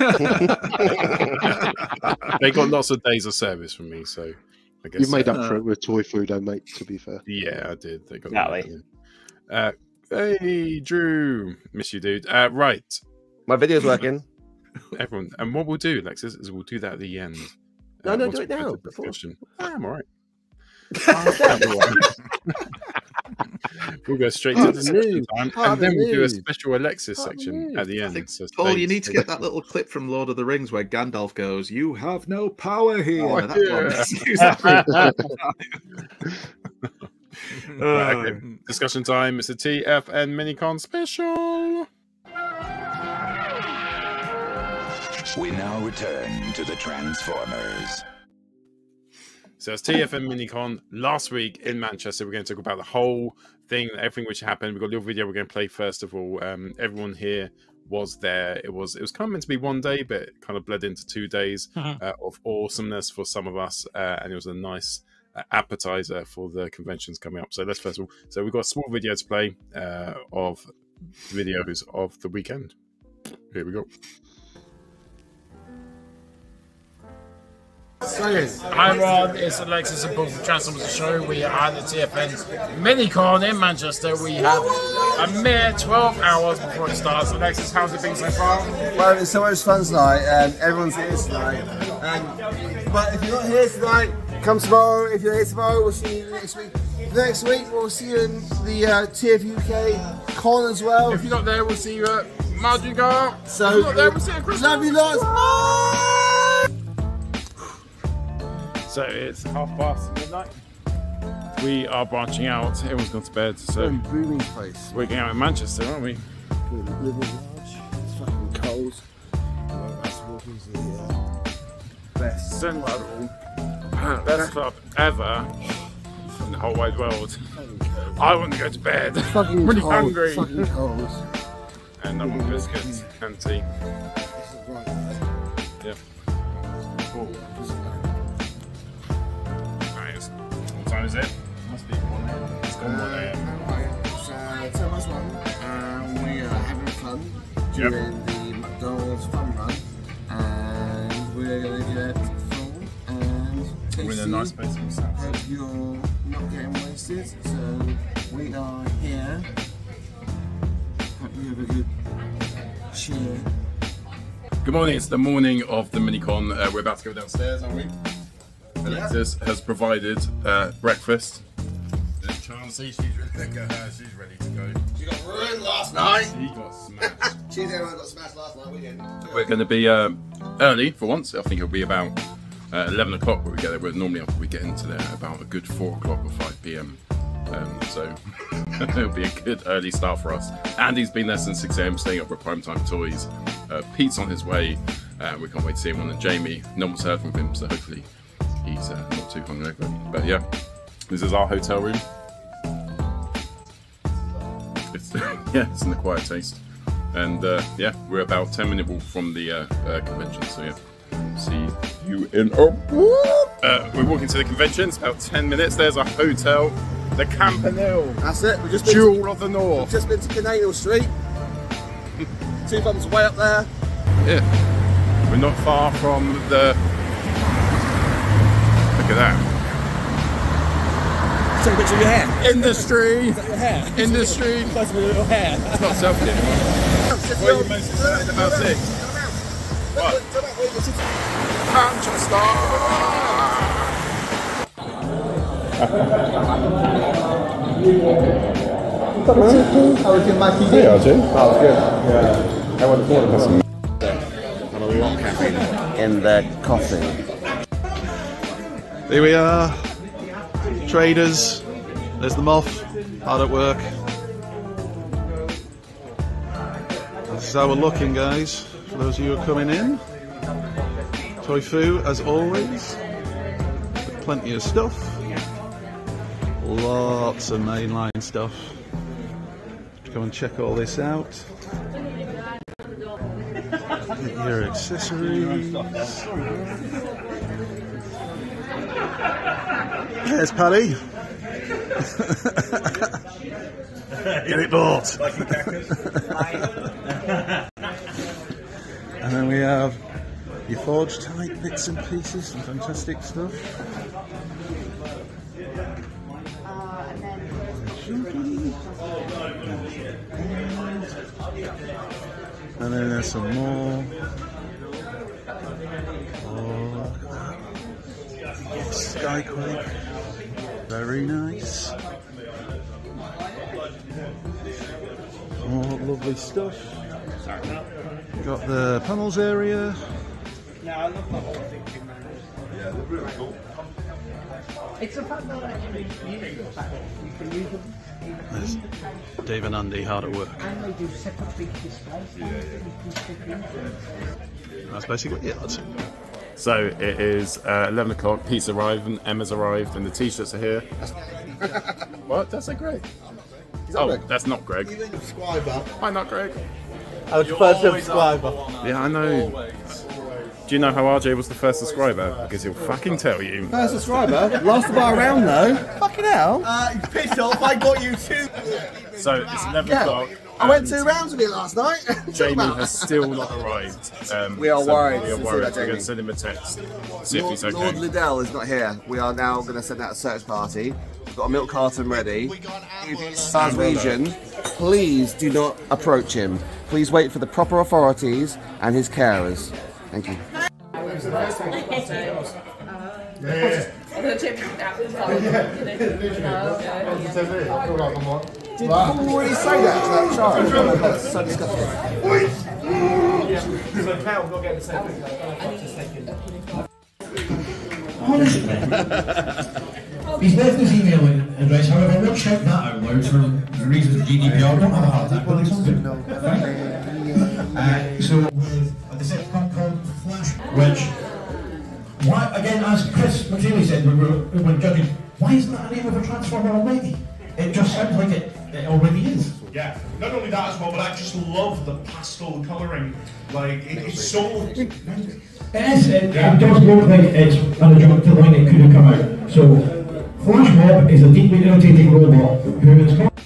[SPEAKER 2] they got lots of days of service from me, so I guess
[SPEAKER 3] You've made
[SPEAKER 2] uh,
[SPEAKER 3] up for it with Toy Fu, though, mate. To be fair.
[SPEAKER 2] Yeah, I did. They got
[SPEAKER 4] Exactly.
[SPEAKER 2] Uh, hey, Drew, miss you, dude. Uh, right,
[SPEAKER 1] My video's working.
[SPEAKER 2] everyone, and what we'll do, Alexis, is we'll do that at the end.
[SPEAKER 1] No, no, do it now,
[SPEAKER 2] the
[SPEAKER 1] before.
[SPEAKER 2] Ah, I'm all right. Everyone. we'll go straight to
[SPEAKER 1] Part
[SPEAKER 2] the
[SPEAKER 1] the news.
[SPEAKER 2] time,
[SPEAKER 1] Part
[SPEAKER 2] and then we'll do a special Alexis
[SPEAKER 1] Part
[SPEAKER 2] section at the end.
[SPEAKER 6] think,
[SPEAKER 2] So
[SPEAKER 6] Paul,
[SPEAKER 2] stay-
[SPEAKER 6] you need to get that little clip from Lord of the Rings where Gandalf goes, "You have no power oh, here."
[SPEAKER 2] Oh,
[SPEAKER 6] that one.
[SPEAKER 2] yeah.
[SPEAKER 6] Let's use that for-
[SPEAKER 2] Right, okay. Discussion time. It's a TFN Minicon special.
[SPEAKER 9] We now return to the Transformers.
[SPEAKER 2] So it's TFN Minicon last week in Manchester. We're going to talk about the whole thing, everything which happened. We've got a little video we're going to play first of all. Um, everyone here was there. It was it was kind of meant to be one day, but it kind of bled into two days
[SPEAKER 4] Mhm.
[SPEAKER 2] uh, of awesomeness for some of us, uh, and it was a nice uh, appetizer for the conventions coming up. So let's first of all. So we've got a small video to play uh, of videos of the weekend. Here we go.
[SPEAKER 12] So hi Ron, it's Alexis and Paul from Transformers Show. We are at the TFN Minicon in Manchester. We have a mere 12 hours before it starts. Alexis, how's it been so far?
[SPEAKER 13] Well, it's so much fun tonight, and everyone's here tonight. And, but if you're not here tonight, come tomorrow. If you're here tomorrow, we'll see you next week. Next week, we'll see you in the uh, TF UK con as well.
[SPEAKER 12] If you're not there, we'll see you at Madrigal.
[SPEAKER 13] So,
[SPEAKER 12] if you're not there, we'll see you at Christmas.
[SPEAKER 13] love you lots. Bye!
[SPEAKER 2] So it's half past midnight. We are branching out. Everyone's gone to bed. So
[SPEAKER 13] booming place.
[SPEAKER 2] we're going out in Manchester, aren't we?
[SPEAKER 13] We're Living large. It's fucking cold. That's walking to the uh, best.
[SPEAKER 2] Central, best club ever in the whole wide world. I want to go to bed.
[SPEAKER 13] Fucking
[SPEAKER 2] really
[SPEAKER 13] cold.
[SPEAKER 2] hungry.
[SPEAKER 13] Fucking cold.
[SPEAKER 2] And I want biscuits and tea. Yeah. Cool. Is it? Must be one a.m. It's gone one a.m.
[SPEAKER 13] It's uh, 10 one, and we are having fun during the McDonald's fun run, and we're going to get full and tasty.
[SPEAKER 2] We're in a nice place for ourselves.
[SPEAKER 13] Hope you're not getting wasted, so we are here. Hope you have a good cheer.
[SPEAKER 2] Good morning. It's the morning of the minicon. Uh, we're about to go downstairs, aren't we? Alexis has provided uh, breakfast. There's Chauncey. She's ready. Look at her. She's ready to go.
[SPEAKER 13] She got ruined last night.
[SPEAKER 2] She got smashed.
[SPEAKER 13] She's everyone got smashed last night weekend.
[SPEAKER 2] We're going to be uh, early for once. I think it'll be about uh, 11 o'clock when we get there. We're normally up, we get into there about a good 4 o'clock or 5 p.m. Um, so it'll be a good early start for us. Andy's been there since 6 a.m. staying up with Primetime Toys. Uh, Pete's on his way. Uh, we can't wait to see him on. And Jamie, no one's heard from him, so hopefully he's uh, not too hungover. But yeah, this is our hotel room. It's, yeah, it's in the quiet taste. And uh, yeah, we're about 10 minute walk from the uh, uh, convention. So yeah, see you in a uh, We're walking to the convention. It's about 10 minutes. There's our hotel, the Campanile.
[SPEAKER 1] That's it. We've just been
[SPEAKER 2] Jewel
[SPEAKER 1] to,
[SPEAKER 2] of the North.
[SPEAKER 1] We've just been to Canadian Street. Two thumbs way up there.
[SPEAKER 2] Yeah, we're not far from the. Look at that.
[SPEAKER 1] Take a picture of your hair.
[SPEAKER 2] Industry.
[SPEAKER 1] Is that your hair?
[SPEAKER 2] Industry.
[SPEAKER 1] Close to your little hair.
[SPEAKER 2] It's not selfie anymore. What are you most excited about six? What?
[SPEAKER 1] How was your Mikey D?
[SPEAKER 14] Yeah, I do.
[SPEAKER 1] That was good. Yeah.
[SPEAKER 14] I went forward
[SPEAKER 15] And a lot in their coffee.
[SPEAKER 6] Here we are, traders. There's the moth, hard at work. This is how we're looking, guys. For those of you who are coming in, Toy Fu, as always, with plenty of stuff. Lots of mainline stuff. Come and check all this out. Your accessories. There's Paddy. Get it bought. and then we have your forge type bits and pieces, some fantastic stuff. And then there's some more. Skyquake. Very nice. More lovely stuff. Got the panels area.
[SPEAKER 16] Yeah, I love that whole thing. Yeah, they're really cool. It's a fact that actually you can use them.
[SPEAKER 6] There's Dave and Andy hard at work.
[SPEAKER 16] And they do separate big displays. Yeah, You can stick in.
[SPEAKER 6] That's basically it. That's it.
[SPEAKER 2] So it is uh, 11 o'clock. Pete's arrived and Emma's arrived and the t-shirts are here. what? That's a Greg. Oh, that's not Greg.
[SPEAKER 1] Subscriber.
[SPEAKER 2] Hi, not Greg.
[SPEAKER 1] I was the first subscriber.
[SPEAKER 2] Yeah, I know. Do you know how RJ was the first subscriber? Because he'll fucking tell you.
[SPEAKER 1] First subscriber. Last bar around though. Fucking hell. Uh, piss off. I got you two.
[SPEAKER 2] So it's 11
[SPEAKER 1] Yeah.
[SPEAKER 2] O'clock.
[SPEAKER 1] I went two rounds with you last night.
[SPEAKER 2] Jamie has still not arrived. Um,
[SPEAKER 1] We are
[SPEAKER 2] so
[SPEAKER 1] worried
[SPEAKER 2] We are worried. We're going to send him a text. See if
[SPEAKER 1] Lord,
[SPEAKER 2] he's okay.
[SPEAKER 1] Lord Liddell is not here. We are now going to send out a search party. We've got a milk carton ready. If it's Glaswegian, please do not approach him. Please wait for the proper authorities and his carers. Thank you. Did Paul already say that to that child? Oh my God, so disgusting.
[SPEAKER 17] He's left his email address, however, I won't shout that out loud for the reasons of GDPR. I don't have a heart attack, good. Uh, so, with a Decepticon called Flash, which, why, again, as Chris McFeely said when we were, we were judging, why isn't that a name of a Transformer already? It just sounds like it, it already is.
[SPEAKER 18] Yeah, not only that as well, but I just love the pastel colouring. Like, it, it's so.
[SPEAKER 17] It is, it, it does look like it's an adjunctive line it could have come out. So, Flash Mob is a deeply irritating robot who is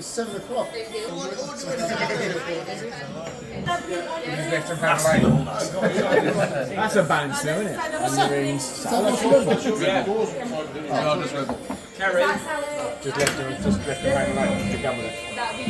[SPEAKER 13] it's seven o'clock.
[SPEAKER 19] That's a balance now, isn't it? And the rings. That's Yeah. Oh, just Rebel. Kerry. Just left him, just left him hanging like the governor.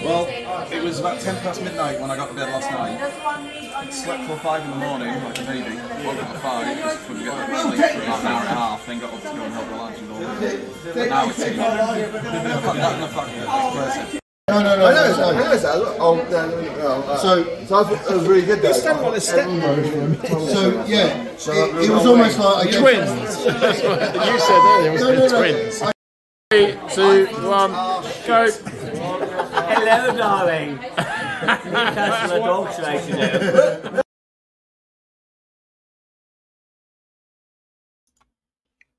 [SPEAKER 6] Well, it was about 10 past midnight when I got to bed last night. Slept till 5 in the morning like a baby. Woke up at 5, just couldn't get back to sleep for about an hour and a half, then got up to go and help the lads with all this. But now it's too late. That, the fucking it's crazy.
[SPEAKER 13] No, no, no.
[SPEAKER 20] I know, I know that. Look, Oh, no, no, no, no. uh,
[SPEAKER 13] So-
[SPEAKER 20] so I thought it was really good. Though.
[SPEAKER 13] stand on the step. So yeah,
[SPEAKER 20] So
[SPEAKER 13] it, it was almost like I guess-
[SPEAKER 2] Twins. That's what you said earlier,
[SPEAKER 13] No,
[SPEAKER 2] wasn't
[SPEAKER 13] no,
[SPEAKER 2] it?
[SPEAKER 13] no.
[SPEAKER 2] Twins.
[SPEAKER 13] I-
[SPEAKER 2] Three, two, one, go.
[SPEAKER 19] Hello, darling. That's my dog today.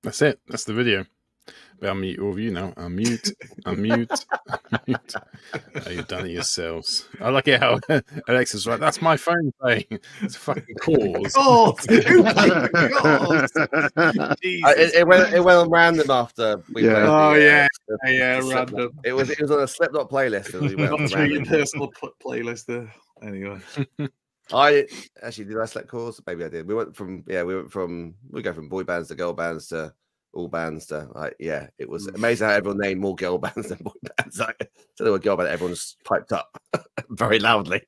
[SPEAKER 2] That's it. That's the video. But unmute all of you now. Unmute, unmute, unmute. Oh, you've done it yourselves. I like it how Alexa's right. That's my phone playing. It's a fucking cause.
[SPEAKER 1] Uh, it, it went it went random after we
[SPEAKER 3] Yeah.
[SPEAKER 1] played
[SPEAKER 6] Oh,
[SPEAKER 1] the, uh,
[SPEAKER 6] yeah.
[SPEAKER 1] the-
[SPEAKER 6] Yeah,
[SPEAKER 1] the Slipknot.
[SPEAKER 6] random.
[SPEAKER 1] It was it was on a Slipknot playlist and we went
[SPEAKER 6] through your personal pl- playlist there. Anyway.
[SPEAKER 1] I actually did I select cause? Maybe I did. We went from yeah, we went from we go from boy bands to girl bands to all bands to like yeah, it was amazing how everyone named more girl bands than boy bands. Like, so there were girl bands, everyone's piped up very loudly.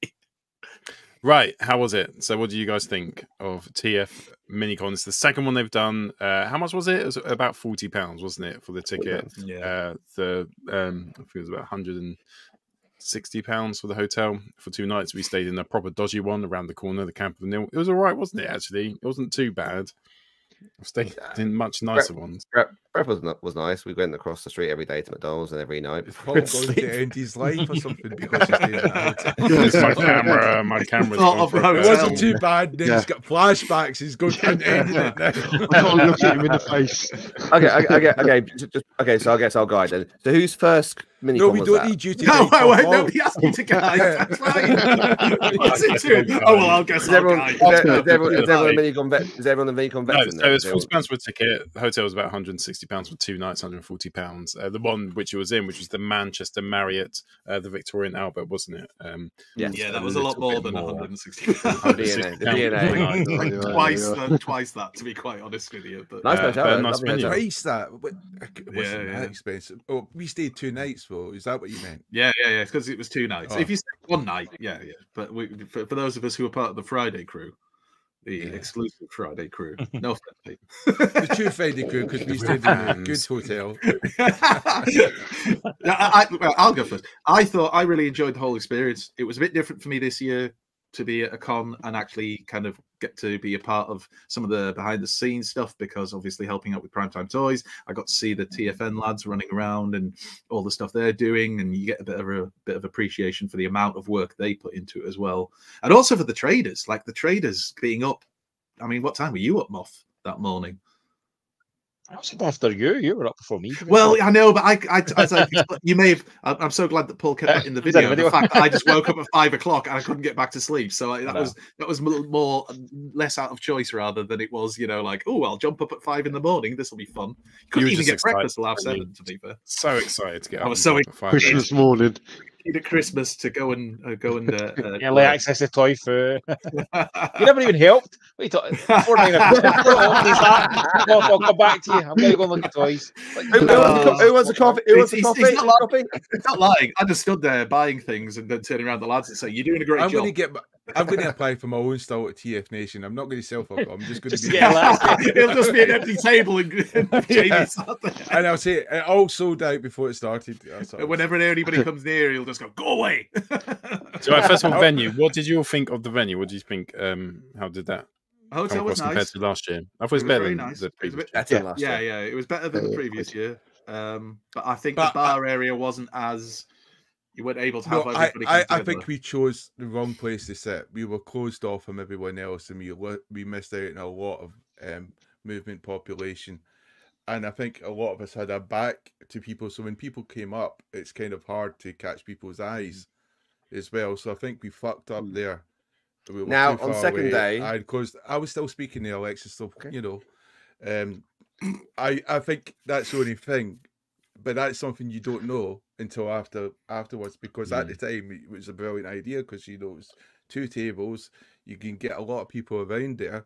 [SPEAKER 2] Right. How was it? So, what do you guys think of TF Minicon? It's the second one they've done. Uh, how much was it? It was about forty pounds, wasn't it, for the ticket?
[SPEAKER 1] pounds.
[SPEAKER 6] Yeah.
[SPEAKER 2] Uh, the um, I think it was about hundred and sixty pounds for the hotel for two nights. We stayed in a proper dodgy one around the corner, the Campanile. It was all right, wasn't it? Actually, it wasn't too bad. I've stayed in much nicer ones.
[SPEAKER 1] Brett, Brett was n- was nice. We went across the street every day to McDonald's and every night before
[SPEAKER 7] Paul
[SPEAKER 1] we'd sleep.
[SPEAKER 7] to end his life or something because he's staying at a hotel.
[SPEAKER 2] It's my camera. My camera's
[SPEAKER 6] Thought
[SPEAKER 2] gone
[SPEAKER 6] of
[SPEAKER 2] for a
[SPEAKER 6] how
[SPEAKER 7] It wasn't too bad. Then
[SPEAKER 3] Yeah.
[SPEAKER 7] he's got flashbacks. He's going and ending it now.
[SPEAKER 3] I can't look at him in the face.
[SPEAKER 1] okay, okay, okay, okay, just, just- okay. So I guess I'll guide then. So who's first mini
[SPEAKER 7] No, we don't
[SPEAKER 1] that?
[SPEAKER 7] need you to.
[SPEAKER 6] No,
[SPEAKER 7] guide
[SPEAKER 6] wait,
[SPEAKER 7] Paul
[SPEAKER 6] wait,
[SPEAKER 7] Paul.
[SPEAKER 6] nobody asked me to guide. That's fine. What's it to? Oh, well, I'll guess
[SPEAKER 1] Is
[SPEAKER 6] I'll
[SPEAKER 1] everyone,
[SPEAKER 6] guide.
[SPEAKER 1] is, everyone, is everyone a minicon vet? Is everyone a minicon
[SPEAKER 2] No,
[SPEAKER 1] veteran?
[SPEAKER 2] so
[SPEAKER 1] then?
[SPEAKER 2] it was
[SPEAKER 1] They
[SPEAKER 2] forty
[SPEAKER 1] all-
[SPEAKER 2] pounds for a ticket. The hotel was about 160 pounds for two nights, 140 pounds. Uh, the one which it was in, which was the Manchester Marriott, uh, the Victoria and Albert, wasn't it? Um,
[SPEAKER 1] Yes.
[SPEAKER 6] Yeah, that was a lot more than
[SPEAKER 2] more.
[SPEAKER 6] 160
[SPEAKER 1] The DNA, DNA.
[SPEAKER 6] Twice, that, twice that, to be quite honest with you. But
[SPEAKER 1] Nice
[SPEAKER 2] Uh,
[SPEAKER 1] hotel,
[SPEAKER 2] nice
[SPEAKER 1] lovely
[SPEAKER 2] venue.
[SPEAKER 1] hotel.
[SPEAKER 7] Price that. It wasn't
[SPEAKER 6] Yeah,
[SPEAKER 7] that
[SPEAKER 6] yeah.
[SPEAKER 7] expensive. Oh, we stayed two nights though. Is that what you meant?
[SPEAKER 6] Yeah, yeah, yeah. Because it was two nights.
[SPEAKER 7] Oh.
[SPEAKER 6] If you stay one night, yeah, yeah. But we, for, for those of us who are part of the Friday crew, the
[SPEAKER 7] Yeah.
[SPEAKER 6] exclusive Friday crew, no offense,
[SPEAKER 7] The true Friday crew because we stayed in a good hotel.
[SPEAKER 6] Yeah, I, I, well, I'll go first. I thought I really enjoyed the whole experience. It was a bit different for me this year to be at a con and actually kind of get to be a part of some of the behind the scenes stuff because obviously helping out with Primetime Toys, I got to see the mm-hmm. TFN lads running around and all the stuff they're doing, and you get a bit of a bit of appreciation for the amount of work they put into it as well, and also for the traders, like the traders being up. I mean, what time were you up, Moth, that morning?
[SPEAKER 4] I was up after you. You were up before me.
[SPEAKER 6] Well. I know, but I, I, as I you may have. I- I'm so glad that Paul kept that in the
[SPEAKER 4] Is
[SPEAKER 6] video. The fact that I just woke up at five o'clock and I couldn't get back to sleep, so I, that
[SPEAKER 4] No.
[SPEAKER 6] was that was more less out of choice rather than it was, you know, like oh, I'll jump up at five in the morning. This will be fun. Couldn't
[SPEAKER 2] were
[SPEAKER 6] even
[SPEAKER 2] just
[SPEAKER 6] get breakfast till half seven. To be fair,
[SPEAKER 2] so excited to get. up.
[SPEAKER 6] I
[SPEAKER 2] was
[SPEAKER 6] so
[SPEAKER 2] excited at five
[SPEAKER 3] Christmas morning.
[SPEAKER 6] Need at Christmas to go and uh, go and uh, uh,
[SPEAKER 4] Early access to Toy Fu. you never even helped. What are you talking? Before nine o'clock. Before all these that, I'll, I'll come back to you. I'm going to go and look at toys. Like,
[SPEAKER 1] Who, who, wants a who wants a coffee? Who wants a coffee?
[SPEAKER 6] he's not It's not lying. I just stood there buying things and then turning around the lads and say, "You're doing a great
[SPEAKER 7] I'm
[SPEAKER 6] job."
[SPEAKER 7] going to get. My- I'm going to apply for my own stall at TF Nation. I'm not going to self up. I'm just going
[SPEAKER 4] Just
[SPEAKER 7] to be.
[SPEAKER 4] get.
[SPEAKER 6] It'll just be an empty table and, and Jamie
[SPEAKER 7] Yeah. And I'll say it all sold out before it started. That's
[SPEAKER 6] whenever anybody comes near, he'll just go, "Go away."
[SPEAKER 2] So, right, first of all, venue. What did you all think of the venue? What do you think? Um, how did that
[SPEAKER 6] Hotel was
[SPEAKER 2] across compared to last year? I thought it
[SPEAKER 6] It
[SPEAKER 2] was
[SPEAKER 6] was
[SPEAKER 2] better
[SPEAKER 6] very
[SPEAKER 2] than
[SPEAKER 6] nice.
[SPEAKER 2] the
[SPEAKER 6] It was a
[SPEAKER 2] previous.
[SPEAKER 6] bit-
[SPEAKER 1] Better
[SPEAKER 4] Yeah.
[SPEAKER 1] last
[SPEAKER 6] Yeah,
[SPEAKER 1] year.
[SPEAKER 6] yeah, it was better than the previous year. Um, but I think
[SPEAKER 7] But
[SPEAKER 6] the bar area wasn't as you weren't able to have
[SPEAKER 7] No, I,
[SPEAKER 6] everybody.
[SPEAKER 7] I,
[SPEAKER 6] come
[SPEAKER 7] I think we chose the wrong place to sit. We were closed off from everyone else, and we we missed out on a lot of um, movement population. And I think a lot of us had our back to people. So when people came up, it's kind of hard to catch people's eyes as well. So I think we fucked up there. We
[SPEAKER 1] Now, on second
[SPEAKER 7] away.
[SPEAKER 1] day-
[SPEAKER 7] I because I was still speaking to Alexis, so you know, um, I I think that's the only thing, but that's something you don't know until after afterwards. Because at the mm. time it was a brilliant idea because you know it was two tables, you can get a lot of people around there,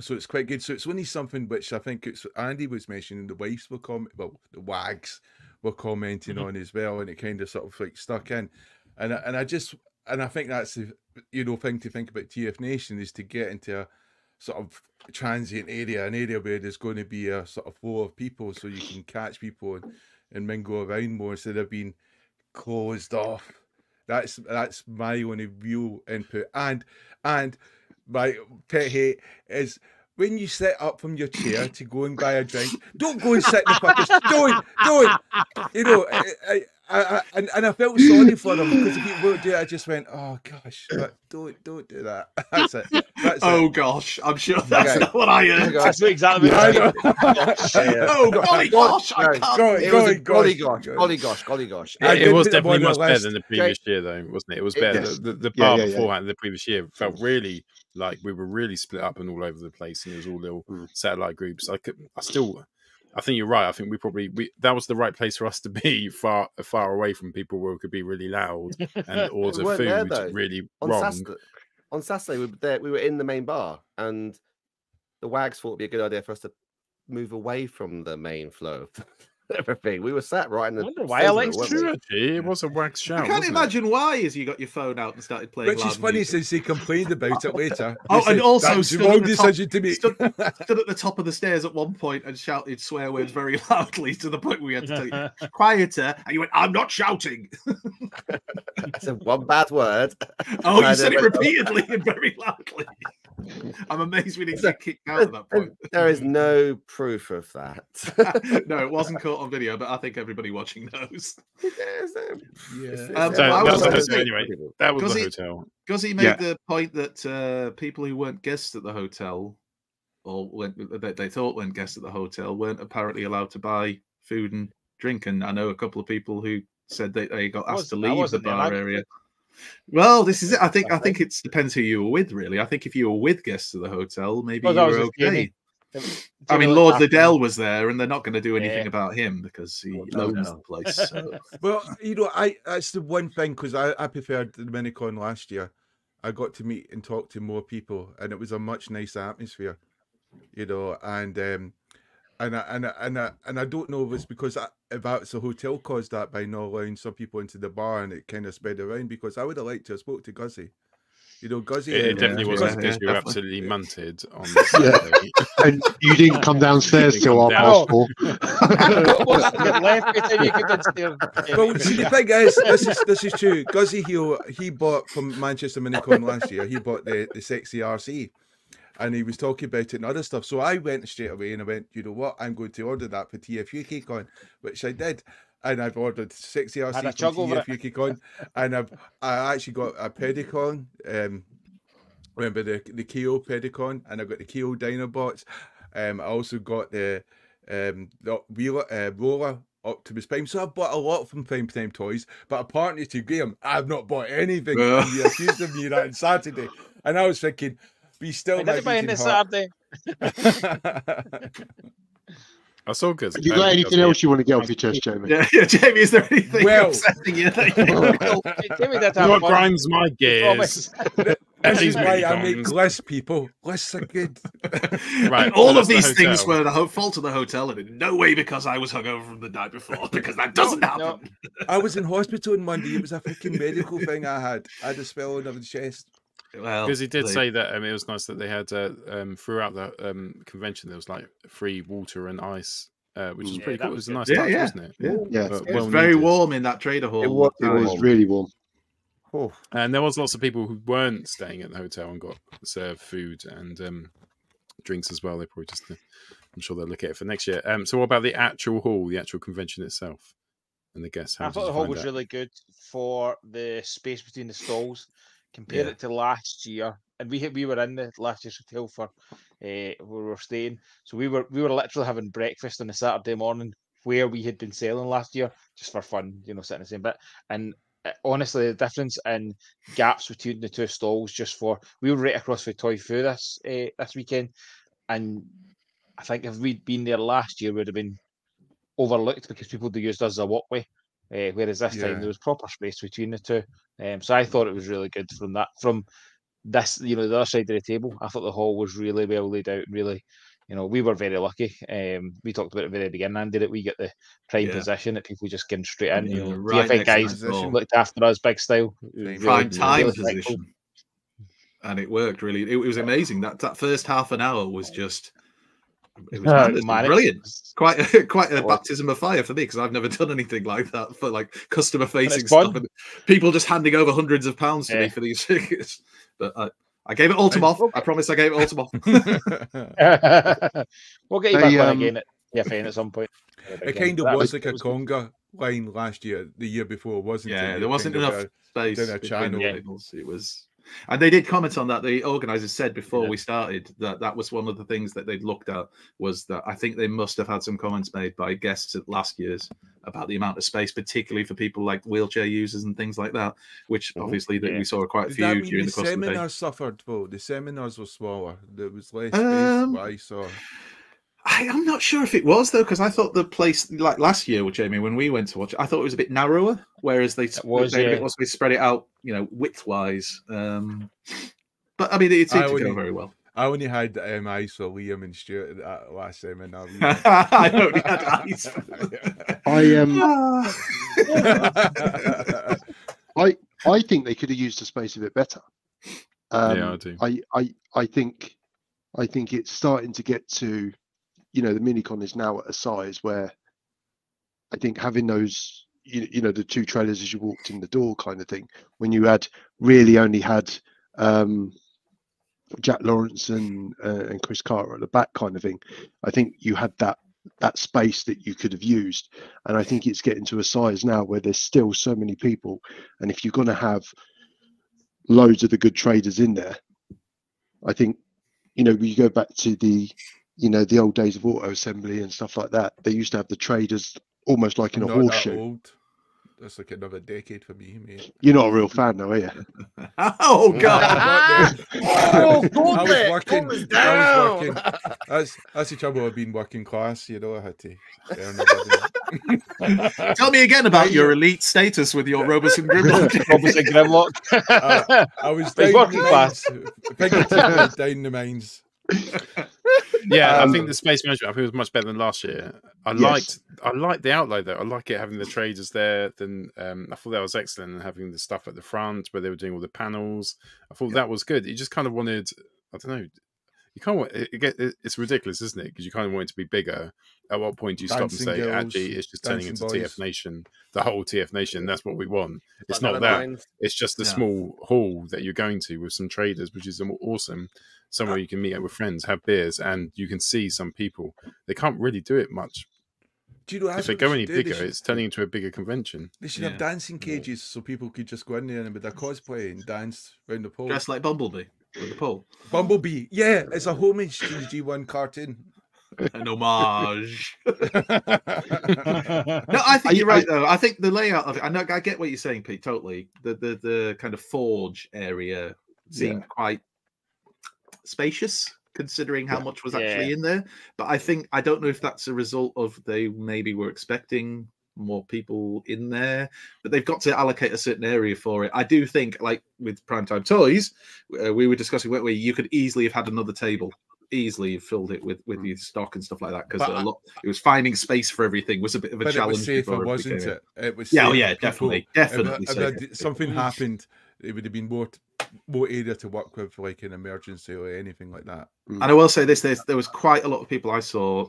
[SPEAKER 7] so it's quite good. So it's only something which I think it's Andy was mentioning. The wives were comment, well, the wags were commenting mm-hmm. on as well, and it kind of sort of like stuck in. And I- and I just and I think that's the you know thing to think about TF Nation is to get into a sort of transient area, an area where there's going to be a sort of flow of people, so you can catch people and, and mingle around more instead of being closed off. That's that's my only real input. And and my pet hate is when you sit up from your chair to go and buy a drink, don't go and sit in the fucking don't don't you know I, I, I, I and, and I felt sorry for them because if you won't do it, I just went, oh gosh, don't don't do that. That's it. That's
[SPEAKER 6] oh
[SPEAKER 7] it.
[SPEAKER 6] gosh, I'm sure that's
[SPEAKER 7] Okay.
[SPEAKER 6] not what I heard.
[SPEAKER 4] That's exactly
[SPEAKER 7] I know.
[SPEAKER 6] oh golly gosh, I
[SPEAKER 1] No,
[SPEAKER 6] can't.
[SPEAKER 7] Go-
[SPEAKER 1] it
[SPEAKER 7] go
[SPEAKER 1] was a golly
[SPEAKER 7] gosh,
[SPEAKER 1] gosh, golly gosh, golly gosh.
[SPEAKER 7] I uh,
[SPEAKER 2] It,
[SPEAKER 7] did
[SPEAKER 2] was
[SPEAKER 7] put them on
[SPEAKER 2] definitely much better than the previous year, though, wasn't it? It was
[SPEAKER 1] It-
[SPEAKER 2] better.
[SPEAKER 1] yes.
[SPEAKER 2] The, the, the
[SPEAKER 3] Yeah,
[SPEAKER 2] bar
[SPEAKER 3] yeah, yeah.
[SPEAKER 2] beforehand, the previous year, felt really like we were really split up and all over the place, and it was all little mm. satellite groups. I could, I still, I think you're right. I think we probably we that was the right place for us to be, far far away from people where we could be really loud and order
[SPEAKER 1] there,
[SPEAKER 2] food really
[SPEAKER 1] on
[SPEAKER 2] wrong.
[SPEAKER 1] Saturday, on Saturday, we were there. We were in the main bar, and the wags thought it'd be a good idea for us to move away from the main flow of everything. We were sat right in the.
[SPEAKER 4] wonder why
[SPEAKER 1] centre,
[SPEAKER 4] Alex
[SPEAKER 1] weren't
[SPEAKER 2] True,
[SPEAKER 1] we?
[SPEAKER 2] actually, it was a wax shout.
[SPEAKER 6] I can't
[SPEAKER 2] wasn't
[SPEAKER 6] imagine why, as you got your phone out and started playing.
[SPEAKER 7] Which is funny
[SPEAKER 6] music.
[SPEAKER 7] since he complained about it later.
[SPEAKER 6] Oh,
[SPEAKER 7] He
[SPEAKER 6] and also
[SPEAKER 7] that was the
[SPEAKER 6] stood at
[SPEAKER 7] wrong
[SPEAKER 6] the top-
[SPEAKER 7] decision to make.
[SPEAKER 6] stood, stood at the top of the stairs at one point and shouted swear words very loudly to the point we had to tell you quieter. And you went, "I'm not shouting."
[SPEAKER 1] I said one bad word.
[SPEAKER 6] Oh, you said it repeatedly and very loudly. I'm amazed we didn't get kicked out at that point.
[SPEAKER 1] There is no proof of that.
[SPEAKER 6] no, it wasn't caught on video, but I think everybody watching knows.
[SPEAKER 7] Yeah.
[SPEAKER 6] Um,
[SPEAKER 2] So that
[SPEAKER 6] was
[SPEAKER 2] was the hotel
[SPEAKER 6] say-
[SPEAKER 2] anyway. That was the
[SPEAKER 6] Guzzy-
[SPEAKER 2] hotel.
[SPEAKER 6] Guzzy made
[SPEAKER 3] Yeah.
[SPEAKER 6] the point that uh, people who weren't guests at the hotel, or went, that they thought weren't guests at the hotel, weren't apparently allowed to buy food and drink. And I know a couple of people who said that they got asked to
[SPEAKER 4] wasn't- I
[SPEAKER 6] leave the
[SPEAKER 4] wasn't
[SPEAKER 6] bar
[SPEAKER 4] I-
[SPEAKER 6] area. Well, this is it. I think I think it depends who you were with, really. I think if you were with guests at the hotel, maybe
[SPEAKER 4] Well,
[SPEAKER 6] you
[SPEAKER 4] that
[SPEAKER 6] were okay. I mean, Lord Liddell was there, and they're not going to do anything
[SPEAKER 4] Yeah.
[SPEAKER 6] about him because he
[SPEAKER 3] no,
[SPEAKER 6] owns
[SPEAKER 3] no.
[SPEAKER 6] the place. So.
[SPEAKER 7] Well, you know, I that's the one thing because I, I preferred the Minicon last year. I got to meet and talk to more people, and it was a much nicer atmosphere, you know. And um, and I, and I, and I, and I don't know if it's because I, if that's the hotel caused that by not allowing some people into the bar and it kind of spread around. Because I would have liked to have spoke to Guzzy, you know, Guzzy.
[SPEAKER 2] It, it
[SPEAKER 7] uh,
[SPEAKER 2] definitely wasn't
[SPEAKER 6] yeah,
[SPEAKER 2] because you were absolutely munted on
[SPEAKER 3] Yeah.
[SPEAKER 2] Saturday.
[SPEAKER 3] and you didn't come downstairs
[SPEAKER 2] Didn't
[SPEAKER 3] till
[SPEAKER 2] come
[SPEAKER 3] half
[SPEAKER 2] down.
[SPEAKER 3] past oh. four.
[SPEAKER 4] What's the left bit you could instead?
[SPEAKER 7] Well, see, the thing is, this is this is true. Guzzy Hill, he bought from Manchester Minicon last year. He bought the the sexy RC, and he was talking about it and other stuff. So I went straight away and I went, you know what, I'm going to order that for TFUK Con, which I did. And I've ordered sexy
[SPEAKER 4] Had a
[SPEAKER 7] RC
[SPEAKER 4] chug
[SPEAKER 7] from. TFUK Con, and I've I actually got a Predacon. Um, remember the the Keo Predacon, and I've got the Keo Dinobots. Um, I also got the um the wheeler uh, roller Optimus Prime. So I bought a lot from Prime Time Toys, but apparently to Graham, I've not bought anything. He accused of me that on Saturday, and I was thinking, be still
[SPEAKER 4] I
[SPEAKER 7] my
[SPEAKER 4] did buy in
[SPEAKER 7] beating
[SPEAKER 4] this
[SPEAKER 7] heart.
[SPEAKER 4] Saturday.
[SPEAKER 2] I saw good.
[SPEAKER 3] Have you got anything else you want to get off your chest, Jamie?
[SPEAKER 6] Yeah, yeah, Jamie, is there anything
[SPEAKER 7] Well-
[SPEAKER 6] upsetting you? that you-
[SPEAKER 4] Jamie did
[SPEAKER 2] You
[SPEAKER 4] have
[SPEAKER 2] what grinds my
[SPEAKER 4] Promise.
[SPEAKER 2] gears?
[SPEAKER 7] This is why I make
[SPEAKER 2] Minicons.
[SPEAKER 7] lists, people. Lists are good.
[SPEAKER 2] Right,
[SPEAKER 6] And all
[SPEAKER 2] so
[SPEAKER 6] of
[SPEAKER 2] that's the
[SPEAKER 6] these things were the fault of the hotel, and in no way because I was hungover from the night before, because that doesn't happen.
[SPEAKER 4] No.
[SPEAKER 7] I was in hospital on Monday. It was a freaking medical thing I had. I had a spell under the chest.
[SPEAKER 6] Well,
[SPEAKER 2] Because he did
[SPEAKER 6] they-
[SPEAKER 2] say that um, it was nice that they had uh, um, throughout the um, convention there was like free water and ice, uh, which was
[SPEAKER 4] Yeah,
[SPEAKER 2] pretty
[SPEAKER 4] that
[SPEAKER 2] cool. It
[SPEAKER 4] was
[SPEAKER 2] was a nice
[SPEAKER 6] Yeah,
[SPEAKER 2] touch,
[SPEAKER 6] yeah,
[SPEAKER 2] wasn't it?
[SPEAKER 6] yeah.
[SPEAKER 3] Yeah,
[SPEAKER 2] But
[SPEAKER 6] It was very
[SPEAKER 2] needed.
[SPEAKER 6] warm in that trader hall.
[SPEAKER 1] It was-
[SPEAKER 3] it was really warm.
[SPEAKER 1] Oh,
[SPEAKER 2] And there was lots of people who weren't staying at the hotel and got served food and um, drinks as well. They probably just, I'm sure they'll look at it for next year. Um, so, what about the actual hall, the actual convention itself, and the guest How
[SPEAKER 4] I thought the hall was
[SPEAKER 2] that?
[SPEAKER 4] really good for the space between the stalls. Compare
[SPEAKER 6] Yeah.
[SPEAKER 4] it to last year, and we we were in the last year's hotel for uh, where we were staying, so we were we were literally having breakfast on a Saturday morning where we had been sailing last year just for fun, you know, sitting in the same bit. And uh, honestly, the difference in gaps between the two stalls just for we were right across from Toy Fu this uh, this weekend, and I think if we'd been there last year, we'd have been overlooked because people would used us as a walkway. Uh, whereas this
[SPEAKER 7] Yeah.
[SPEAKER 4] time there was proper space between the two, um, so I thought it was really good from that. From this, you know, the other side of the table, I thought the hall was really well laid out. Really, you know, we were very lucky. Um, we talked about it at the very beginning, Andy, that we get the prime
[SPEAKER 6] Yeah.
[SPEAKER 4] position that people just getting straight in. You know,
[SPEAKER 6] right TFN
[SPEAKER 4] guys looked after us, big style. It was really-
[SPEAKER 6] prime time
[SPEAKER 4] really
[SPEAKER 6] position. And it worked really. It, it was amazing. That that first half an hour was just it was madness,
[SPEAKER 4] man,
[SPEAKER 6] brilliant.
[SPEAKER 4] was-
[SPEAKER 6] Quite a, quite a baptism of fire for me because I've never done anything like that for like customer facing stuff
[SPEAKER 4] fun.
[SPEAKER 6] and people just handing over hundreds of pounds to me for these tickets. But I, I gave it all to Moth. I promise I gave it all to Moth.
[SPEAKER 4] we'll get you back on
[SPEAKER 3] um,
[SPEAKER 4] again at TFN at some point.
[SPEAKER 7] It kind of
[SPEAKER 4] That
[SPEAKER 7] was like a
[SPEAKER 4] it
[SPEAKER 7] conga line last year, the year before, wasn't it?
[SPEAKER 6] Yeah, there wasn't enough
[SPEAKER 7] uh,
[SPEAKER 6] space
[SPEAKER 7] done a
[SPEAKER 6] between
[SPEAKER 7] channel.
[SPEAKER 6] the tables. It was, and they did comment on that. The organisers said before we started that that was one of the things that they'd looked at was that I think they must have had some comments made by guests at last year's about the amount of space, particularly for people like wheelchair users and things like that, which obviously that
[SPEAKER 4] yeah.
[SPEAKER 6] we saw quite a
[SPEAKER 7] Does that
[SPEAKER 6] few
[SPEAKER 7] mean
[SPEAKER 6] during
[SPEAKER 7] the
[SPEAKER 6] the course of the day.
[SPEAKER 7] seminars suffered though? The seminars were smaller. There was less space.
[SPEAKER 6] Um,
[SPEAKER 7] what I saw.
[SPEAKER 6] I, I'm not sure if it was though, because I thought the place like last year, which Jamie, when we went to watch, it, I thought it was a bit narrower, whereas they
[SPEAKER 4] was,
[SPEAKER 6] they
[SPEAKER 4] yeah.
[SPEAKER 6] possibly spread it out, you know, width wise. Um, but I mean, it seemed
[SPEAKER 7] I
[SPEAKER 6] to go very well.
[SPEAKER 7] I only had um, eyes for Liam and Stuart at that last seminar.
[SPEAKER 6] I only had eyes.
[SPEAKER 3] I um
[SPEAKER 6] Ah.
[SPEAKER 3] I I think they could have used the space a bit better. Um,
[SPEAKER 2] Yeah, I do.
[SPEAKER 3] I, I I think I think it's starting to get to, you know, the minicon is now at a size where I think having those, you, you know, the two trailers as you walked in the door kind of thing, when you had really only had um, Jack Lawrence and uh, and Chris Carter at the back kind of thing, I think you had that that space that you could have used, and I think it's getting to a size now where there's still so many people, and if you're going to have loads of the good traders in there, I think you know you go back to the you know the old days of auto assembly and stuff like that. They used to have the traders almost like in a
[SPEAKER 7] Not that
[SPEAKER 3] horseshoe.
[SPEAKER 7] old. That's like another decade for me, mate.
[SPEAKER 3] You're not a real fan, though, are you?
[SPEAKER 6] oh
[SPEAKER 7] God!
[SPEAKER 3] Oh,
[SPEAKER 7] I was working. I was working. That's that's the trouble of being working class. You know, I had to. earn.
[SPEAKER 6] Tell me again about your elite status with your Robosen Grimlock.
[SPEAKER 4] Robosen Grimlock.
[SPEAKER 7] I, I was
[SPEAKER 4] Big
[SPEAKER 7] down
[SPEAKER 4] working class.
[SPEAKER 7] down the mines.
[SPEAKER 2] Yeah,
[SPEAKER 7] Um,
[SPEAKER 2] I think the space management I think was much better than last year. I
[SPEAKER 7] Yes.
[SPEAKER 2] liked I liked the outlay though. I like it having the traders there. Then um, I thought that was excellent and having the stuff at the front where they were doing all the panels. I thought that was good. You just kind of wanted I don't know. You can't want it, it, get- it's ridiculous, isn't it? Because you kind of want it to be bigger. At what point do you stop and say,
[SPEAKER 7] girls,
[SPEAKER 2] actually, it's just turning into
[SPEAKER 7] boys.
[SPEAKER 2] TF Nation, the whole TF Nation? That's what we want. It's
[SPEAKER 1] Like
[SPEAKER 2] not that. It's just a
[SPEAKER 1] Yeah.
[SPEAKER 2] small hall that you're going to with some traders, which is awesome. Somewhere uh, you can meet up with friends, have beers, and you can see some people. They can't really do it much.
[SPEAKER 7] Do you know
[SPEAKER 2] If they go any
[SPEAKER 7] do? They
[SPEAKER 2] bigger,
[SPEAKER 7] should-
[SPEAKER 2] it's turning into a bigger convention.
[SPEAKER 7] They should have dancing cages so people could just go in there and with their cosplay and dance round the pole.
[SPEAKER 6] Dressed like Bumblebee with the pole.
[SPEAKER 7] Bumblebee. Yeah, it's a homage to the G1 cartoon.
[SPEAKER 6] An homage. no, I think you're right though. I think the layout of it. I know. I get what you're saying, Pete. Totally. The the the kind of forge area seemed quite spacious, considering how much was actually
[SPEAKER 4] Yeah.
[SPEAKER 6] in there. But I think I don't know if that's a result of they maybe were expecting more people in there, but they've got to allocate a certain area for it. I do think, like with Primetime Toys, uh, we were discussing we you could easily have had another table. Easily filled it with with hmm. your stock and stuff like that because a lot. It was finding space for everything was a bit of a
[SPEAKER 7] But it
[SPEAKER 6] challenge.
[SPEAKER 7] was safer, wasn't it? It was
[SPEAKER 6] Yeah, oh yeah,
[SPEAKER 7] people.
[SPEAKER 6] definitely,
[SPEAKER 7] If- uh,
[SPEAKER 6] definitely.
[SPEAKER 7] If,
[SPEAKER 6] uh,
[SPEAKER 7] if something happened, it would have been more more area to work with, like an emergency or anything like that.
[SPEAKER 6] And I will say this: there's, there was quite a lot of people I saw.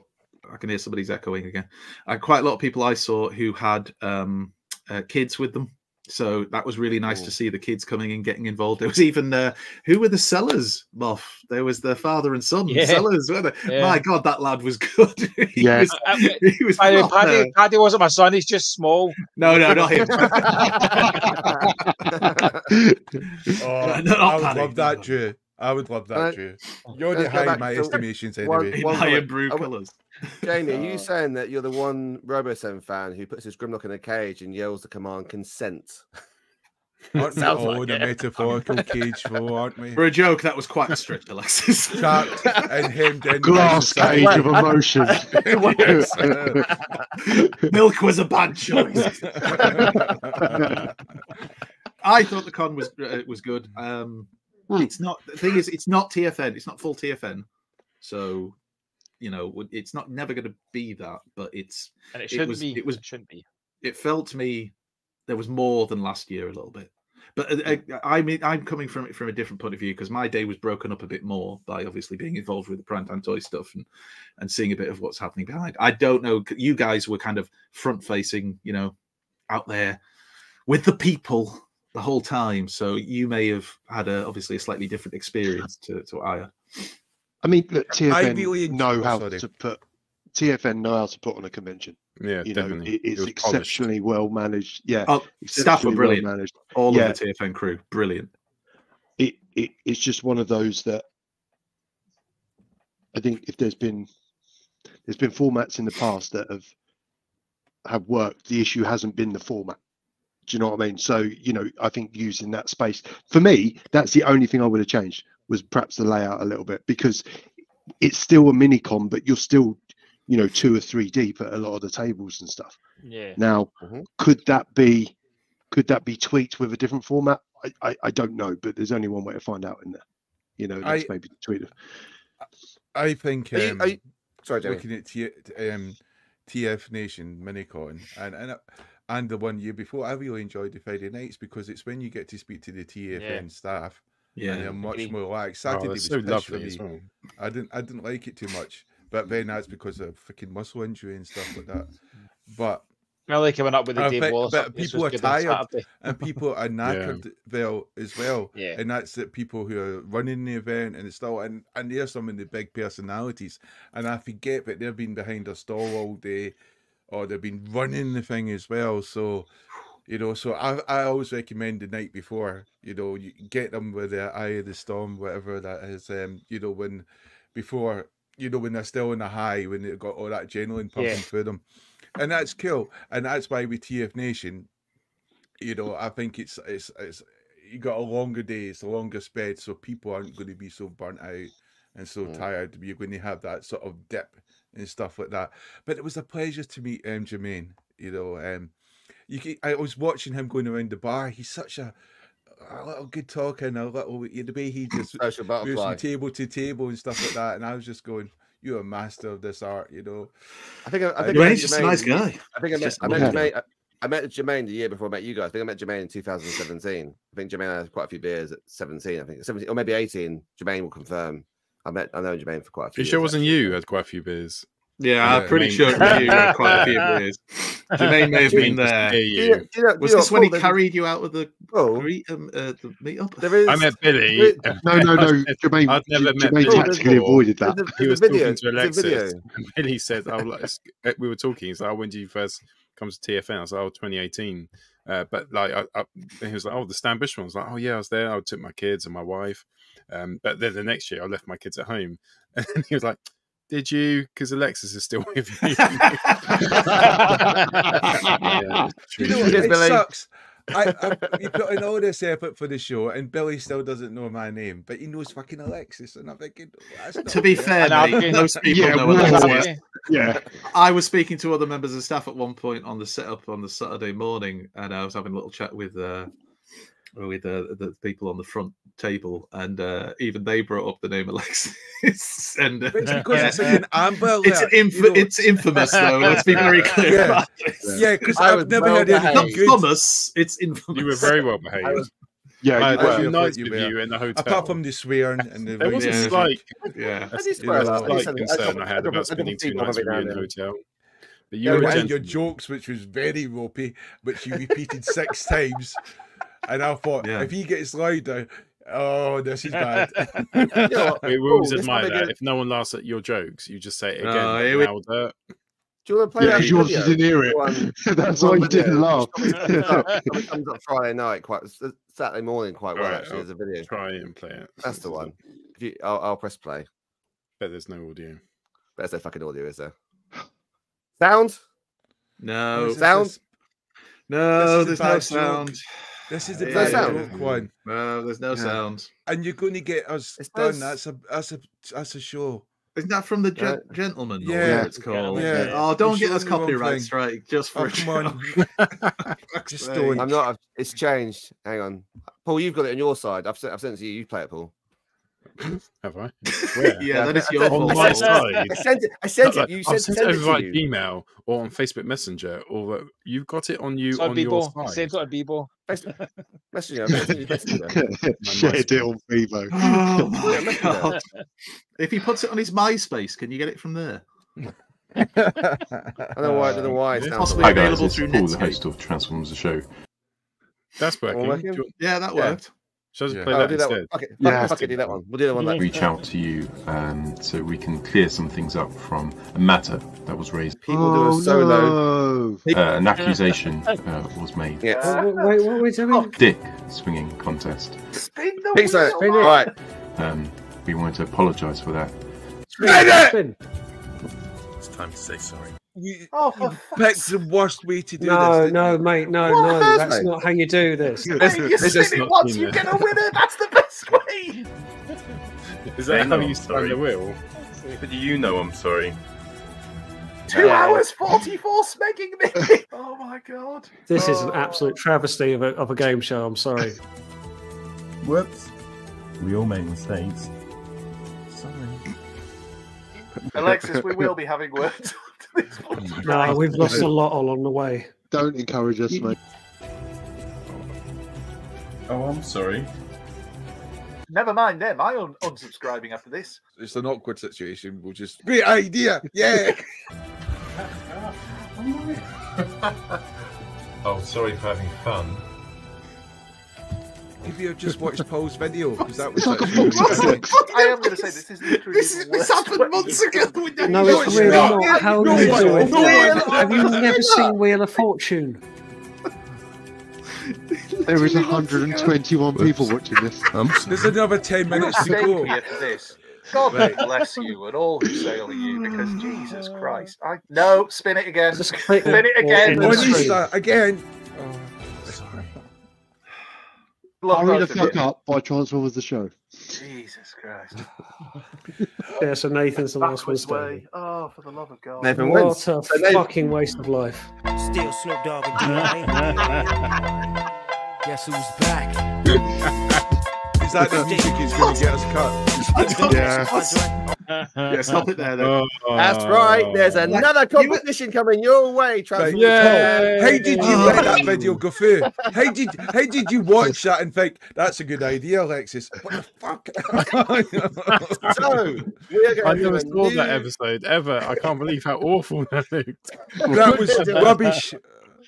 [SPEAKER 6] I can hear somebody's echoing again. Uh, quite a lot of people I saw who had um, uh, kids with them, So that was really nice to see the kids coming and getting involved. There was even uh, who were the sellers, Moth? There was the father and son
[SPEAKER 4] Yeah.
[SPEAKER 6] sellers. Weren't?
[SPEAKER 4] Yeah.
[SPEAKER 6] My God, that lad was good. he
[SPEAKER 3] Yeah.
[SPEAKER 6] was, he was
[SPEAKER 4] By the way,
[SPEAKER 6] proper-
[SPEAKER 4] Paddy, Paddy wasn't my son. He's just small.
[SPEAKER 6] No, no, not him.
[SPEAKER 7] Oh,
[SPEAKER 6] No, not
[SPEAKER 7] I would
[SPEAKER 6] Paddy.
[SPEAKER 7] love that, Drew. I would love that,
[SPEAKER 1] Uh,
[SPEAKER 7] Drew. You're
[SPEAKER 1] let's
[SPEAKER 7] the
[SPEAKER 1] go
[SPEAKER 7] high in my
[SPEAKER 1] to
[SPEAKER 7] estimations
[SPEAKER 1] one-
[SPEAKER 7] anyway.
[SPEAKER 1] one
[SPEAKER 6] Iron
[SPEAKER 1] comment.
[SPEAKER 6] brew
[SPEAKER 1] I w-
[SPEAKER 6] colours.
[SPEAKER 1] Jamie, are you
[SPEAKER 6] Oh.
[SPEAKER 1] saying that you're the one RoboSen fan who puts his Grimlock in a cage and yells the command consent?
[SPEAKER 7] Aren't we
[SPEAKER 1] Sounds
[SPEAKER 7] all
[SPEAKER 1] like
[SPEAKER 7] in a metaphorical cage, though, aren't we?
[SPEAKER 6] For a joke, that was quite a stretch, Alexis.
[SPEAKER 7] Trapped and hemmed in. by
[SPEAKER 3] Glass cage of emotion.
[SPEAKER 6] Milk was a bad choice. I thought the con was uh, was good. Um,
[SPEAKER 3] Hmm.
[SPEAKER 6] It's not. The thing is, it's not TFN. It's not full TFN. So, you know, it's not never going to be that. But it's
[SPEAKER 4] And it shouldn't
[SPEAKER 6] was,
[SPEAKER 4] be.
[SPEAKER 6] It was.
[SPEAKER 4] It shouldn't be.
[SPEAKER 6] It felt to me there was more than last year a little bit. But uh, uh, I mean, I'm coming from it from a different point of view because my day was broken up a bit more by obviously being involved with the primetime toy stuff and and seeing a bit of what's happening behind. I don't know. You guys were kind of front facing, you know, out there with the people the whole time. So you may have had a obviously a slightly different experience to to what I had.
[SPEAKER 3] I mean, look, TFN
[SPEAKER 7] really
[SPEAKER 3] know
[SPEAKER 7] oh,
[SPEAKER 3] how
[SPEAKER 7] sorry.
[SPEAKER 3] to put TFN know how to put on a convention.
[SPEAKER 2] Yeah,
[SPEAKER 3] you know,
[SPEAKER 2] definitely.
[SPEAKER 3] it,
[SPEAKER 2] It
[SPEAKER 3] it's
[SPEAKER 2] was polished.
[SPEAKER 3] exceptionally well managed. Yeah,
[SPEAKER 6] Oh, staff were
[SPEAKER 3] exceptionally well
[SPEAKER 6] brilliant.
[SPEAKER 3] managed.
[SPEAKER 6] All
[SPEAKER 3] yeah,
[SPEAKER 6] of the TFN crew, brilliant.
[SPEAKER 3] it, it it's just one of those that I think if there's been there's been formats in the past that have have worked, the issue hasn't been the format. Do you know what I mean? So you know, I think using that space for me, that's the only thing I would have changed was perhaps the layout a little bit because it's still a mini con, but you're still you know two or three deep at a lot of the tables and stuff.
[SPEAKER 4] Yeah.
[SPEAKER 3] Now, could that be could that be tweaked with a different format? I, I, I don't know, but there's only one way to find out in there. You know, that's
[SPEAKER 7] I-
[SPEAKER 3] maybe the tweet of
[SPEAKER 7] I think
[SPEAKER 1] Are you-
[SPEAKER 7] um,
[SPEAKER 1] are you- sorry, Jamie.
[SPEAKER 7] looking at T, um, TF Nation Minicon and and uh, and the one year before, I really enjoyed the Friday nights because it's when you get to speak to the TFN staff.
[SPEAKER 6] Yeah.
[SPEAKER 7] and they're much
[SPEAKER 4] Agree.
[SPEAKER 7] more relaxed.
[SPEAKER 2] Oh,
[SPEAKER 7] Saturday
[SPEAKER 2] they're
[SPEAKER 7] was
[SPEAKER 2] so
[SPEAKER 7] pish for
[SPEAKER 2] lovely
[SPEAKER 7] me.
[SPEAKER 2] as well.
[SPEAKER 7] I didn't I didn't like it too much, but then that's because of freaking muscle injury and stuff like that. But
[SPEAKER 4] I like coming up with the
[SPEAKER 7] I
[SPEAKER 4] Dave
[SPEAKER 7] think-
[SPEAKER 4] Wallace.
[SPEAKER 7] but people are tired and people are knackered well as well.
[SPEAKER 4] Yeah.
[SPEAKER 7] And that's the people who are running the event and it's still and and there's some of the big personalities. And I forget that they've been behind a stall all day or they've been running the thing as well. So you know, so I I always recommend the night before, you know, you get them with the eye of the storm, whatever that is, um, you know, when before you know, when they're still in a high, when they've got all that adrenaline pumping
[SPEAKER 4] Yeah.
[SPEAKER 7] through them. And that's cool. And that's why with TF Nation, you know, I think it's it's it's you got a longer day, it's a longer spread, so people aren't going to be so burnt out and so tired. You're going to have that sort of dip and stuff like that. But it was a pleasure to meet um, Jermaine. You know, um, you can, I was watching him going around the bar. He's such a a little good talking, a little the way he just
[SPEAKER 1] Social
[SPEAKER 7] moves
[SPEAKER 1] butterfly.
[SPEAKER 7] from table to table and stuff like that. And I was just going, "You're a master of this art," you know.
[SPEAKER 1] I think I, I
[SPEAKER 7] Uh,
[SPEAKER 1] think I met
[SPEAKER 6] Jermaine's just a nice guy.
[SPEAKER 1] I think I met, I met. Jermaine. I, I met Jermaine the year before I met you guys. I think I met Jermaine in 2017. I think Jermaine had quite a few beers at 17. I think 17 or maybe 18. Jermaine will confirm. I met I know Jermaine for quite a few.
[SPEAKER 2] You sure it wasn't you who had quite a few beers?
[SPEAKER 6] Yeah, I'm
[SPEAKER 2] Yeah,
[SPEAKER 6] pretty
[SPEAKER 2] Jermaine-
[SPEAKER 6] sure it was you had quite a few beers. Jermaine may have been there.
[SPEAKER 1] you-
[SPEAKER 2] you.
[SPEAKER 1] do you know-
[SPEAKER 6] Was this when he
[SPEAKER 1] Paul,
[SPEAKER 6] carried you out of the
[SPEAKER 1] Paul,
[SPEAKER 6] greet, um, uh, the meetup?
[SPEAKER 1] there is.
[SPEAKER 2] I met Billy.
[SPEAKER 3] No, no, no. Jermaine,
[SPEAKER 2] I'd never met
[SPEAKER 3] Jermaine
[SPEAKER 2] Billy
[SPEAKER 3] tactically
[SPEAKER 2] before.
[SPEAKER 3] avoided that.
[SPEAKER 1] there's a-
[SPEAKER 2] He was
[SPEAKER 1] video.
[SPEAKER 2] talking to
[SPEAKER 1] there's a video.
[SPEAKER 2] Alexis, and Billy said, "Oh, let's, uh, we were talking." He's like, "Oh, when did you first come to TFN?" I was like, "Oh, 2018." Uh, but like, I, I, he was like, "Oh, the Stan Bush one." I was like, "Oh, yeah, I was there. I took my kids and my wife." Um, but then the next year, I left my kids at home, and he was like, "Did you?" Because Alexis is still with you. Yeah,
[SPEAKER 7] You know what? It
[SPEAKER 1] Billy.
[SPEAKER 7] sucks. I, I you put in all this effort for the show, and Billy still doesn't know my name, but he knows fucking Alexis, and I'm thinking, that's not
[SPEAKER 6] To be
[SPEAKER 7] fair.
[SPEAKER 6] fair, mate,
[SPEAKER 4] I've-
[SPEAKER 6] most people
[SPEAKER 3] Yeah,
[SPEAKER 6] know Alexis.
[SPEAKER 3] yeah. Yeah.
[SPEAKER 6] I was speaking to other members of staff at one point on the setup on the Saturday morning, and I was having a little chat with uh, with uh, the people on the front table, and uh, even they brought up the name Alexis. and uh,
[SPEAKER 7] But it's because it's like an Amber
[SPEAKER 6] it's
[SPEAKER 7] Alert,
[SPEAKER 6] inf-
[SPEAKER 7] you know.
[SPEAKER 6] it's infamous, though. Let's be very clear.
[SPEAKER 7] Yeah.
[SPEAKER 6] about this.
[SPEAKER 7] Yeah, because
[SPEAKER 1] I
[SPEAKER 7] I've never
[SPEAKER 1] well
[SPEAKER 7] heard anything
[SPEAKER 6] Not Thomas, it's infamous.
[SPEAKER 2] you were very well
[SPEAKER 1] I
[SPEAKER 2] behaved.
[SPEAKER 1] was-
[SPEAKER 3] Yeah,
[SPEAKER 2] I
[SPEAKER 3] you
[SPEAKER 2] had a few
[SPEAKER 7] you
[SPEAKER 2] nights with you in the hotel.
[SPEAKER 7] Apart from the swearing and the
[SPEAKER 2] there was a
[SPEAKER 6] Yeah.
[SPEAKER 2] slight,
[SPEAKER 6] yeah.
[SPEAKER 2] a,
[SPEAKER 1] I did
[SPEAKER 2] there
[SPEAKER 1] swear
[SPEAKER 2] was a
[SPEAKER 1] a. I
[SPEAKER 2] slight
[SPEAKER 1] used to- I
[SPEAKER 2] concern I
[SPEAKER 1] I
[SPEAKER 2] had
[SPEAKER 1] got- I
[SPEAKER 2] about spending two nights with you in the hotel. But
[SPEAKER 7] You
[SPEAKER 2] you're a
[SPEAKER 7] and your jokes, which was very ropey, which you repeated six times. And I thought, if he gets louder, oh, this is bad.
[SPEAKER 2] We will always
[SPEAKER 1] Cool,
[SPEAKER 2] admire that. If no one laughs at your jokes, you just say it again.
[SPEAKER 6] Oh,
[SPEAKER 2] but
[SPEAKER 6] here we-
[SPEAKER 1] Do you want to play
[SPEAKER 3] Yeah,
[SPEAKER 1] that
[SPEAKER 3] 'cause yours
[SPEAKER 1] video?
[SPEAKER 3] didn't hear it.
[SPEAKER 1] One-
[SPEAKER 3] That's
[SPEAKER 1] one
[SPEAKER 3] why you didn't laugh.
[SPEAKER 1] It comes up Friday night, quite uh, Saturday morning, quite well.
[SPEAKER 2] Alright,
[SPEAKER 1] actually,
[SPEAKER 2] I'll
[SPEAKER 1] as a video.
[SPEAKER 2] Try and play it.
[SPEAKER 1] That's the one. If you, I'll, I'll press play.
[SPEAKER 2] Bet there's no audio.
[SPEAKER 1] There's no fucking audio, is there? Sound?
[SPEAKER 6] No.
[SPEAKER 1] Sound?
[SPEAKER 6] No, there's no
[SPEAKER 7] bad joke.
[SPEAKER 6] sound.
[SPEAKER 7] This is the
[SPEAKER 1] No
[SPEAKER 7] bad
[SPEAKER 1] sound?
[SPEAKER 7] joke one.
[SPEAKER 6] No, there's no
[SPEAKER 7] Yeah.
[SPEAKER 6] sound.
[SPEAKER 7] And you're going to get us
[SPEAKER 1] It's
[SPEAKER 7] done. That's a that's a that's a show.
[SPEAKER 6] Isn't that from the gen-
[SPEAKER 1] Right.
[SPEAKER 6] gentleman? or
[SPEAKER 7] Yeah.
[SPEAKER 6] it's called.
[SPEAKER 7] Yeah.
[SPEAKER 6] Oh, don't get us
[SPEAKER 7] showing the
[SPEAKER 6] copyright strike just oh, for
[SPEAKER 7] Oh,
[SPEAKER 6] a
[SPEAKER 7] come on.
[SPEAKER 6] joke.
[SPEAKER 7] Just
[SPEAKER 6] sake.
[SPEAKER 7] don't.
[SPEAKER 1] I'm not. It's changed. Hang on, Paul. You've got it on your side. I've sent. I've sent it to you. You play it, Paul.
[SPEAKER 2] Have I? Where?
[SPEAKER 6] Yeah, that
[SPEAKER 1] I
[SPEAKER 6] your
[SPEAKER 1] I
[SPEAKER 6] fault.
[SPEAKER 2] On my side.
[SPEAKER 1] I sent it. I sent
[SPEAKER 2] Like,
[SPEAKER 1] it. You
[SPEAKER 2] I've
[SPEAKER 1] sent,
[SPEAKER 2] sent
[SPEAKER 1] sent
[SPEAKER 2] it
[SPEAKER 1] it
[SPEAKER 2] over
[SPEAKER 1] to
[SPEAKER 2] via email or on Facebook Messenger, or that you've got it on you
[SPEAKER 4] It's on
[SPEAKER 2] on your side.
[SPEAKER 4] Send it on Bebo.
[SPEAKER 1] Messenger. I've sent you
[SPEAKER 3] it on Vivo.
[SPEAKER 6] Oh my
[SPEAKER 1] Yeah, look at that.
[SPEAKER 6] god! If he puts it on his MySpace, can you get it from there?
[SPEAKER 1] I don't know why. I don't know why. It sounds
[SPEAKER 6] uh,
[SPEAKER 1] Possibly
[SPEAKER 21] Hi guys,
[SPEAKER 6] available
[SPEAKER 21] it's
[SPEAKER 6] through
[SPEAKER 21] Paul, the host of Transformers the Show.
[SPEAKER 2] That's working.
[SPEAKER 1] working?
[SPEAKER 6] Yeah, that
[SPEAKER 1] Yeah.
[SPEAKER 6] worked.
[SPEAKER 2] Shall I just
[SPEAKER 7] Yeah.
[SPEAKER 2] play
[SPEAKER 1] Oh,
[SPEAKER 2] that
[SPEAKER 1] do that one. Okay.
[SPEAKER 3] Yeah.
[SPEAKER 1] Fuck, fuck it, do that one. We'll do the one later.
[SPEAKER 21] Reach out to you um, so we can clear some things up from a matter that was raised.
[SPEAKER 1] People do
[SPEAKER 3] oh
[SPEAKER 1] a solo.
[SPEAKER 3] no!
[SPEAKER 21] Uh, an accusation uh, was made.
[SPEAKER 1] Yes.
[SPEAKER 22] Wait, wait, what are we doing?
[SPEAKER 21] Dick swinging contest.
[SPEAKER 6] Spin the
[SPEAKER 1] Think so.
[SPEAKER 22] Spin it.
[SPEAKER 1] Right.
[SPEAKER 21] Um, we wanted to apologise for that.
[SPEAKER 1] Spin
[SPEAKER 22] Spin.
[SPEAKER 2] It's time to say sorry.
[SPEAKER 7] You,
[SPEAKER 6] Oh, for
[SPEAKER 7] you picked the worst way to do
[SPEAKER 22] No,
[SPEAKER 7] this. didn't
[SPEAKER 22] no, mate, no,
[SPEAKER 6] What
[SPEAKER 22] no.
[SPEAKER 6] has
[SPEAKER 22] That's not how you do this.
[SPEAKER 2] This-
[SPEAKER 6] Hey, you
[SPEAKER 2] this is
[SPEAKER 6] spin it once,
[SPEAKER 2] in
[SPEAKER 6] you
[SPEAKER 2] there.
[SPEAKER 6] get a winner. That's the best way.
[SPEAKER 2] Is that how you spin the wheel?
[SPEAKER 21] But you know I'm sorry.
[SPEAKER 6] Two
[SPEAKER 1] Yeah.
[SPEAKER 6] hours forty-four smegging me. Oh my god!
[SPEAKER 22] This is an
[SPEAKER 6] Oh.
[SPEAKER 22] absolute travesty of a, of a game show. I'm sorry.
[SPEAKER 21] Whoops. We all make mistakes. Sorry.
[SPEAKER 6] Alexis, we will be having words.
[SPEAKER 22] No, we've lost a lot along the way.
[SPEAKER 3] Don't encourage us, mate.
[SPEAKER 21] Oh, I'm sorry.
[SPEAKER 6] Never mind them. I un- unsubscribing after this.
[SPEAKER 7] It's an awkward situation. We'll just great idea. Yeah.
[SPEAKER 21] Oh, sorry for having fun.
[SPEAKER 7] Maybe you have just watched Paul's video because that was
[SPEAKER 3] It's like
[SPEAKER 7] such
[SPEAKER 3] a
[SPEAKER 7] really
[SPEAKER 3] full
[SPEAKER 7] funny.
[SPEAKER 6] I am going to say this is literally This, is, this happened way months ago. could- We don't
[SPEAKER 22] No, it's
[SPEAKER 6] it's
[SPEAKER 22] really
[SPEAKER 6] not.
[SPEAKER 22] not. How do
[SPEAKER 7] no
[SPEAKER 22] you
[SPEAKER 7] one- no
[SPEAKER 22] Have you never seen Wheel of Fortune?
[SPEAKER 3] There is 121 people watching this.
[SPEAKER 7] There's another 10 minutes to go.
[SPEAKER 6] you this. God bless you and all who sail you because Jesus Christ. I no, spin it again.
[SPEAKER 22] Just
[SPEAKER 6] Spin it again.
[SPEAKER 22] in
[SPEAKER 7] you start again.
[SPEAKER 3] Hurry the
[SPEAKER 6] both of
[SPEAKER 3] fuck up by Transformers the show.
[SPEAKER 6] Jesus Christ.
[SPEAKER 22] Yeah, so Nathan's the last one
[SPEAKER 6] Backwards
[SPEAKER 22] standing.
[SPEAKER 6] way. Oh, for the love of God.
[SPEAKER 1] Nathan
[SPEAKER 22] What
[SPEAKER 1] wins.
[SPEAKER 22] a
[SPEAKER 1] So Nathan-
[SPEAKER 22] fucking waste of life.
[SPEAKER 8] Still Snoop Dogg and Guess who's back?
[SPEAKER 7] Is that the music is going to get us cut?
[SPEAKER 3] Yeah.
[SPEAKER 6] Yeah, stop it there then.
[SPEAKER 2] Oh,
[SPEAKER 1] That's right. There's oh. another competition coming your way. Transformers.
[SPEAKER 2] Yeah.
[SPEAKER 7] How did you oh. let that video go through? How did how did you watch that and think that's a good idea, Alexis? What the fuck?
[SPEAKER 1] So we are
[SPEAKER 2] I never
[SPEAKER 1] do a
[SPEAKER 2] saw that episode ever. I can't believe how awful that looked.
[SPEAKER 7] that was rubbish.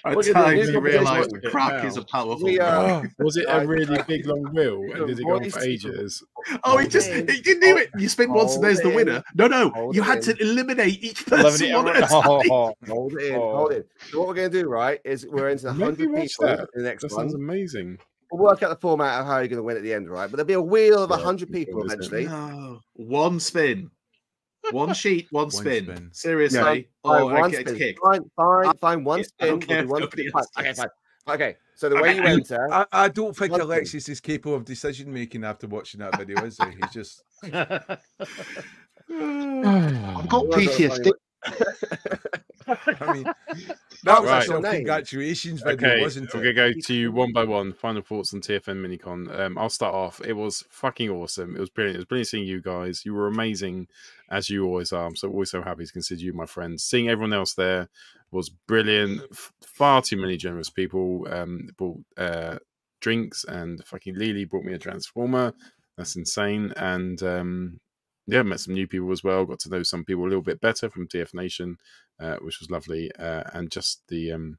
[SPEAKER 6] At
[SPEAKER 1] Look at
[SPEAKER 6] times
[SPEAKER 1] new
[SPEAKER 6] you realise
[SPEAKER 1] competition.
[SPEAKER 6] the crack is a powerful.
[SPEAKER 1] We are-
[SPEAKER 6] drug.
[SPEAKER 2] Was it a really big long wheel? And did it go on for ages?
[SPEAKER 6] Oh, he oh, just he didn't do oh, it. You spin once and there's the winner. No, no,
[SPEAKER 1] Hold
[SPEAKER 6] you
[SPEAKER 1] it
[SPEAKER 6] had to eliminate each
[SPEAKER 4] Eleven
[SPEAKER 6] person
[SPEAKER 4] it
[SPEAKER 6] one at a
[SPEAKER 4] every- oh,
[SPEAKER 6] time.
[SPEAKER 4] Oh,
[SPEAKER 1] Hold it in.
[SPEAKER 4] Oh.
[SPEAKER 1] Hold it. So what we're going to do, right, is we're into
[SPEAKER 2] Maybe
[SPEAKER 1] 100 people
[SPEAKER 2] that.
[SPEAKER 1] in the next
[SPEAKER 2] That
[SPEAKER 1] one.
[SPEAKER 2] sounds amazing.
[SPEAKER 1] We'll work out the format of how you're going to win at the end, right? But there'll be a wheel of
[SPEAKER 2] Yeah,
[SPEAKER 1] 100
[SPEAKER 2] it's
[SPEAKER 1] people
[SPEAKER 2] cool, isn't it?
[SPEAKER 1] eventually.
[SPEAKER 6] No, one spin, one sheet, one spin.
[SPEAKER 7] spin.
[SPEAKER 6] Seriously, oh,
[SPEAKER 1] Fine,
[SPEAKER 6] or
[SPEAKER 1] one
[SPEAKER 6] I get
[SPEAKER 1] spin.
[SPEAKER 6] kicked.
[SPEAKER 1] Fine, fine, fine. One
[SPEAKER 6] Yeah,
[SPEAKER 1] spin.
[SPEAKER 6] don't
[SPEAKER 1] we'll one
[SPEAKER 6] nobody
[SPEAKER 1] spin.
[SPEAKER 6] else
[SPEAKER 1] Okay, fine. Okay, so the way you
[SPEAKER 6] Okay.
[SPEAKER 1] enter,
[SPEAKER 7] I, I don't think
[SPEAKER 1] One thing.
[SPEAKER 7] Alexis is capable of decision making after watching that video, is he? He's just
[SPEAKER 3] I've got
[SPEAKER 1] Well,
[SPEAKER 3] PTSD.
[SPEAKER 7] I mean that was
[SPEAKER 2] Right.
[SPEAKER 7] a congratulations video,
[SPEAKER 2] Okay,
[SPEAKER 7] wasn't
[SPEAKER 2] we're
[SPEAKER 7] it?
[SPEAKER 2] gonna go to you one by one. Final thoughts on TFN Minicon. Um, I'll start off. It was fucking awesome. It was brilliant. It was brilliant seeing you guys. You were amazing, as you always are. I'm so always so happy to consider you my friends. Seeing everyone else there was brilliant. F- far too many generous people. Um, bought uh, drinks and fucking Lily brought me a transformer. That's insane. And um, yeah, met some new people as well. Got to know some people a little bit better from TF Nation, uh, which was lovely. Uh, and just the um,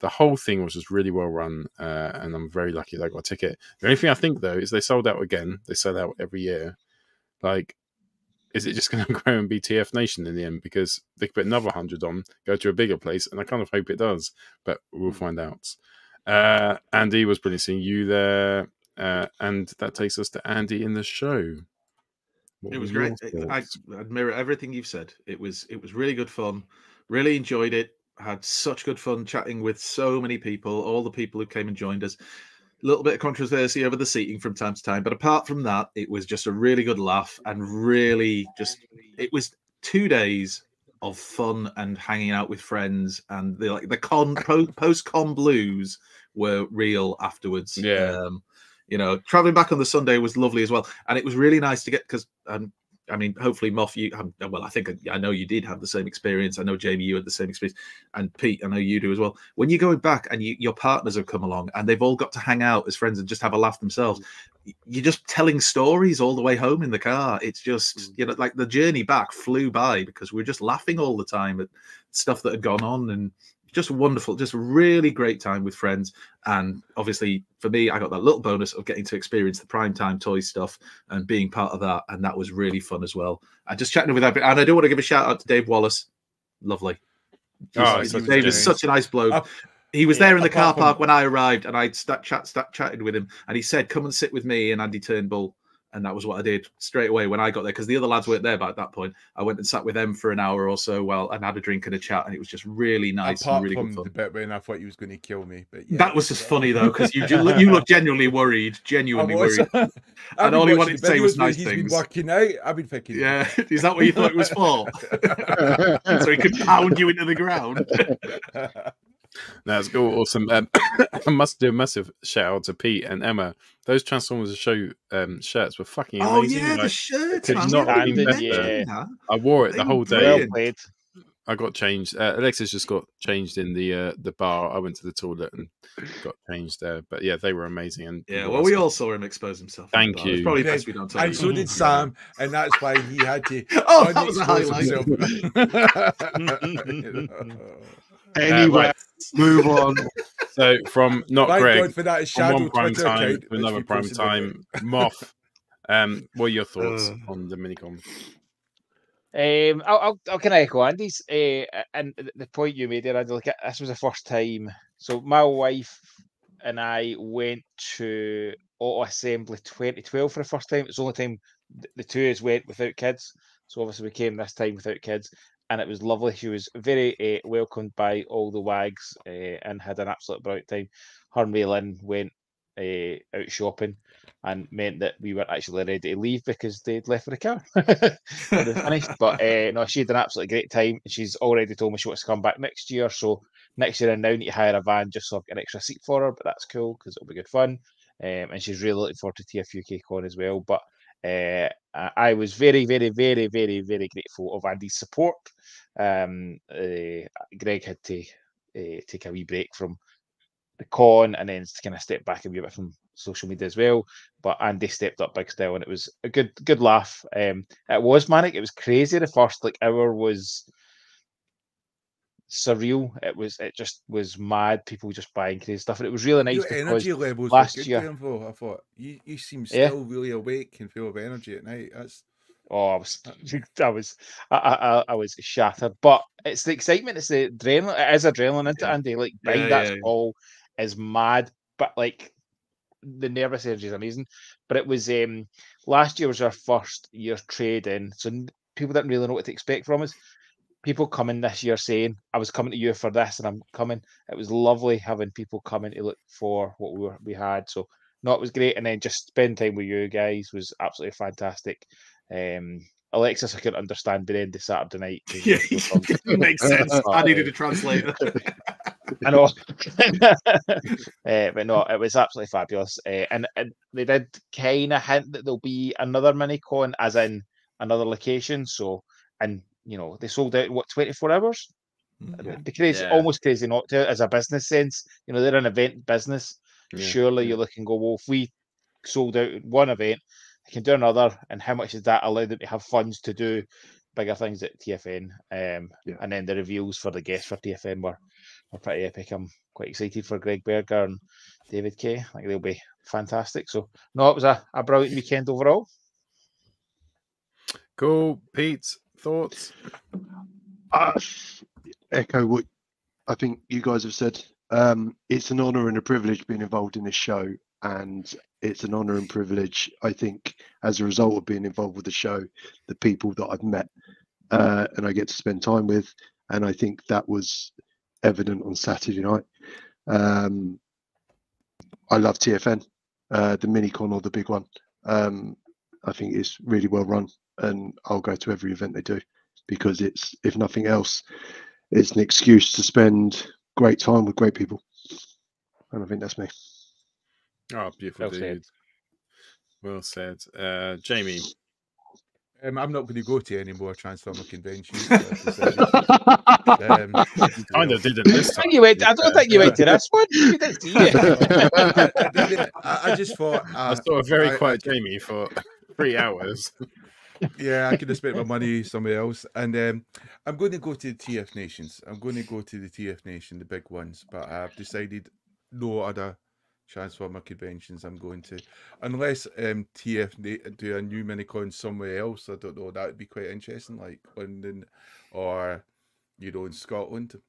[SPEAKER 2] the whole thing was just really well run. Uh, and I'm very lucky that I got a ticket. The only thing I think though is they sold out again. They sell out every year. Like, is it just going to grow and be TF Nation in the end? Because they could put another hundred on, go to a bigger place, and I kind of hope it does. But we'll find out. Uh, Andy was brilliant seeing you there. Uh, and that takes us to Andy in the show. What
[SPEAKER 6] it was great. I admire everything you've said. It was it was really good fun. Really enjoyed it. Had such good fun chatting with so many people. All the people who came and joined us. A little bit of controversy over the seating from time to time, but apart from that, it was just a really good laugh and really just it was two days of fun and hanging out with friends and the like the con post con blues were real afterwards.
[SPEAKER 2] Yeah.
[SPEAKER 6] Um, you know, traveling back on the Sunday was lovely as well, and it was really nice to get because um, I mean, hopefully, Moth, you um, well, I think I know you did have the same experience. I know Jamie, you had the same experience, and Pete, I know you do as well. When you're going back and you, your partners have come along and they've all got to hang out as friends and just have a laugh themselves, you're just telling stories all the way home in the car. It's just you know, like the journey back flew by because we were just laughing all the time at stuff that had gone on and just wonderful, just really great time with friends. And obviously, for me, I got that little bonus of getting to experience the primetime toy stuff and being part of that. And that was really fun as well. And just chatting with everybody. And I do want to give a shout out to Dave Wallace. Lovely.
[SPEAKER 2] Oh,
[SPEAKER 6] He's-
[SPEAKER 2] he's such a
[SPEAKER 6] Dave is such a nice bloke.
[SPEAKER 7] Uh,
[SPEAKER 6] he was
[SPEAKER 7] yeah,
[SPEAKER 6] there in the car
[SPEAKER 7] apart from-
[SPEAKER 6] park when I arrived, and I'd start chat, start chatting with him, and he said, "Come and sit with me and Andy Turnbull." And that was what I did straight away when I got there because the other lads weren't there. by that point, I went and sat with them for an hour or so while and had a drink and a chat, and it was just really nice
[SPEAKER 7] Apart
[SPEAKER 6] and really
[SPEAKER 7] from the bit when I thought he was going to kill me, but yeah.
[SPEAKER 6] That was just funny though, because you you look, you look genuinely worried, genuinely worried, and all he wanted to say was nice
[SPEAKER 7] he's been
[SPEAKER 6] things.
[SPEAKER 7] working out. I've been thinking,
[SPEAKER 6] Yeah, is that what you thought it was for? so he could pound you into the ground.
[SPEAKER 2] That's cool, awesome. Um, I must do a massive shout out to Pete and Emma. Those Transformers show um, shirts were fucking
[SPEAKER 6] Oh
[SPEAKER 2] amazing.
[SPEAKER 6] yeah, the
[SPEAKER 2] like,
[SPEAKER 6] shirts,
[SPEAKER 2] could not
[SPEAKER 6] we
[SPEAKER 2] be
[SPEAKER 6] even
[SPEAKER 2] better.
[SPEAKER 6] mentioned.
[SPEAKER 2] I wore it
[SPEAKER 6] They
[SPEAKER 2] the whole day.
[SPEAKER 6] brilliant.
[SPEAKER 4] played.
[SPEAKER 2] I got changed. Uh, Alexis just got changed in the uh, the bar. I went to the toilet and got changed there. But yeah, they were amazing. And
[SPEAKER 6] Yeah,
[SPEAKER 2] what
[SPEAKER 6] well, we all saw him expose himself.
[SPEAKER 2] Thank
[SPEAKER 6] bar. It's
[SPEAKER 2] you.
[SPEAKER 6] probably
[SPEAKER 7] He
[SPEAKER 6] best we don't tell
[SPEAKER 7] And so did Sam, and that's why he had to.
[SPEAKER 6] Oh, that was a
[SPEAKER 7] unexpose
[SPEAKER 6] highlight.
[SPEAKER 7] himself.
[SPEAKER 3] Anyway,
[SPEAKER 2] right.
[SPEAKER 3] move on.
[SPEAKER 2] So from not
[SPEAKER 7] Thank
[SPEAKER 2] Greg
[SPEAKER 7] God for that
[SPEAKER 2] from one prime
[SPEAKER 7] Twitter
[SPEAKER 2] time to another prime time. Moth. Um, what are your thoughts
[SPEAKER 6] Uh.
[SPEAKER 2] on the minicon?
[SPEAKER 4] Um, I'll, I'll, I'll kind of echo Andy's, uh, and the- the point you made there, Andy. Like this was the first time. So my wife and I went to Auto Assembly 2012 for the first time. It's the only time the two of us went without kids. So obviously we came this time without kids, and it was lovely. She was very uh, welcomed by all the wags uh, and had an absolute bright time. Her and Ray Lynn went uh, out shopping and meant that we weren't actually ready to leave because they'd left with the car. finished. But no, she had an absolutely great time. She's already told me she wants to come back next year. So next year, I now need to hire a van just so I've got an extra seat for her. But that's cool because it'll be good fun. Um, and she's really looking forward to TF UK Con as well. But uh, I was very, very, very, very, very grateful of Andy's support. Um, uh, Greg had to uh, take a wee break from the con and then to kind of step back a wee bit from social media as well. But Andy stepped up big style and it was a good good laugh. Um, it was manic. It was crazy. The first like hour was surreal. It was it just was mad. People just buying crazy stuff, and it was really nice
[SPEAKER 7] Your energy levels
[SPEAKER 4] last
[SPEAKER 7] were good,
[SPEAKER 4] year.
[SPEAKER 7] Though. I thought you, you seem
[SPEAKER 4] Yeah.
[SPEAKER 7] still really awake and full of energy at night. That's
[SPEAKER 4] Oh, I was, I was, I, I, I- was shattered. But it's the excitement. It's the adrenaline. It is adrenaline into Andy. Like
[SPEAKER 6] Yeah,
[SPEAKER 4] that
[SPEAKER 6] yeah, yeah.
[SPEAKER 4] all is mad. But like the nervous energy is amazing. But it was um last year was our first year trading, so people didn't really know what to expect from us. People coming this year saying, "I was coming to you for this, and I'm coming." It was lovely having people coming to look for what we were we had. So no, it was great, and then just spend time with you guys was absolutely fantastic. Um, Alexis, I couldn't understand the end of Saturday night.
[SPEAKER 6] Yeah, makes sense. I needed a translator.
[SPEAKER 4] I know. uh, but no, it was absolutely fabulous. Uh, and, and they did kind of hint that there'll be another mini con, as in another location. So, and you know, they sold out in what 24 hours. The crazy,
[SPEAKER 1] Yeah.
[SPEAKER 4] almost crazy not to as a business sense. You know, they're an event business.
[SPEAKER 2] Yeah,
[SPEAKER 4] Surely you look and go, well, if we sold out one event, i can do another, and how much does that allow them to have funds to do bigger things at TFN? Um, and then the reveals for the guests for TFN were, were pretty epic. I'm quite excited for Gregg Berger and David Kaye. I think they'll be fantastic. So no, it was a, a brilliant weekend overall.
[SPEAKER 2] Cool, Pete. Thoughts?
[SPEAKER 3] Uh, echo what I think you guys have said. Um, it's an honour and a privilege being involved in this show, and it's an honour and privilege, I think, as a result of being involved with the show, the people that I've met uh, and I get to spend time with, and I think that was evident on Saturday night. Um, I love TFN, uh, the mini con or the big one. Um, I think it's really well run, and I'll go to every event they do because it's, if nothing else, it's an excuse to spend great time with great people. And I think that's me.
[SPEAKER 2] Oh, beautiful,
[SPEAKER 4] Well said.
[SPEAKER 2] dude. Well said. Uh, Jamie.
[SPEAKER 7] Um, I'm not going to go to any more Transformer conventions. so I've decided to, um,
[SPEAKER 2] kind of didn't this time.
[SPEAKER 4] think you went. I don't think you went to this one. You didn't see it.
[SPEAKER 7] I, I just thought
[SPEAKER 2] I
[SPEAKER 7] uh,
[SPEAKER 2] saw a very
[SPEAKER 7] I-
[SPEAKER 2] quiet Jamie for three hours.
[SPEAKER 7] Yeah, I could have spent my money somewhere else. And um, I'm going to go to the TF Nations. I'm going to go to the TF Nation, the big ones. But I've decided no other Transformer conventions I'm going to, unless um, TF do a new minicon somewhere else. I don't know. That would be quite interesting, like London or you know in Scotland.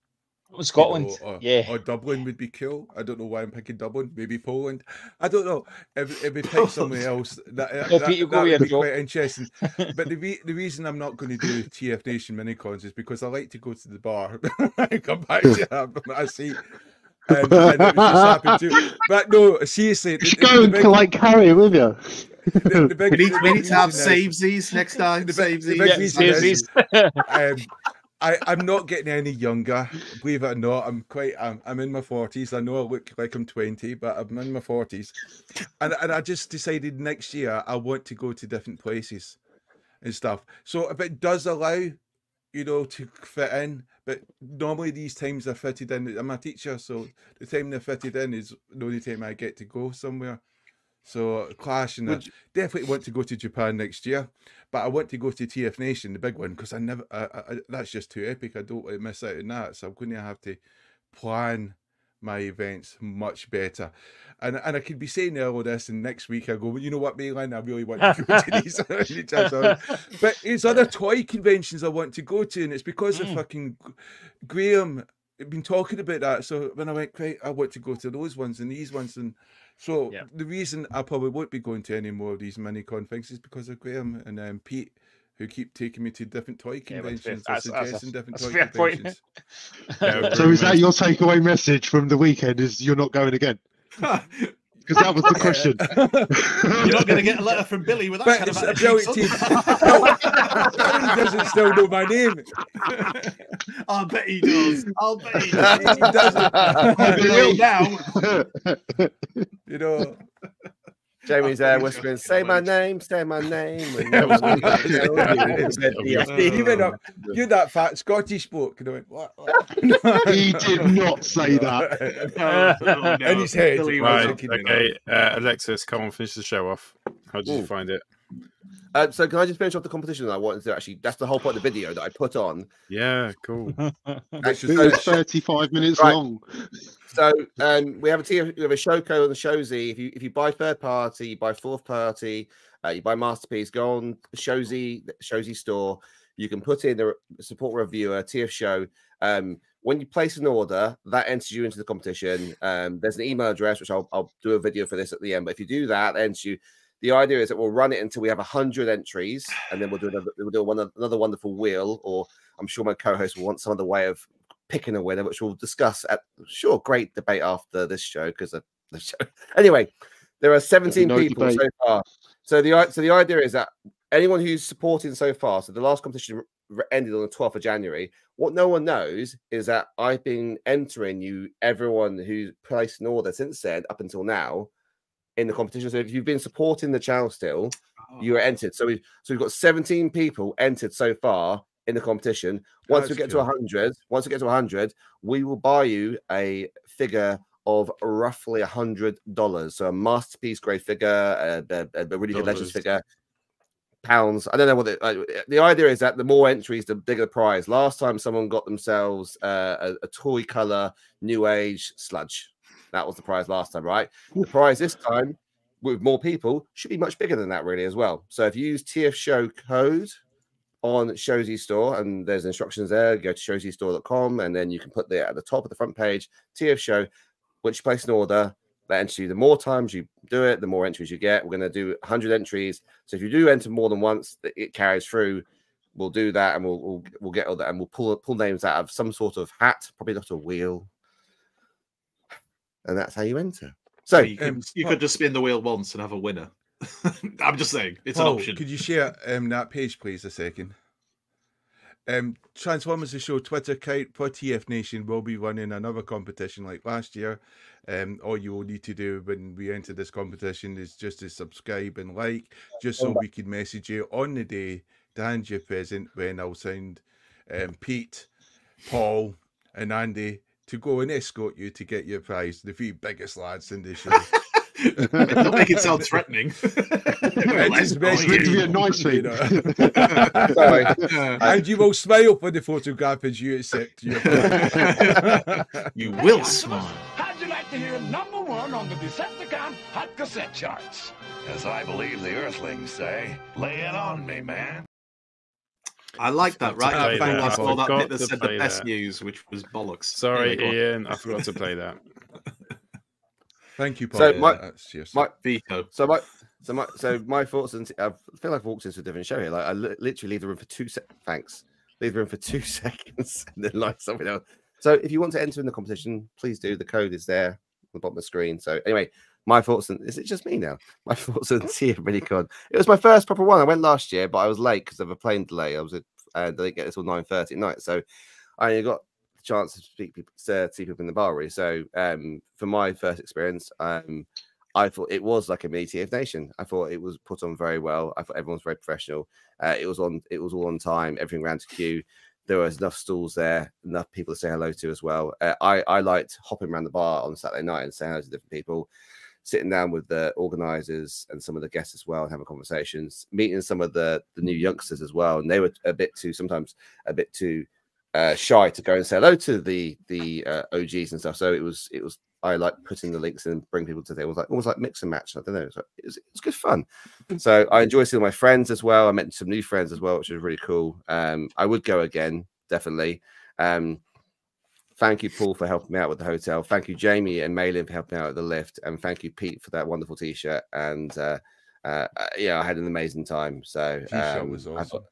[SPEAKER 7] You know,
[SPEAKER 4] Scotland,
[SPEAKER 7] or,
[SPEAKER 4] yeah.
[SPEAKER 7] or Dublin would be cool. I don't know why I'm picking Dublin. Maybe Poland. I don't know. If, if we pick somewhere else, that,
[SPEAKER 4] No,
[SPEAKER 7] that, that would be
[SPEAKER 4] Joe.
[SPEAKER 7] quite interesting. But the re- the reason I'm not going to do TF Nation minicons is because I like to go to the bar and come back to have my seat. And, and it just happened to. But no, seriously, the,
[SPEAKER 3] Just
[SPEAKER 7] the-
[SPEAKER 3] go
[SPEAKER 7] the
[SPEAKER 3] and
[SPEAKER 7] big-
[SPEAKER 3] like carry with you.
[SPEAKER 7] the, the big,
[SPEAKER 6] We need, we need to have
[SPEAKER 7] reason is-
[SPEAKER 6] savesies next time.
[SPEAKER 7] the big, the
[SPEAKER 6] Savesies.
[SPEAKER 7] big
[SPEAKER 4] Yeah,
[SPEAKER 7] reason is, um, I, I'm not getting any younger. Believe it or not, I'm quite. I'm, I'm in my forties. I know I look like I'm 20, but I'm in my forties, and and I just decided next year I want to go to different places and stuff. So if it does allow, you know, to fit in, but normally these times are fitted in. I'm a teacher, so the time they're fitted in is the only time I get to go somewhere. So clash and definitely want to go to Japan next year, but I want to go to TF Nation, the big one, because I never. I, I, that's just too epic. I don't want to miss out on that, so I'm going to have to plan my events much better. And and I could be saying all of this, and next week I go, well, you know what, Mayline, I really want to go to these. any chance I- but it's other toy conventions I want to go to, and it's because of mm. fucking Graham been talking about that. So when I went, great, I want to go to those ones and these ones, and so
[SPEAKER 4] Yeah.
[SPEAKER 7] the reason I probably won't be going to any more of these mini con things is because of Graham and um, Pete. Who keep taking me to different toy
[SPEAKER 4] Yeah, well, it's fair-
[SPEAKER 7] conventions or
[SPEAKER 4] that's- that's a-
[SPEAKER 7] suggesting different
[SPEAKER 4] that's
[SPEAKER 7] toy
[SPEAKER 4] fair point.
[SPEAKER 7] conventions?
[SPEAKER 2] Yeah,
[SPEAKER 3] So is that your takeaway message from the weekend? Is you're not going again? Because that was the question.
[SPEAKER 6] You're not going to get a letter from Billy with that
[SPEAKER 7] But
[SPEAKER 6] kind of
[SPEAKER 7] it's a
[SPEAKER 6] attitude,
[SPEAKER 7] brilliant he doesn't still know my name.
[SPEAKER 6] I'll bet he does. I'll bet he
[SPEAKER 7] He
[SPEAKER 6] does.
[SPEAKER 7] doesn't.
[SPEAKER 6] He will now.
[SPEAKER 7] You know.
[SPEAKER 1] Jamie's there whispering, "Say my name, say my name." and no one will tell you. Said the-
[SPEAKER 7] You went up, you're that fat Scottish bloke. And I went, what? what?"
[SPEAKER 3] he did not say that.
[SPEAKER 7] In his head.
[SPEAKER 6] Billy
[SPEAKER 2] Right.
[SPEAKER 6] was-
[SPEAKER 2] Okay. Uh, Alexis, come on, finish the show off. How did you find it?
[SPEAKER 1] Uh, so can I just finish off the competition? that I wanted to actually. That's the whole point of the video that I put on.
[SPEAKER 2] Yeah, cool.
[SPEAKER 7] Which
[SPEAKER 1] Actually,
[SPEAKER 7] was
[SPEAKER 3] It 35 minutes
[SPEAKER 1] Right.
[SPEAKER 3] long.
[SPEAKER 1] So um, we have a tier, we have a show code on the Showzy. If you if you buy third party, you buy fourth party, uh, you buy masterpiece, go on the Showzy the Showzy store. You can put in the support reviewer TF show. Um, when you place an order, that enters you into the competition. Um, there's an email address which I'll, I'll do a video for this at the end. But if you do that, that enters you. The idea is that we'll run it until we have hundred entries, and then we'll do another we'll do one, another wonderful wheel. Or I'm sure my co-host will want some other way of picking a winner, which we'll discuss at sure great debate after this show because of the show. Anyway, there are 17
[SPEAKER 3] no
[SPEAKER 1] people
[SPEAKER 3] debate.
[SPEAKER 1] so far. So the so the idea is that anyone who's supporting so far, so the last competition ended on the 12th of January. What no one knows is that I've been entering you, everyone who's placed an order since then up until now in the competition. So if you've been supporting the channel still, you are entered. So we so we've got 17 people entered so far in the competition. Once we get
[SPEAKER 7] cool.
[SPEAKER 1] to 100, once we get to 100, we will buy you a figure of roughly a hundred dollars. So a masterpiece grade figure, a, a, a really good Legends figure, pounds. I don't know what the, uh, the idea is. That the more entries, the bigger the prize. Last time, someone got themselves uh, a, a toy color New Age sludge. That was the prize last time, right? The prize this time, with more people, should be much bigger than that, really, as well. So if you use TF Show code on Showsy Store, and there's instructions there, go to showsystore.com, and then you can put there at the top of the front page, TF Show. Once you place an order, that entry. The more times you do it, the more entries you get. We're going to do 100 entries. So if you do enter more than once, it carries through. We'll do that, and we'll we'll, we'll get all that, and we'll pull pull names out of some sort of hat, probably not a wheel, and that's how you enter. So
[SPEAKER 6] you, could, you could just spin the wheel once and have a winner. I'm just saying, it's
[SPEAKER 7] Paul,
[SPEAKER 6] an option.
[SPEAKER 7] Could you share um, that page, please, a second? Um, Transformers the Show Twitter account for TF Nation will be running another competition like last year. Um, all you will need to do when we enter this competition is just to subscribe and like, just so we can message you on the day to hand you a present when I'll send um, Pete, Paul, and Andy to go and escort you to get your prize. The few biggest lads in the show.
[SPEAKER 6] Don't make it sound threatening.
[SPEAKER 7] It's just best
[SPEAKER 3] Meant to be a nice
[SPEAKER 7] you know.
[SPEAKER 1] Sorry.
[SPEAKER 7] and you will smile for the photograph as you accept your
[SPEAKER 6] you will smile.
[SPEAKER 9] How'd you like to hear number one on the Decepticon Hot Cassette Charts? As I believe the Earthlings say, lay it on me, man.
[SPEAKER 6] I like that, right? I found
[SPEAKER 2] that.
[SPEAKER 6] I
[SPEAKER 2] I
[SPEAKER 6] saw that
[SPEAKER 2] forgot
[SPEAKER 6] bit that
[SPEAKER 2] to
[SPEAKER 6] said the
[SPEAKER 2] play
[SPEAKER 6] best
[SPEAKER 2] that.
[SPEAKER 6] news, which was bollocks.
[SPEAKER 2] Sorry,
[SPEAKER 6] Anyway.
[SPEAKER 2] Ian. I forgot to play that.
[SPEAKER 7] Thank you, Paul.
[SPEAKER 1] So my,
[SPEAKER 7] That's just-
[SPEAKER 1] my
[SPEAKER 6] veto.
[SPEAKER 1] So my so my so my thoughts and I feel like I've walked into a different show here. Like I li- literally leave the room for two sec. Thanks. Leave the room for two seconds and then like something else. So if you want to enter in the competition, please do. The code is there on the bottom of the screen. So anyway, my thoughts and is it just me now? My thoughts on TF Minicon. It was my first proper one. I went last year, but I was late because of a plane delay. I was at uh, they get it till nine thirty at night. So I only got the chance to speak people to see people in the bar really. So um for my first experience, um I thought it was like a mini of Nation. I thought it was put on very well. I thought everyone was very professional. Uh, it was on. It was all on time. Everything ran to queue. There was enough stalls there, enough people to say hello to as well. Uh, I I liked hopping around the bar on Saturday night and saying hello to different people, sitting down with the organisers and some of the guests as well and having conversations, meeting some of the the new youngsters as well. And they were a bit too sometimes a bit too uh, shy to go and say hello to the the uh, OGs and stuff. So it was it was I like putting the links in and bring people to the it was like almost like mix and match. I don't know. It was, like- it was, it was good fun. So I enjoy seeing my friends as well. I met some new friends as well, which was really cool. Um, I would go again, definitely. Um, thank you, Paul, for helping me out with the hotel. Thank you, Jamie and Malin for helping out at the lift, and thank you, Pete, for that wonderful T-shirt. And uh, uh, uh, yeah, I had an amazing time. So
[SPEAKER 7] T-shirt
[SPEAKER 1] um,
[SPEAKER 7] was
[SPEAKER 1] I
[SPEAKER 7] awesome.
[SPEAKER 1] thought,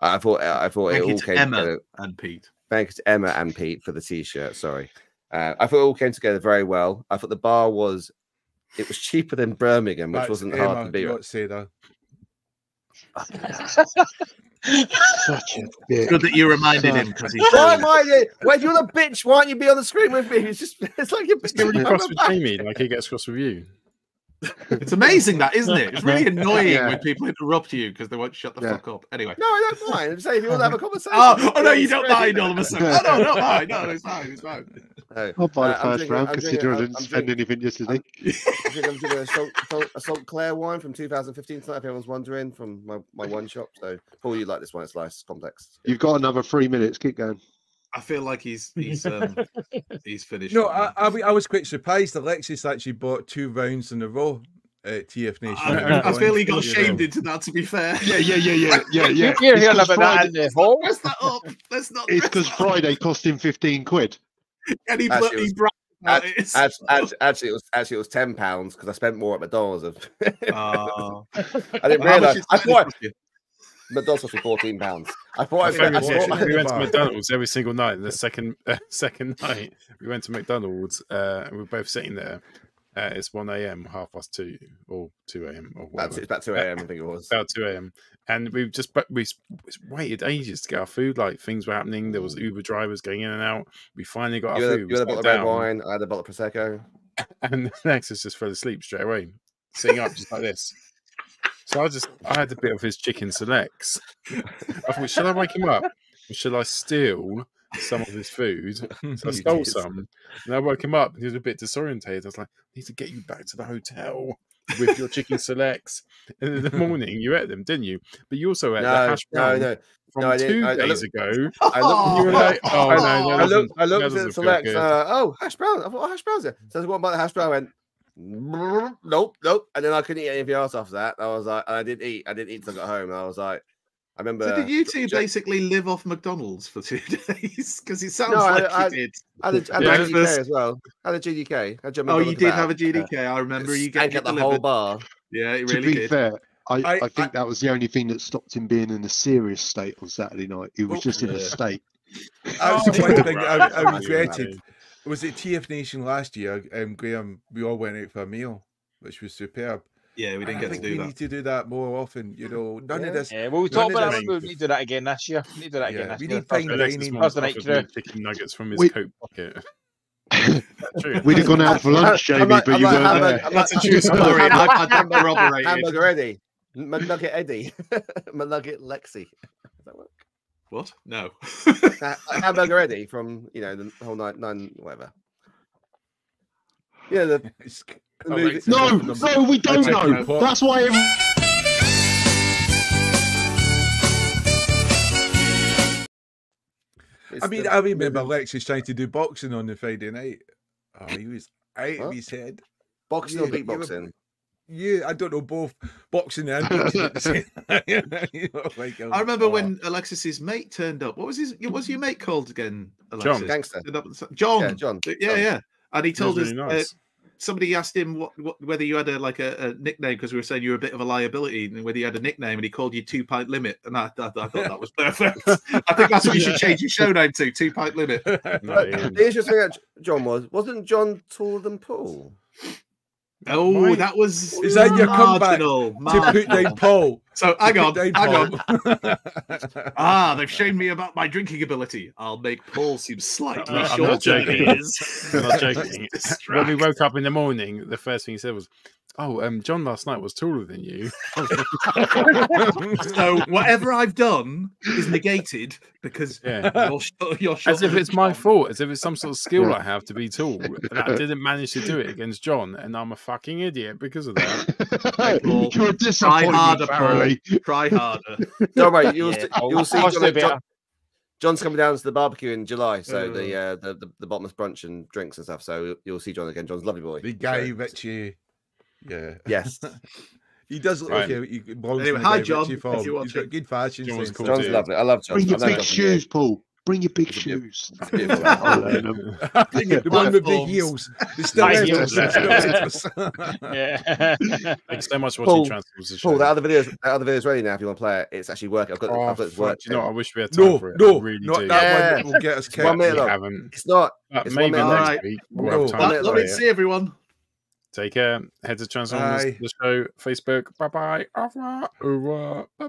[SPEAKER 1] I thought, I thought
[SPEAKER 6] Thank
[SPEAKER 1] it all came
[SPEAKER 6] Emma
[SPEAKER 1] together.
[SPEAKER 6] and Pete.
[SPEAKER 1] Thanks to Emma and Pete for the t-shirt. Sorry. Uh, I thought it all came together very well. I thought the bar was it was cheaper than Birmingham, which
[SPEAKER 7] That's
[SPEAKER 1] wasn't
[SPEAKER 7] Emma,
[SPEAKER 1] hard to beat.
[SPEAKER 7] not Sarah.
[SPEAKER 3] Such a bitch.
[SPEAKER 6] Good that you reminded him because he's.
[SPEAKER 1] Why am I there? Wait, if you're the bitch, why don't you be on the screen with me? It's just it's like you're
[SPEAKER 2] Get really cross with Jamie, like he gets cross with you.
[SPEAKER 6] It's amazing that, isn't it? It's really annoying
[SPEAKER 1] Yeah.
[SPEAKER 6] when people interrupt you because they won't shut the
[SPEAKER 1] Yeah.
[SPEAKER 6] fuck up. Anyway.
[SPEAKER 1] No, I don't mind. I'm saying if you want to have a conversation.
[SPEAKER 6] Oh, oh no, you don't mind all of a sudden. Oh no, no, fine. No, it's fine. It's fine.
[SPEAKER 1] No.
[SPEAKER 3] I'll buy the
[SPEAKER 1] Uh, I'm
[SPEAKER 3] first
[SPEAKER 1] drinking-
[SPEAKER 3] round,
[SPEAKER 1] I'm
[SPEAKER 3] considering I didn't spend
[SPEAKER 1] drinking-
[SPEAKER 3] anything yesterday.
[SPEAKER 1] I think I'm drinking a salt, salt, a salt Claire wine from 2015 tonight. If anyone's wondering, from my, my wine shop. So, Paul, you like this one? It's nice, complex.
[SPEAKER 3] You've got another three minutes. Keep going.
[SPEAKER 6] I feel like he's he's um he's finished.
[SPEAKER 7] No, I, I, w- I was quite surprised. Alexis actually bought two rounds in a row at TF Nation.
[SPEAKER 6] I, I feel he got shamed into that. To be fair.
[SPEAKER 3] Yeah, yeah, yeah, yeah, yeah, yeah.
[SPEAKER 4] You're
[SPEAKER 3] It's
[SPEAKER 4] hearing
[SPEAKER 3] 'cause
[SPEAKER 4] about that
[SPEAKER 3] Friday-
[SPEAKER 4] in the hall.
[SPEAKER 6] Press that up. Let's not.
[SPEAKER 3] It's because Friday cost him fifteen quid.
[SPEAKER 6] And he,
[SPEAKER 1] Actually,
[SPEAKER 6] blo-
[SPEAKER 1] it
[SPEAKER 6] he
[SPEAKER 1] was-
[SPEAKER 6] bragged about
[SPEAKER 1] Act-
[SPEAKER 6] it.
[SPEAKER 1] act- act- Actually, it was actually it was ten pounds because I spent more at McDonald's. Of
[SPEAKER 6] Oh.
[SPEAKER 1] I didn't realize. I thought
[SPEAKER 6] cost you?
[SPEAKER 1] McDonald's for fourteen pounds. I thought I,
[SPEAKER 2] I
[SPEAKER 1] I
[SPEAKER 2] we,
[SPEAKER 1] thought-
[SPEAKER 2] we went to McDonald's every single night. And the second uh, second night, we went to McDonald's uh, and we were both sitting there. Uh, it's one a.m., half past two, or two a.m. or
[SPEAKER 1] About
[SPEAKER 2] whatever.
[SPEAKER 1] two, about 2 a.m. I think it was.
[SPEAKER 2] About two a.m. And we just but we waited ages to get our food. Like things were happening. There was Uber drivers going in and out. We finally got
[SPEAKER 1] You
[SPEAKER 2] our food.
[SPEAKER 1] you had a bottle of red wine. I had a bottle of prosecco.
[SPEAKER 2] and Alexis just fell asleep straight away, sitting up just like this. So I just I had a bit of his chicken selects. I thought, should I wake him up? Or should I steal some of his food. So I stole
[SPEAKER 1] did.
[SPEAKER 2] some, and I woke him up. and He was a bit disorientated. I was like, "I need to get you back to the hotel with your chicken selects." And in the morning, you ate them, didn't you? But you also ate the hash
[SPEAKER 1] no,
[SPEAKER 2] brown
[SPEAKER 1] no.
[SPEAKER 2] from
[SPEAKER 1] No, I didn't.
[SPEAKER 2] two
[SPEAKER 1] I- I
[SPEAKER 2] days
[SPEAKER 1] looked-
[SPEAKER 2] ago.
[SPEAKER 1] I looked,
[SPEAKER 2] and you were like, "Oh no, that
[SPEAKER 1] I looked, I looked at the
[SPEAKER 2] feel
[SPEAKER 1] selects. Uh, oh, hash brown. I thought oh, hash browns there. So I said, "What about the hash brown?" I went, nope, nope. And then I couldn't eat anything else after that. I was like, I didn't eat. I didn't eat until I got home. And I was like, I remember.
[SPEAKER 6] So did you two
[SPEAKER 1] Ja-
[SPEAKER 6] basically live off McDonald's for two days? Because it sounds
[SPEAKER 1] No,
[SPEAKER 6] like
[SPEAKER 1] I-
[SPEAKER 6] you did.
[SPEAKER 1] I had a, I had a GDK as well. I had a GDK. I had a
[SPEAKER 6] Oh, you did have a GDK. I remember you
[SPEAKER 1] Stank
[SPEAKER 6] getting
[SPEAKER 1] at the
[SPEAKER 6] it
[SPEAKER 1] whole bar.
[SPEAKER 6] Yeah, it
[SPEAKER 3] to
[SPEAKER 6] really
[SPEAKER 3] be
[SPEAKER 6] did.
[SPEAKER 3] fair, I, I,
[SPEAKER 7] I-
[SPEAKER 3] think that was the only thing that stopped him being in a serious state on Saturday night. He was just in a
[SPEAKER 6] yeah.
[SPEAKER 3] state.
[SPEAKER 7] That's the
[SPEAKER 2] Oh,
[SPEAKER 7] one thing I, I
[SPEAKER 2] right.
[SPEAKER 7] regretted. Was it TF Nation last year? Um, Graham, we all went out for a meal, which was superb.
[SPEAKER 6] Yeah, we didn't
[SPEAKER 7] I
[SPEAKER 6] get to
[SPEAKER 7] think
[SPEAKER 6] do
[SPEAKER 7] we
[SPEAKER 6] that.
[SPEAKER 7] We need to do that more often. You know, none
[SPEAKER 1] Yeah.
[SPEAKER 7] of this.
[SPEAKER 4] Yeah, well, we
[SPEAKER 7] none
[SPEAKER 4] talked about
[SPEAKER 7] this-
[SPEAKER 4] that. We need to do that again this year. We need to do that again
[SPEAKER 7] Yeah,
[SPEAKER 4] this
[SPEAKER 7] we
[SPEAKER 4] year.
[SPEAKER 7] need fine
[SPEAKER 2] Alexis
[SPEAKER 7] dining.
[SPEAKER 2] once
[SPEAKER 4] Thursday night
[SPEAKER 2] offered
[SPEAKER 4] crew.
[SPEAKER 2] me chicken nuggets from his
[SPEAKER 3] We-
[SPEAKER 2] coat pocket. True.
[SPEAKER 3] We'd have gone out for lunch,
[SPEAKER 1] I'm
[SPEAKER 3] Jamie, but
[SPEAKER 1] I'm
[SPEAKER 3] you weren't there.
[SPEAKER 1] I'm
[SPEAKER 6] That's
[SPEAKER 1] like-
[SPEAKER 6] a true
[SPEAKER 1] I'm like
[SPEAKER 6] story.
[SPEAKER 1] hamburger-
[SPEAKER 6] I've had that corroborated.
[SPEAKER 1] Hamburger Eddie. McNugget Eddie. McNugget Lexi. Does that work?
[SPEAKER 6] What? No.
[SPEAKER 1] Ha- Hamburger Eddie from, you know, the whole nine, nine whatever. Yeah, the, the movie.
[SPEAKER 3] No, no, we don't know.
[SPEAKER 7] your.
[SPEAKER 3] That's why. Every...
[SPEAKER 1] it's
[SPEAKER 7] I mean,
[SPEAKER 1] the
[SPEAKER 7] I remember
[SPEAKER 1] movie-
[SPEAKER 7] Alexis trying to do boxing on the Friday night. Oh, he was out
[SPEAKER 1] What?
[SPEAKER 7] of his head.
[SPEAKER 1] boxing or
[SPEAKER 7] Yeah, you were-
[SPEAKER 1] beatboxing.
[SPEAKER 7] Yeah, I don't know both boxing and boxing at the same time. You know, like,
[SPEAKER 6] I remember
[SPEAKER 7] oh.
[SPEAKER 6] when Alexis's mate turned up. What was his? What was your mate called again? Alexis?
[SPEAKER 1] Gangster.
[SPEAKER 6] Up- John.
[SPEAKER 1] Yeah, John.
[SPEAKER 6] Yeah,
[SPEAKER 1] John.
[SPEAKER 6] yeah. And he told
[SPEAKER 2] was
[SPEAKER 6] us
[SPEAKER 2] really
[SPEAKER 6] uh, somebody asked him what, what whether you had a like a, a nickname because we were saying you were a bit of a liability and whether you had a nickname and he called you two pint limit and I, I, I thought that was perfect. I think that's what you should change your show name to two pint limit.
[SPEAKER 2] No,
[SPEAKER 1] the interesting thing John was, wasn't John taller than Paul?
[SPEAKER 6] Oh,
[SPEAKER 2] Mike.
[SPEAKER 6] that was
[SPEAKER 7] Is that your comeback
[SPEAKER 6] marginal,
[SPEAKER 7] to put down
[SPEAKER 6] marginal.
[SPEAKER 7] Paul?
[SPEAKER 6] So hang
[SPEAKER 7] To
[SPEAKER 6] on, hang
[SPEAKER 7] down
[SPEAKER 6] on. Ah, they've shamed me about my drinking ability. I'll make Paul seem slightly
[SPEAKER 2] I'm not
[SPEAKER 6] shorter than he
[SPEAKER 2] joking.
[SPEAKER 6] is.
[SPEAKER 2] I'm not joking. when we woke up in the morning, the first thing he said was, "Oh, um, John last night was taller than you."
[SPEAKER 6] so whatever I've done is negated because
[SPEAKER 2] Yeah.
[SPEAKER 6] you're, sh- you're
[SPEAKER 2] As if
[SPEAKER 6] than
[SPEAKER 2] it's my fault, as if it's some sort of skill I have to be tall. And I didn't manage to do it against John, and I'm a fucking idiot because of that.
[SPEAKER 6] Paul.
[SPEAKER 3] You're a
[SPEAKER 6] Try harder, Paul.
[SPEAKER 3] Farrelly.
[SPEAKER 6] Try harder.
[SPEAKER 1] Don't worry, you'll,
[SPEAKER 4] Yeah,
[SPEAKER 1] see, you'll see John. John- John's coming down to the barbecue in July, so the,
[SPEAKER 6] Uh.
[SPEAKER 1] the the the bottomless brunch and drinks and stuff. So you'll see John again. John's a lovely boy.
[SPEAKER 7] The guy
[SPEAKER 1] So-
[SPEAKER 7] Richie. Yeah.
[SPEAKER 1] Yes,
[SPEAKER 7] He does look
[SPEAKER 2] Right.
[SPEAKER 7] like a, he belongs
[SPEAKER 6] Anyway, hi,
[SPEAKER 7] Guy
[SPEAKER 6] John, if you're
[SPEAKER 7] He's got good fashion
[SPEAKER 2] John's cool
[SPEAKER 1] John's lovely. I love John.
[SPEAKER 3] Bring your big shoes. Paul. Bring your big
[SPEAKER 1] He's a beautiful-
[SPEAKER 3] shoes.
[SPEAKER 1] he's a beautiful
[SPEAKER 3] I'll
[SPEAKER 1] man.
[SPEAKER 3] learn 'em.
[SPEAKER 7] the one with big heels. They still
[SPEAKER 4] heels. Yeah.
[SPEAKER 2] Thanks so much for watching Transformers. the
[SPEAKER 1] Paul, that other video, that other video's ready now. If you want to play it, it's actually working. I've got,
[SPEAKER 2] Oh,
[SPEAKER 1] I've got it
[SPEAKER 2] fuck,
[SPEAKER 1] work.
[SPEAKER 2] you know. I wish we had time
[SPEAKER 7] No,
[SPEAKER 2] for it.
[SPEAKER 7] no,
[SPEAKER 2] I really
[SPEAKER 7] not
[SPEAKER 2] do.
[SPEAKER 7] that
[SPEAKER 1] Yeah.
[SPEAKER 7] one. Will get us
[SPEAKER 1] It's one minute
[SPEAKER 2] We
[SPEAKER 1] long.
[SPEAKER 2] haven't.
[SPEAKER 1] It's not.
[SPEAKER 2] Maybe next week we'll
[SPEAKER 7] No.
[SPEAKER 2] have time
[SPEAKER 1] One
[SPEAKER 2] to
[SPEAKER 1] minute
[SPEAKER 6] Love
[SPEAKER 2] play
[SPEAKER 6] it.
[SPEAKER 2] it.
[SPEAKER 6] See everyone.
[SPEAKER 2] Take care. Head to Transformers
[SPEAKER 7] Bye.
[SPEAKER 2] the show, Facebook. Bye bye. Au revoir. Au revoir. Bye bye.